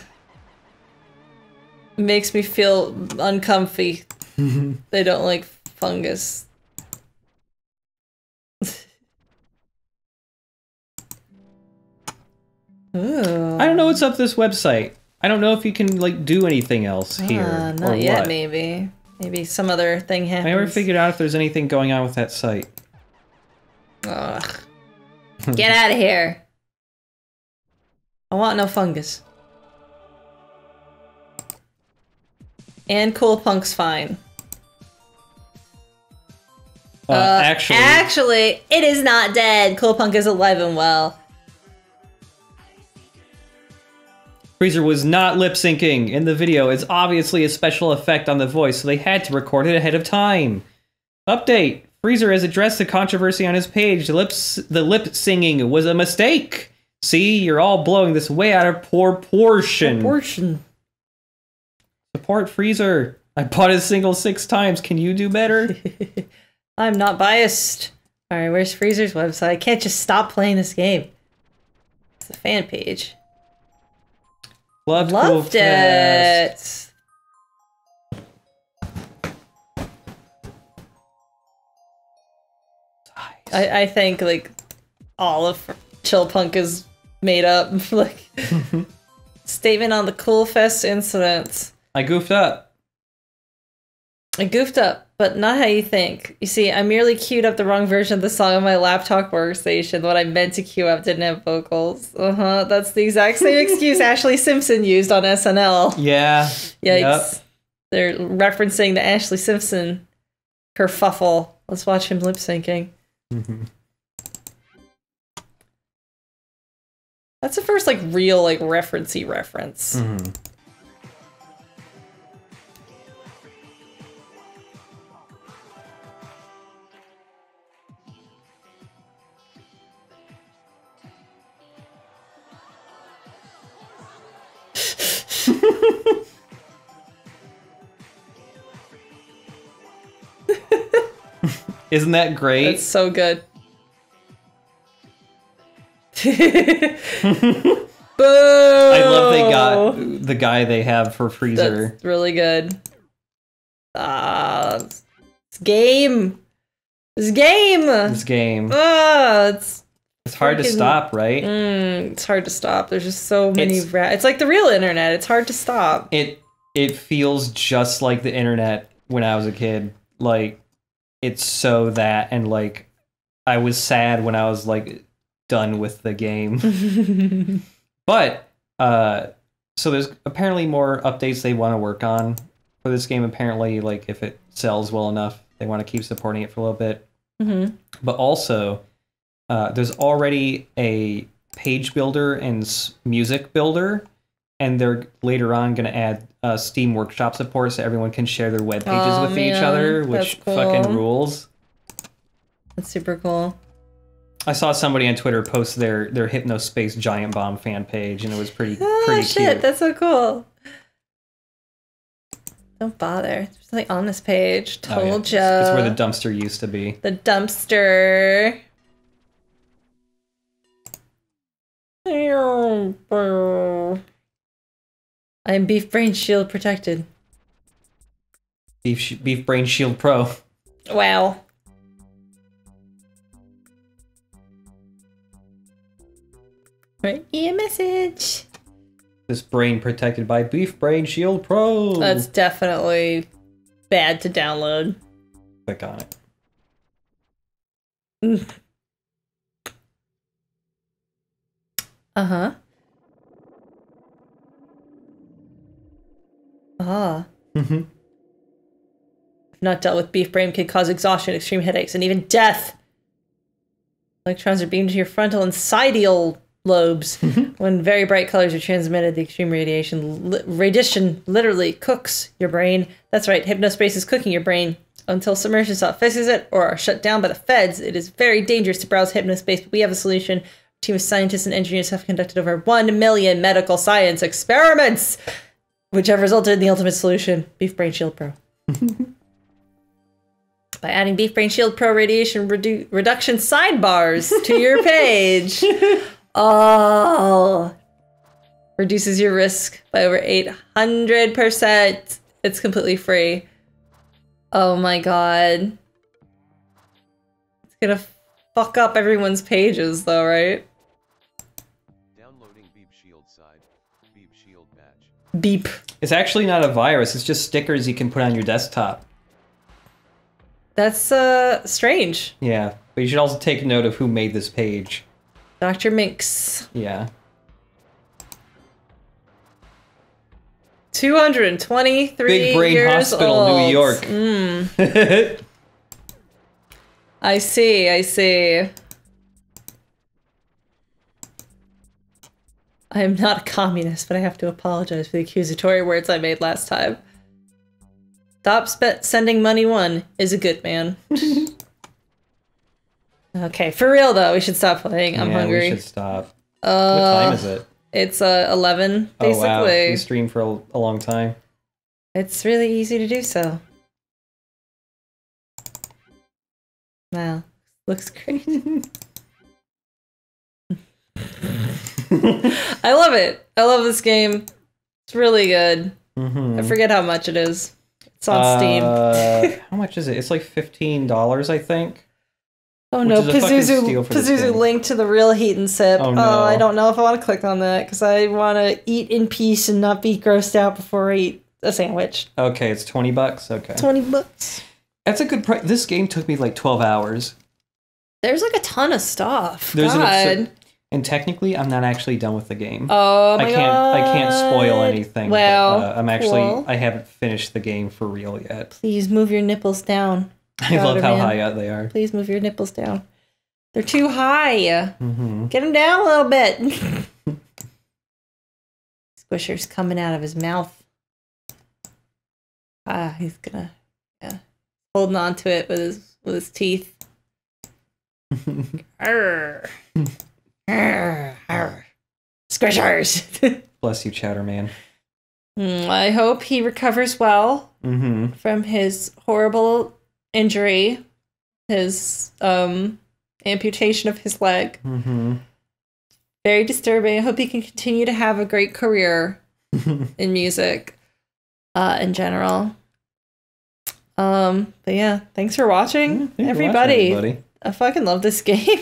makes me feel uncomfy. they don't like fungus. Ooh. I don't know what's up this website. I don't know if you can like do anything else here Uh, or not yet, what. maybe. Maybe some other thing happens. I never figured out if there's anything going on with that site. Ugh. Get out of here. I want no fungus. And Cool Punk's fine. Uh, actually, Actually, it is not dead. Cool Punk is alive and well. Freezer was not lip syncing in the video. It's obviously a special effect on the voice, so they had to record it ahead of time. Update: Freezer has addressed the controversy on his page. The lips, the lip singing was a mistake. See, you're all blowing this way out of proportion. Abortion. Support Freezer. I bought his single six times. Can you do better? I'm not biased. Alright, where's Freezer's website? I can't just stop playing this game. It's a fan page. Loved, Cool Loved Fest. it. I, I think like all of Chill Punk is made up. like statement on the Cool Fest incident. I goofed up. I goofed up, but not how you think. You see, I merely queued up the wrong version of the song on my laptop workstation. What I meant to queue up didn't have vocals. Uh huh. That's the exact same excuse Ashlee Simpson used on SNL. Yeah. Yikes. Yep. They're referencing the Ashlee Simpson kerfuffle. Let's watch him lip syncing. That's the first like real like referencey reference. Mhm. Isn't that great? That's so good. Boo! I love they got the guy they have for Freezer. That's really good. Ah, it's it's game. It's game. this game. Ah, it's It's hard to stop, right? mm, it's hard to stop. There's just so many. It's- Ra- it's like the real internet. It's hard to stop. It it feels just like the internet when I was a kid. Like it's so that and like I was sad when I was like done with the game. but uh so there's apparently more updates they want to work on for this game apparently like if it sells well enough they want to keep supporting it for a little bit Mhm. but also uh, there's already a page builder and music builder and they're later on going to add uh, steam workshop support so everyone can share their web pages Oh, with each other which that's fucking rules That's super cool. i saw somebody on twitter post their their hypnospace giant bomb fan page and it was pretty Ah, pretty shit, cute that's so cool. Don't bother. It's like on this page. Oh, Told yeah. ya. It's- it's where the dumpster used to be The dumpster. I am beef brain shield protected. beef, beef brain shield pro Wow. Right. E message. this brain protected by beef brain shield pro That's definitely bad to download. click on it mm. Uh huh. Ah. Mm-hmm. If not dealt with, beef brain can cause exhaustion, extreme headaches, and even death. Electrons are beamed to your frontal and sideal lobes. when very bright colors are transmitted, the extreme radiation li- radiation literally cooks your brain. That's right, hypnospace is cooking your brain until submersion stop fixes it or are shut down by the feds. It is very dangerous to browse hypnospace, but we have a solution. Team of scientists and engineers have conducted over 1 million medical science experiments, which have resulted in the ultimate solution Beef Brain Shield Pro. By adding Beef Brain Shield Pro radiation redu- reduction sidebars to your page. oh. Reduces your risk by over 800%. It's completely free. Oh my god. It's gonna fuck up everyone's pages though, right? Beep. It's actually not a virus. It's just stickers you can put on your desktop. That's uh strange. Yeah, but you should also take note of who made this page. Dr. Minx. Yeah. 223 Big Brain years Hospital, old. New York. Mm, I see, I see. I am not a communist, but I have to apologize for the accusatory words I made last time. Stop sending money one is a good man. okay, for real though, we should stop playing. I'm yeah, hungry. We should stop. Uh, what time is it? It's uh 11 Oh wow, we streamed for a, a long time. It's really easy to do so. Wow, looks great. I love it. I love this game. It's really good. Mhm. I forget how much it is. It's on Steam. Uh, how much is it? It's like fifteen dollars, I think. Oh no, is a fucking Pazuzu, Pazuzu linked to the real heat and sip. Oh, Oh, no. I don't know if I want to click on that because I want to eat in peace and not be grossed out before I eat a sandwich. Okay, it's twenty bucks. Okay, 20 bucks. that's a good price. This game took me like twelve hours. There's like a ton of stuff. There's an God. absurd- and technically, I'm not actually done with the game. Oh my I can't. I can't spoil anything. Well, but, uh, I'm actually. cool. I haven't finished the game for real yet. Please move your nipples down. I love how Man. high up they are. Please move your nipples down. They're too high. hmm Get them down a little bit. Squisherz coming out of his mouth. Ah, he's gonna, yeah, holding on to it with his with his teeth. Squisherz. Bless you, Chatterman. Hmm, I hope he recovers well hmm from his horrible injury, his um amputation of his leg. hmm Very disturbing. I hope he can continue to have a great career in music, uh, in general. Um, but yeah, thanks for watching, Thanks for watching, everybody. everybody. I fucking love this game.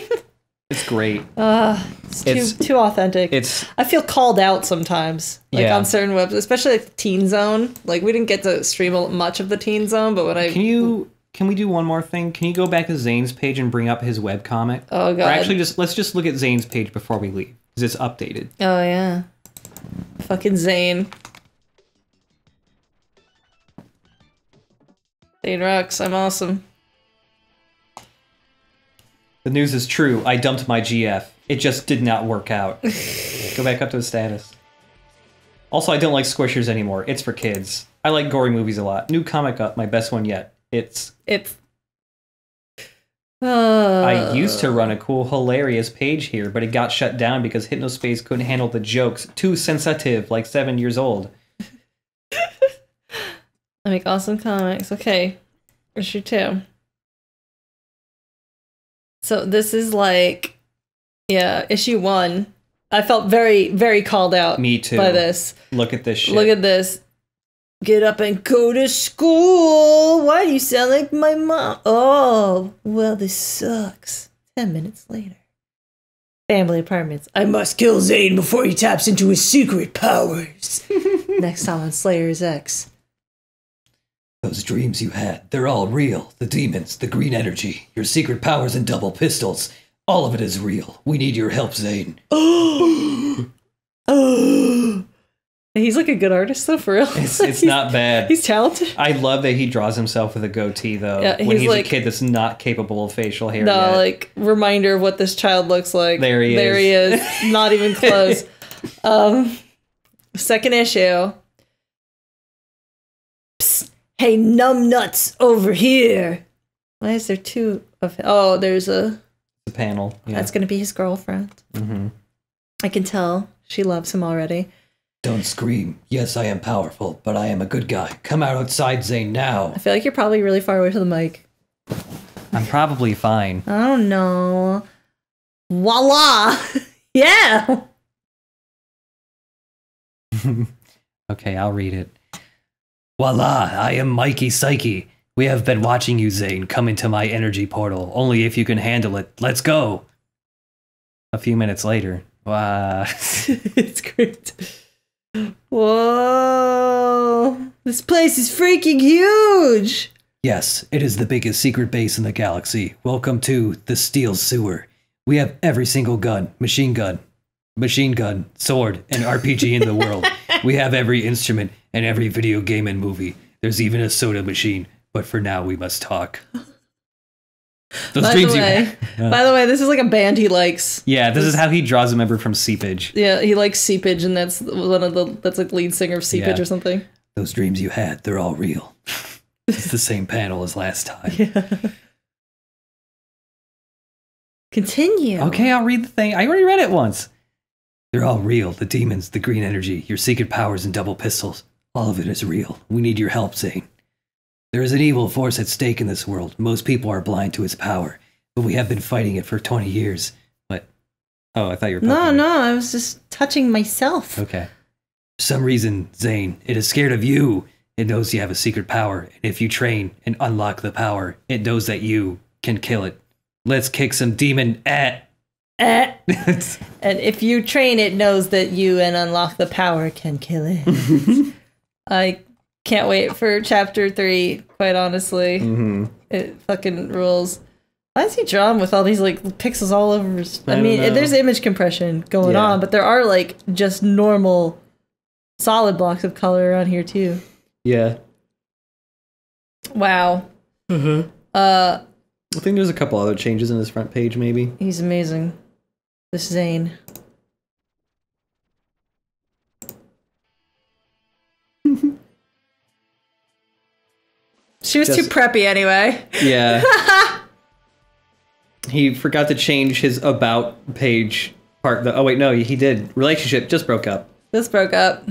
It's great. uh, it's too It's- too authentic. It's I feel called out sometimes, like Yeah. on certain webs, especially like Teen Zone. Like we didn't get to stream much of the Teen Zone, but when I Can you can we do one more thing? Can you go back to Zane's page and bring up his web comic? Oh Or god. actually just let's just look at Zane's page before we leave. Because it's updated. oh yeah. Fucking Zane. Zane rocks. I'm awesome. The news is true. I dumped my GF. It just did not work out. go back up to the status. Also, I don't like Squisherz anymore. It's for kids. I like gory movies a lot. New comic up, my best one yet. It's It's. Uh, I used to run a cool, hilarious page here, but it got shut down because Hypnospace couldn't handle the jokes. Too sensitive, like seven years old. I make awesome comics. Okay, issue two. So this is like, yeah, issue one. I felt very, very called out Me too. by this. Look at this shit. Look at this. Get up and go to school. Why do you sound like my mom? Oh, well, this sucks. Ten minutes later. Family apartments. I must kill Zane before he taps into his secret powers. Next time on Slayers X. Those dreams you had, they're all real. The demons, the green energy, your secret powers and double pistols. All of it is real. We need your help, Zane. Oh, He's like a good artist, though, for real. It's, it's not bad. He's talented. I love that he draws himself with a goatee, though. Yeah, when he's he's like- a kid that's not capable of facial hair No, yet. like reminder of what this child looks like. There he There is. he is. Not even close. um, second issue. Psst, hey, numb nuts over here. Why is there two of? Oh, there's a The panel. Yeah. That's gonna be his girlfriend. Mm -hmm. I can tell she loves him already. Don't scream. Yes, I am powerful, but I am a good guy. Come out outside, Zane, now. I feel like you're probably really far away from the mic. I'm probably fine. I don't know. Voila! yeah. Okay, I'll read it. Voila, I am Mikey Psyche. We have been watching you, Zane, come into my energy portal. Only if you can handle it. Let's go. A few minutes later. Wow. it's great. Whoa! This place is freaking huge! Yes, it is the biggest secret base in the galaxy. Welcome to the Steel Sewer. We have every single gun, machine gun, machine gun, sword, and RPG in the world. We have every instrument and every video game and movie. There's even a soda machine. But for now, we must talk. Those By the dreams you way, by the way, this is like a band he likes. Yeah, this is how he draws a member from Seepage. Yeah, he likes Seepage, and that's one of the that's like lead singer of Seepage Yeah. or something. Those dreams you had, they're all real. it's the same panel as last time. Yeah. Continue. Okay, I'll read the thing. I already read it once. They're all real. The demons, the green energy, your secret powers, and double pistols. All of it is real. We need your help, Zane. There is an evil force at stake in this world. Most people are blind to its power, but we have been fighting it for 20 years. What? Oh, I thought you were. No, no, I was just touching myself. Okay. For some reason, Zane, it is scared of you. It knows you have a secret power, and if you train and unlock the power, it knows that you can kill it. Let's kick some demon at. Eh. and if you train, it knows that you and unlock the power can kill it. I can't wait for chapter three. Quite honestly, Mm-hmm. it fucking rules. Why is he drawn with all these like pixels all over? His, I, I mean, know. there's image compression going Yeah. on, but there are like just normal, solid blocks of color around here too. Yeah. Wow. Mm-hmm. Uh, I think there's a couple other changes in this front page, maybe. he's amazing. This Zane. She was too preppy anyway. Yeah. he forgot to change his about page part. Oh wait, no, he did. Relationship just broke up. This broke up.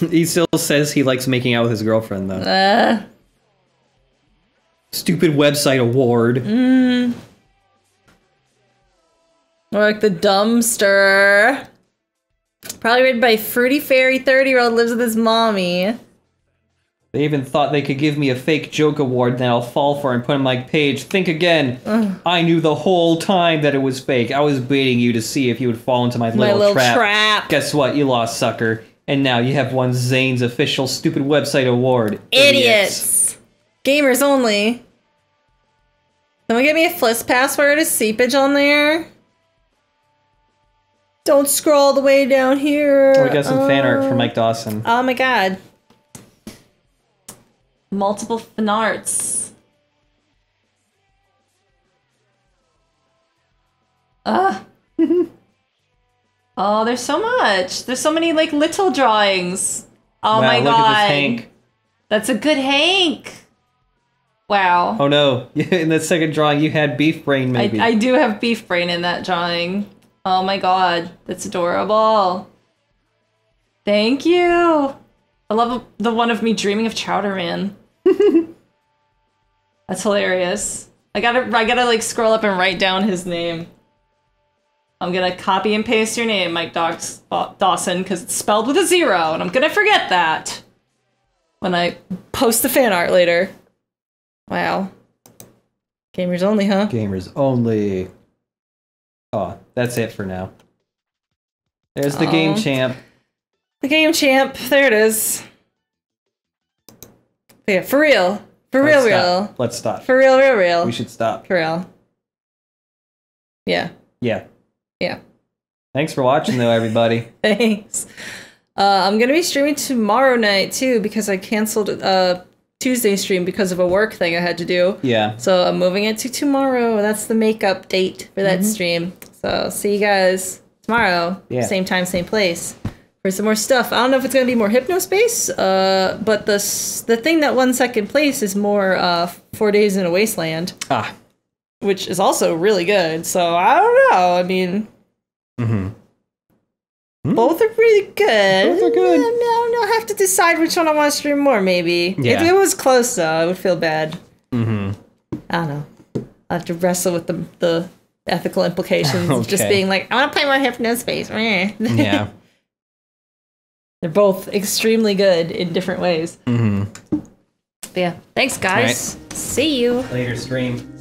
He still says he likes making out with his girlfriend though. Uh, Stupid website award. mm. Or like the dumpster. Probably read by Fruity Fairy 30 year old lives with his mommy. They even thought they could give me a fake joke award that I'll fall for and put on my page. Think again. I knew the whole time that it was fake. I was baiting you to see if you would fall into my little, My little trap. trap. Guess what? You lost, sucker. And now you have won Zane's official stupid website award. Idiots. Gamers only. Someone get me a Fliss password, a seepage on there. Don't scroll all the way down here. Oh, we got some fan art Oh. from Mike Dawson. Oh my god. Multiple fan arts. Ah. oh, there's so much. There's so many like little drawings. Oh wow, my look god. at this Hank. That's a good Hank. Wow. Oh no! In the second drawing, you had beef brain. I, Maybe. I do have beef brain in that drawing. Oh my god, that's adorable. Thank you. I love the one of me dreaming of Chowderman. that's hilarious. I gotta, I gotta like scroll up and write down his name. I'm gonna copy and paste your name, Mike Dox- Dawson, because it's spelled with a zero, and I'm gonna forget that when I post the fan art later. Wow. Gamers only, huh? Gamers only. Oh, that's it for now. There's the game champ. The game champ. There it is. Yeah, for real. For real, Let's real. stop. Let's stop. For real, real, real. We should stop. For real. Yeah. Yeah. Yeah. Thanks for watching, though, everybody. Thanks. Uh, I'm gonna be streaming tomorrow night too because I canceled uh Tuesday stream because of a work thing I had to do. Yeah. So I'm moving it to tomorrow. That's the makeup date for that stream. So see you guys tomorrow. Yeah. Same time, same place. For some more stuff. I don't know if it's gonna be more hypnospace, uh, but the the thing that won second place is more uh, four days in a wasteland. Ah. which is also really good. So I don't know. I mean, Mm-hmm. both are really good. Both are good. No, no, I'll have to decide which one I want to stream more. Maybe if it was close, though, I would feel bad. Mm-hmm. I don't know. I have to wrestle with the the ethical implications of just being like, I want to play more Hypnospace. Yeah. They're both extremely good in different ways. mm-hmm. But yeah. Thanks, guys. See you. Later stream.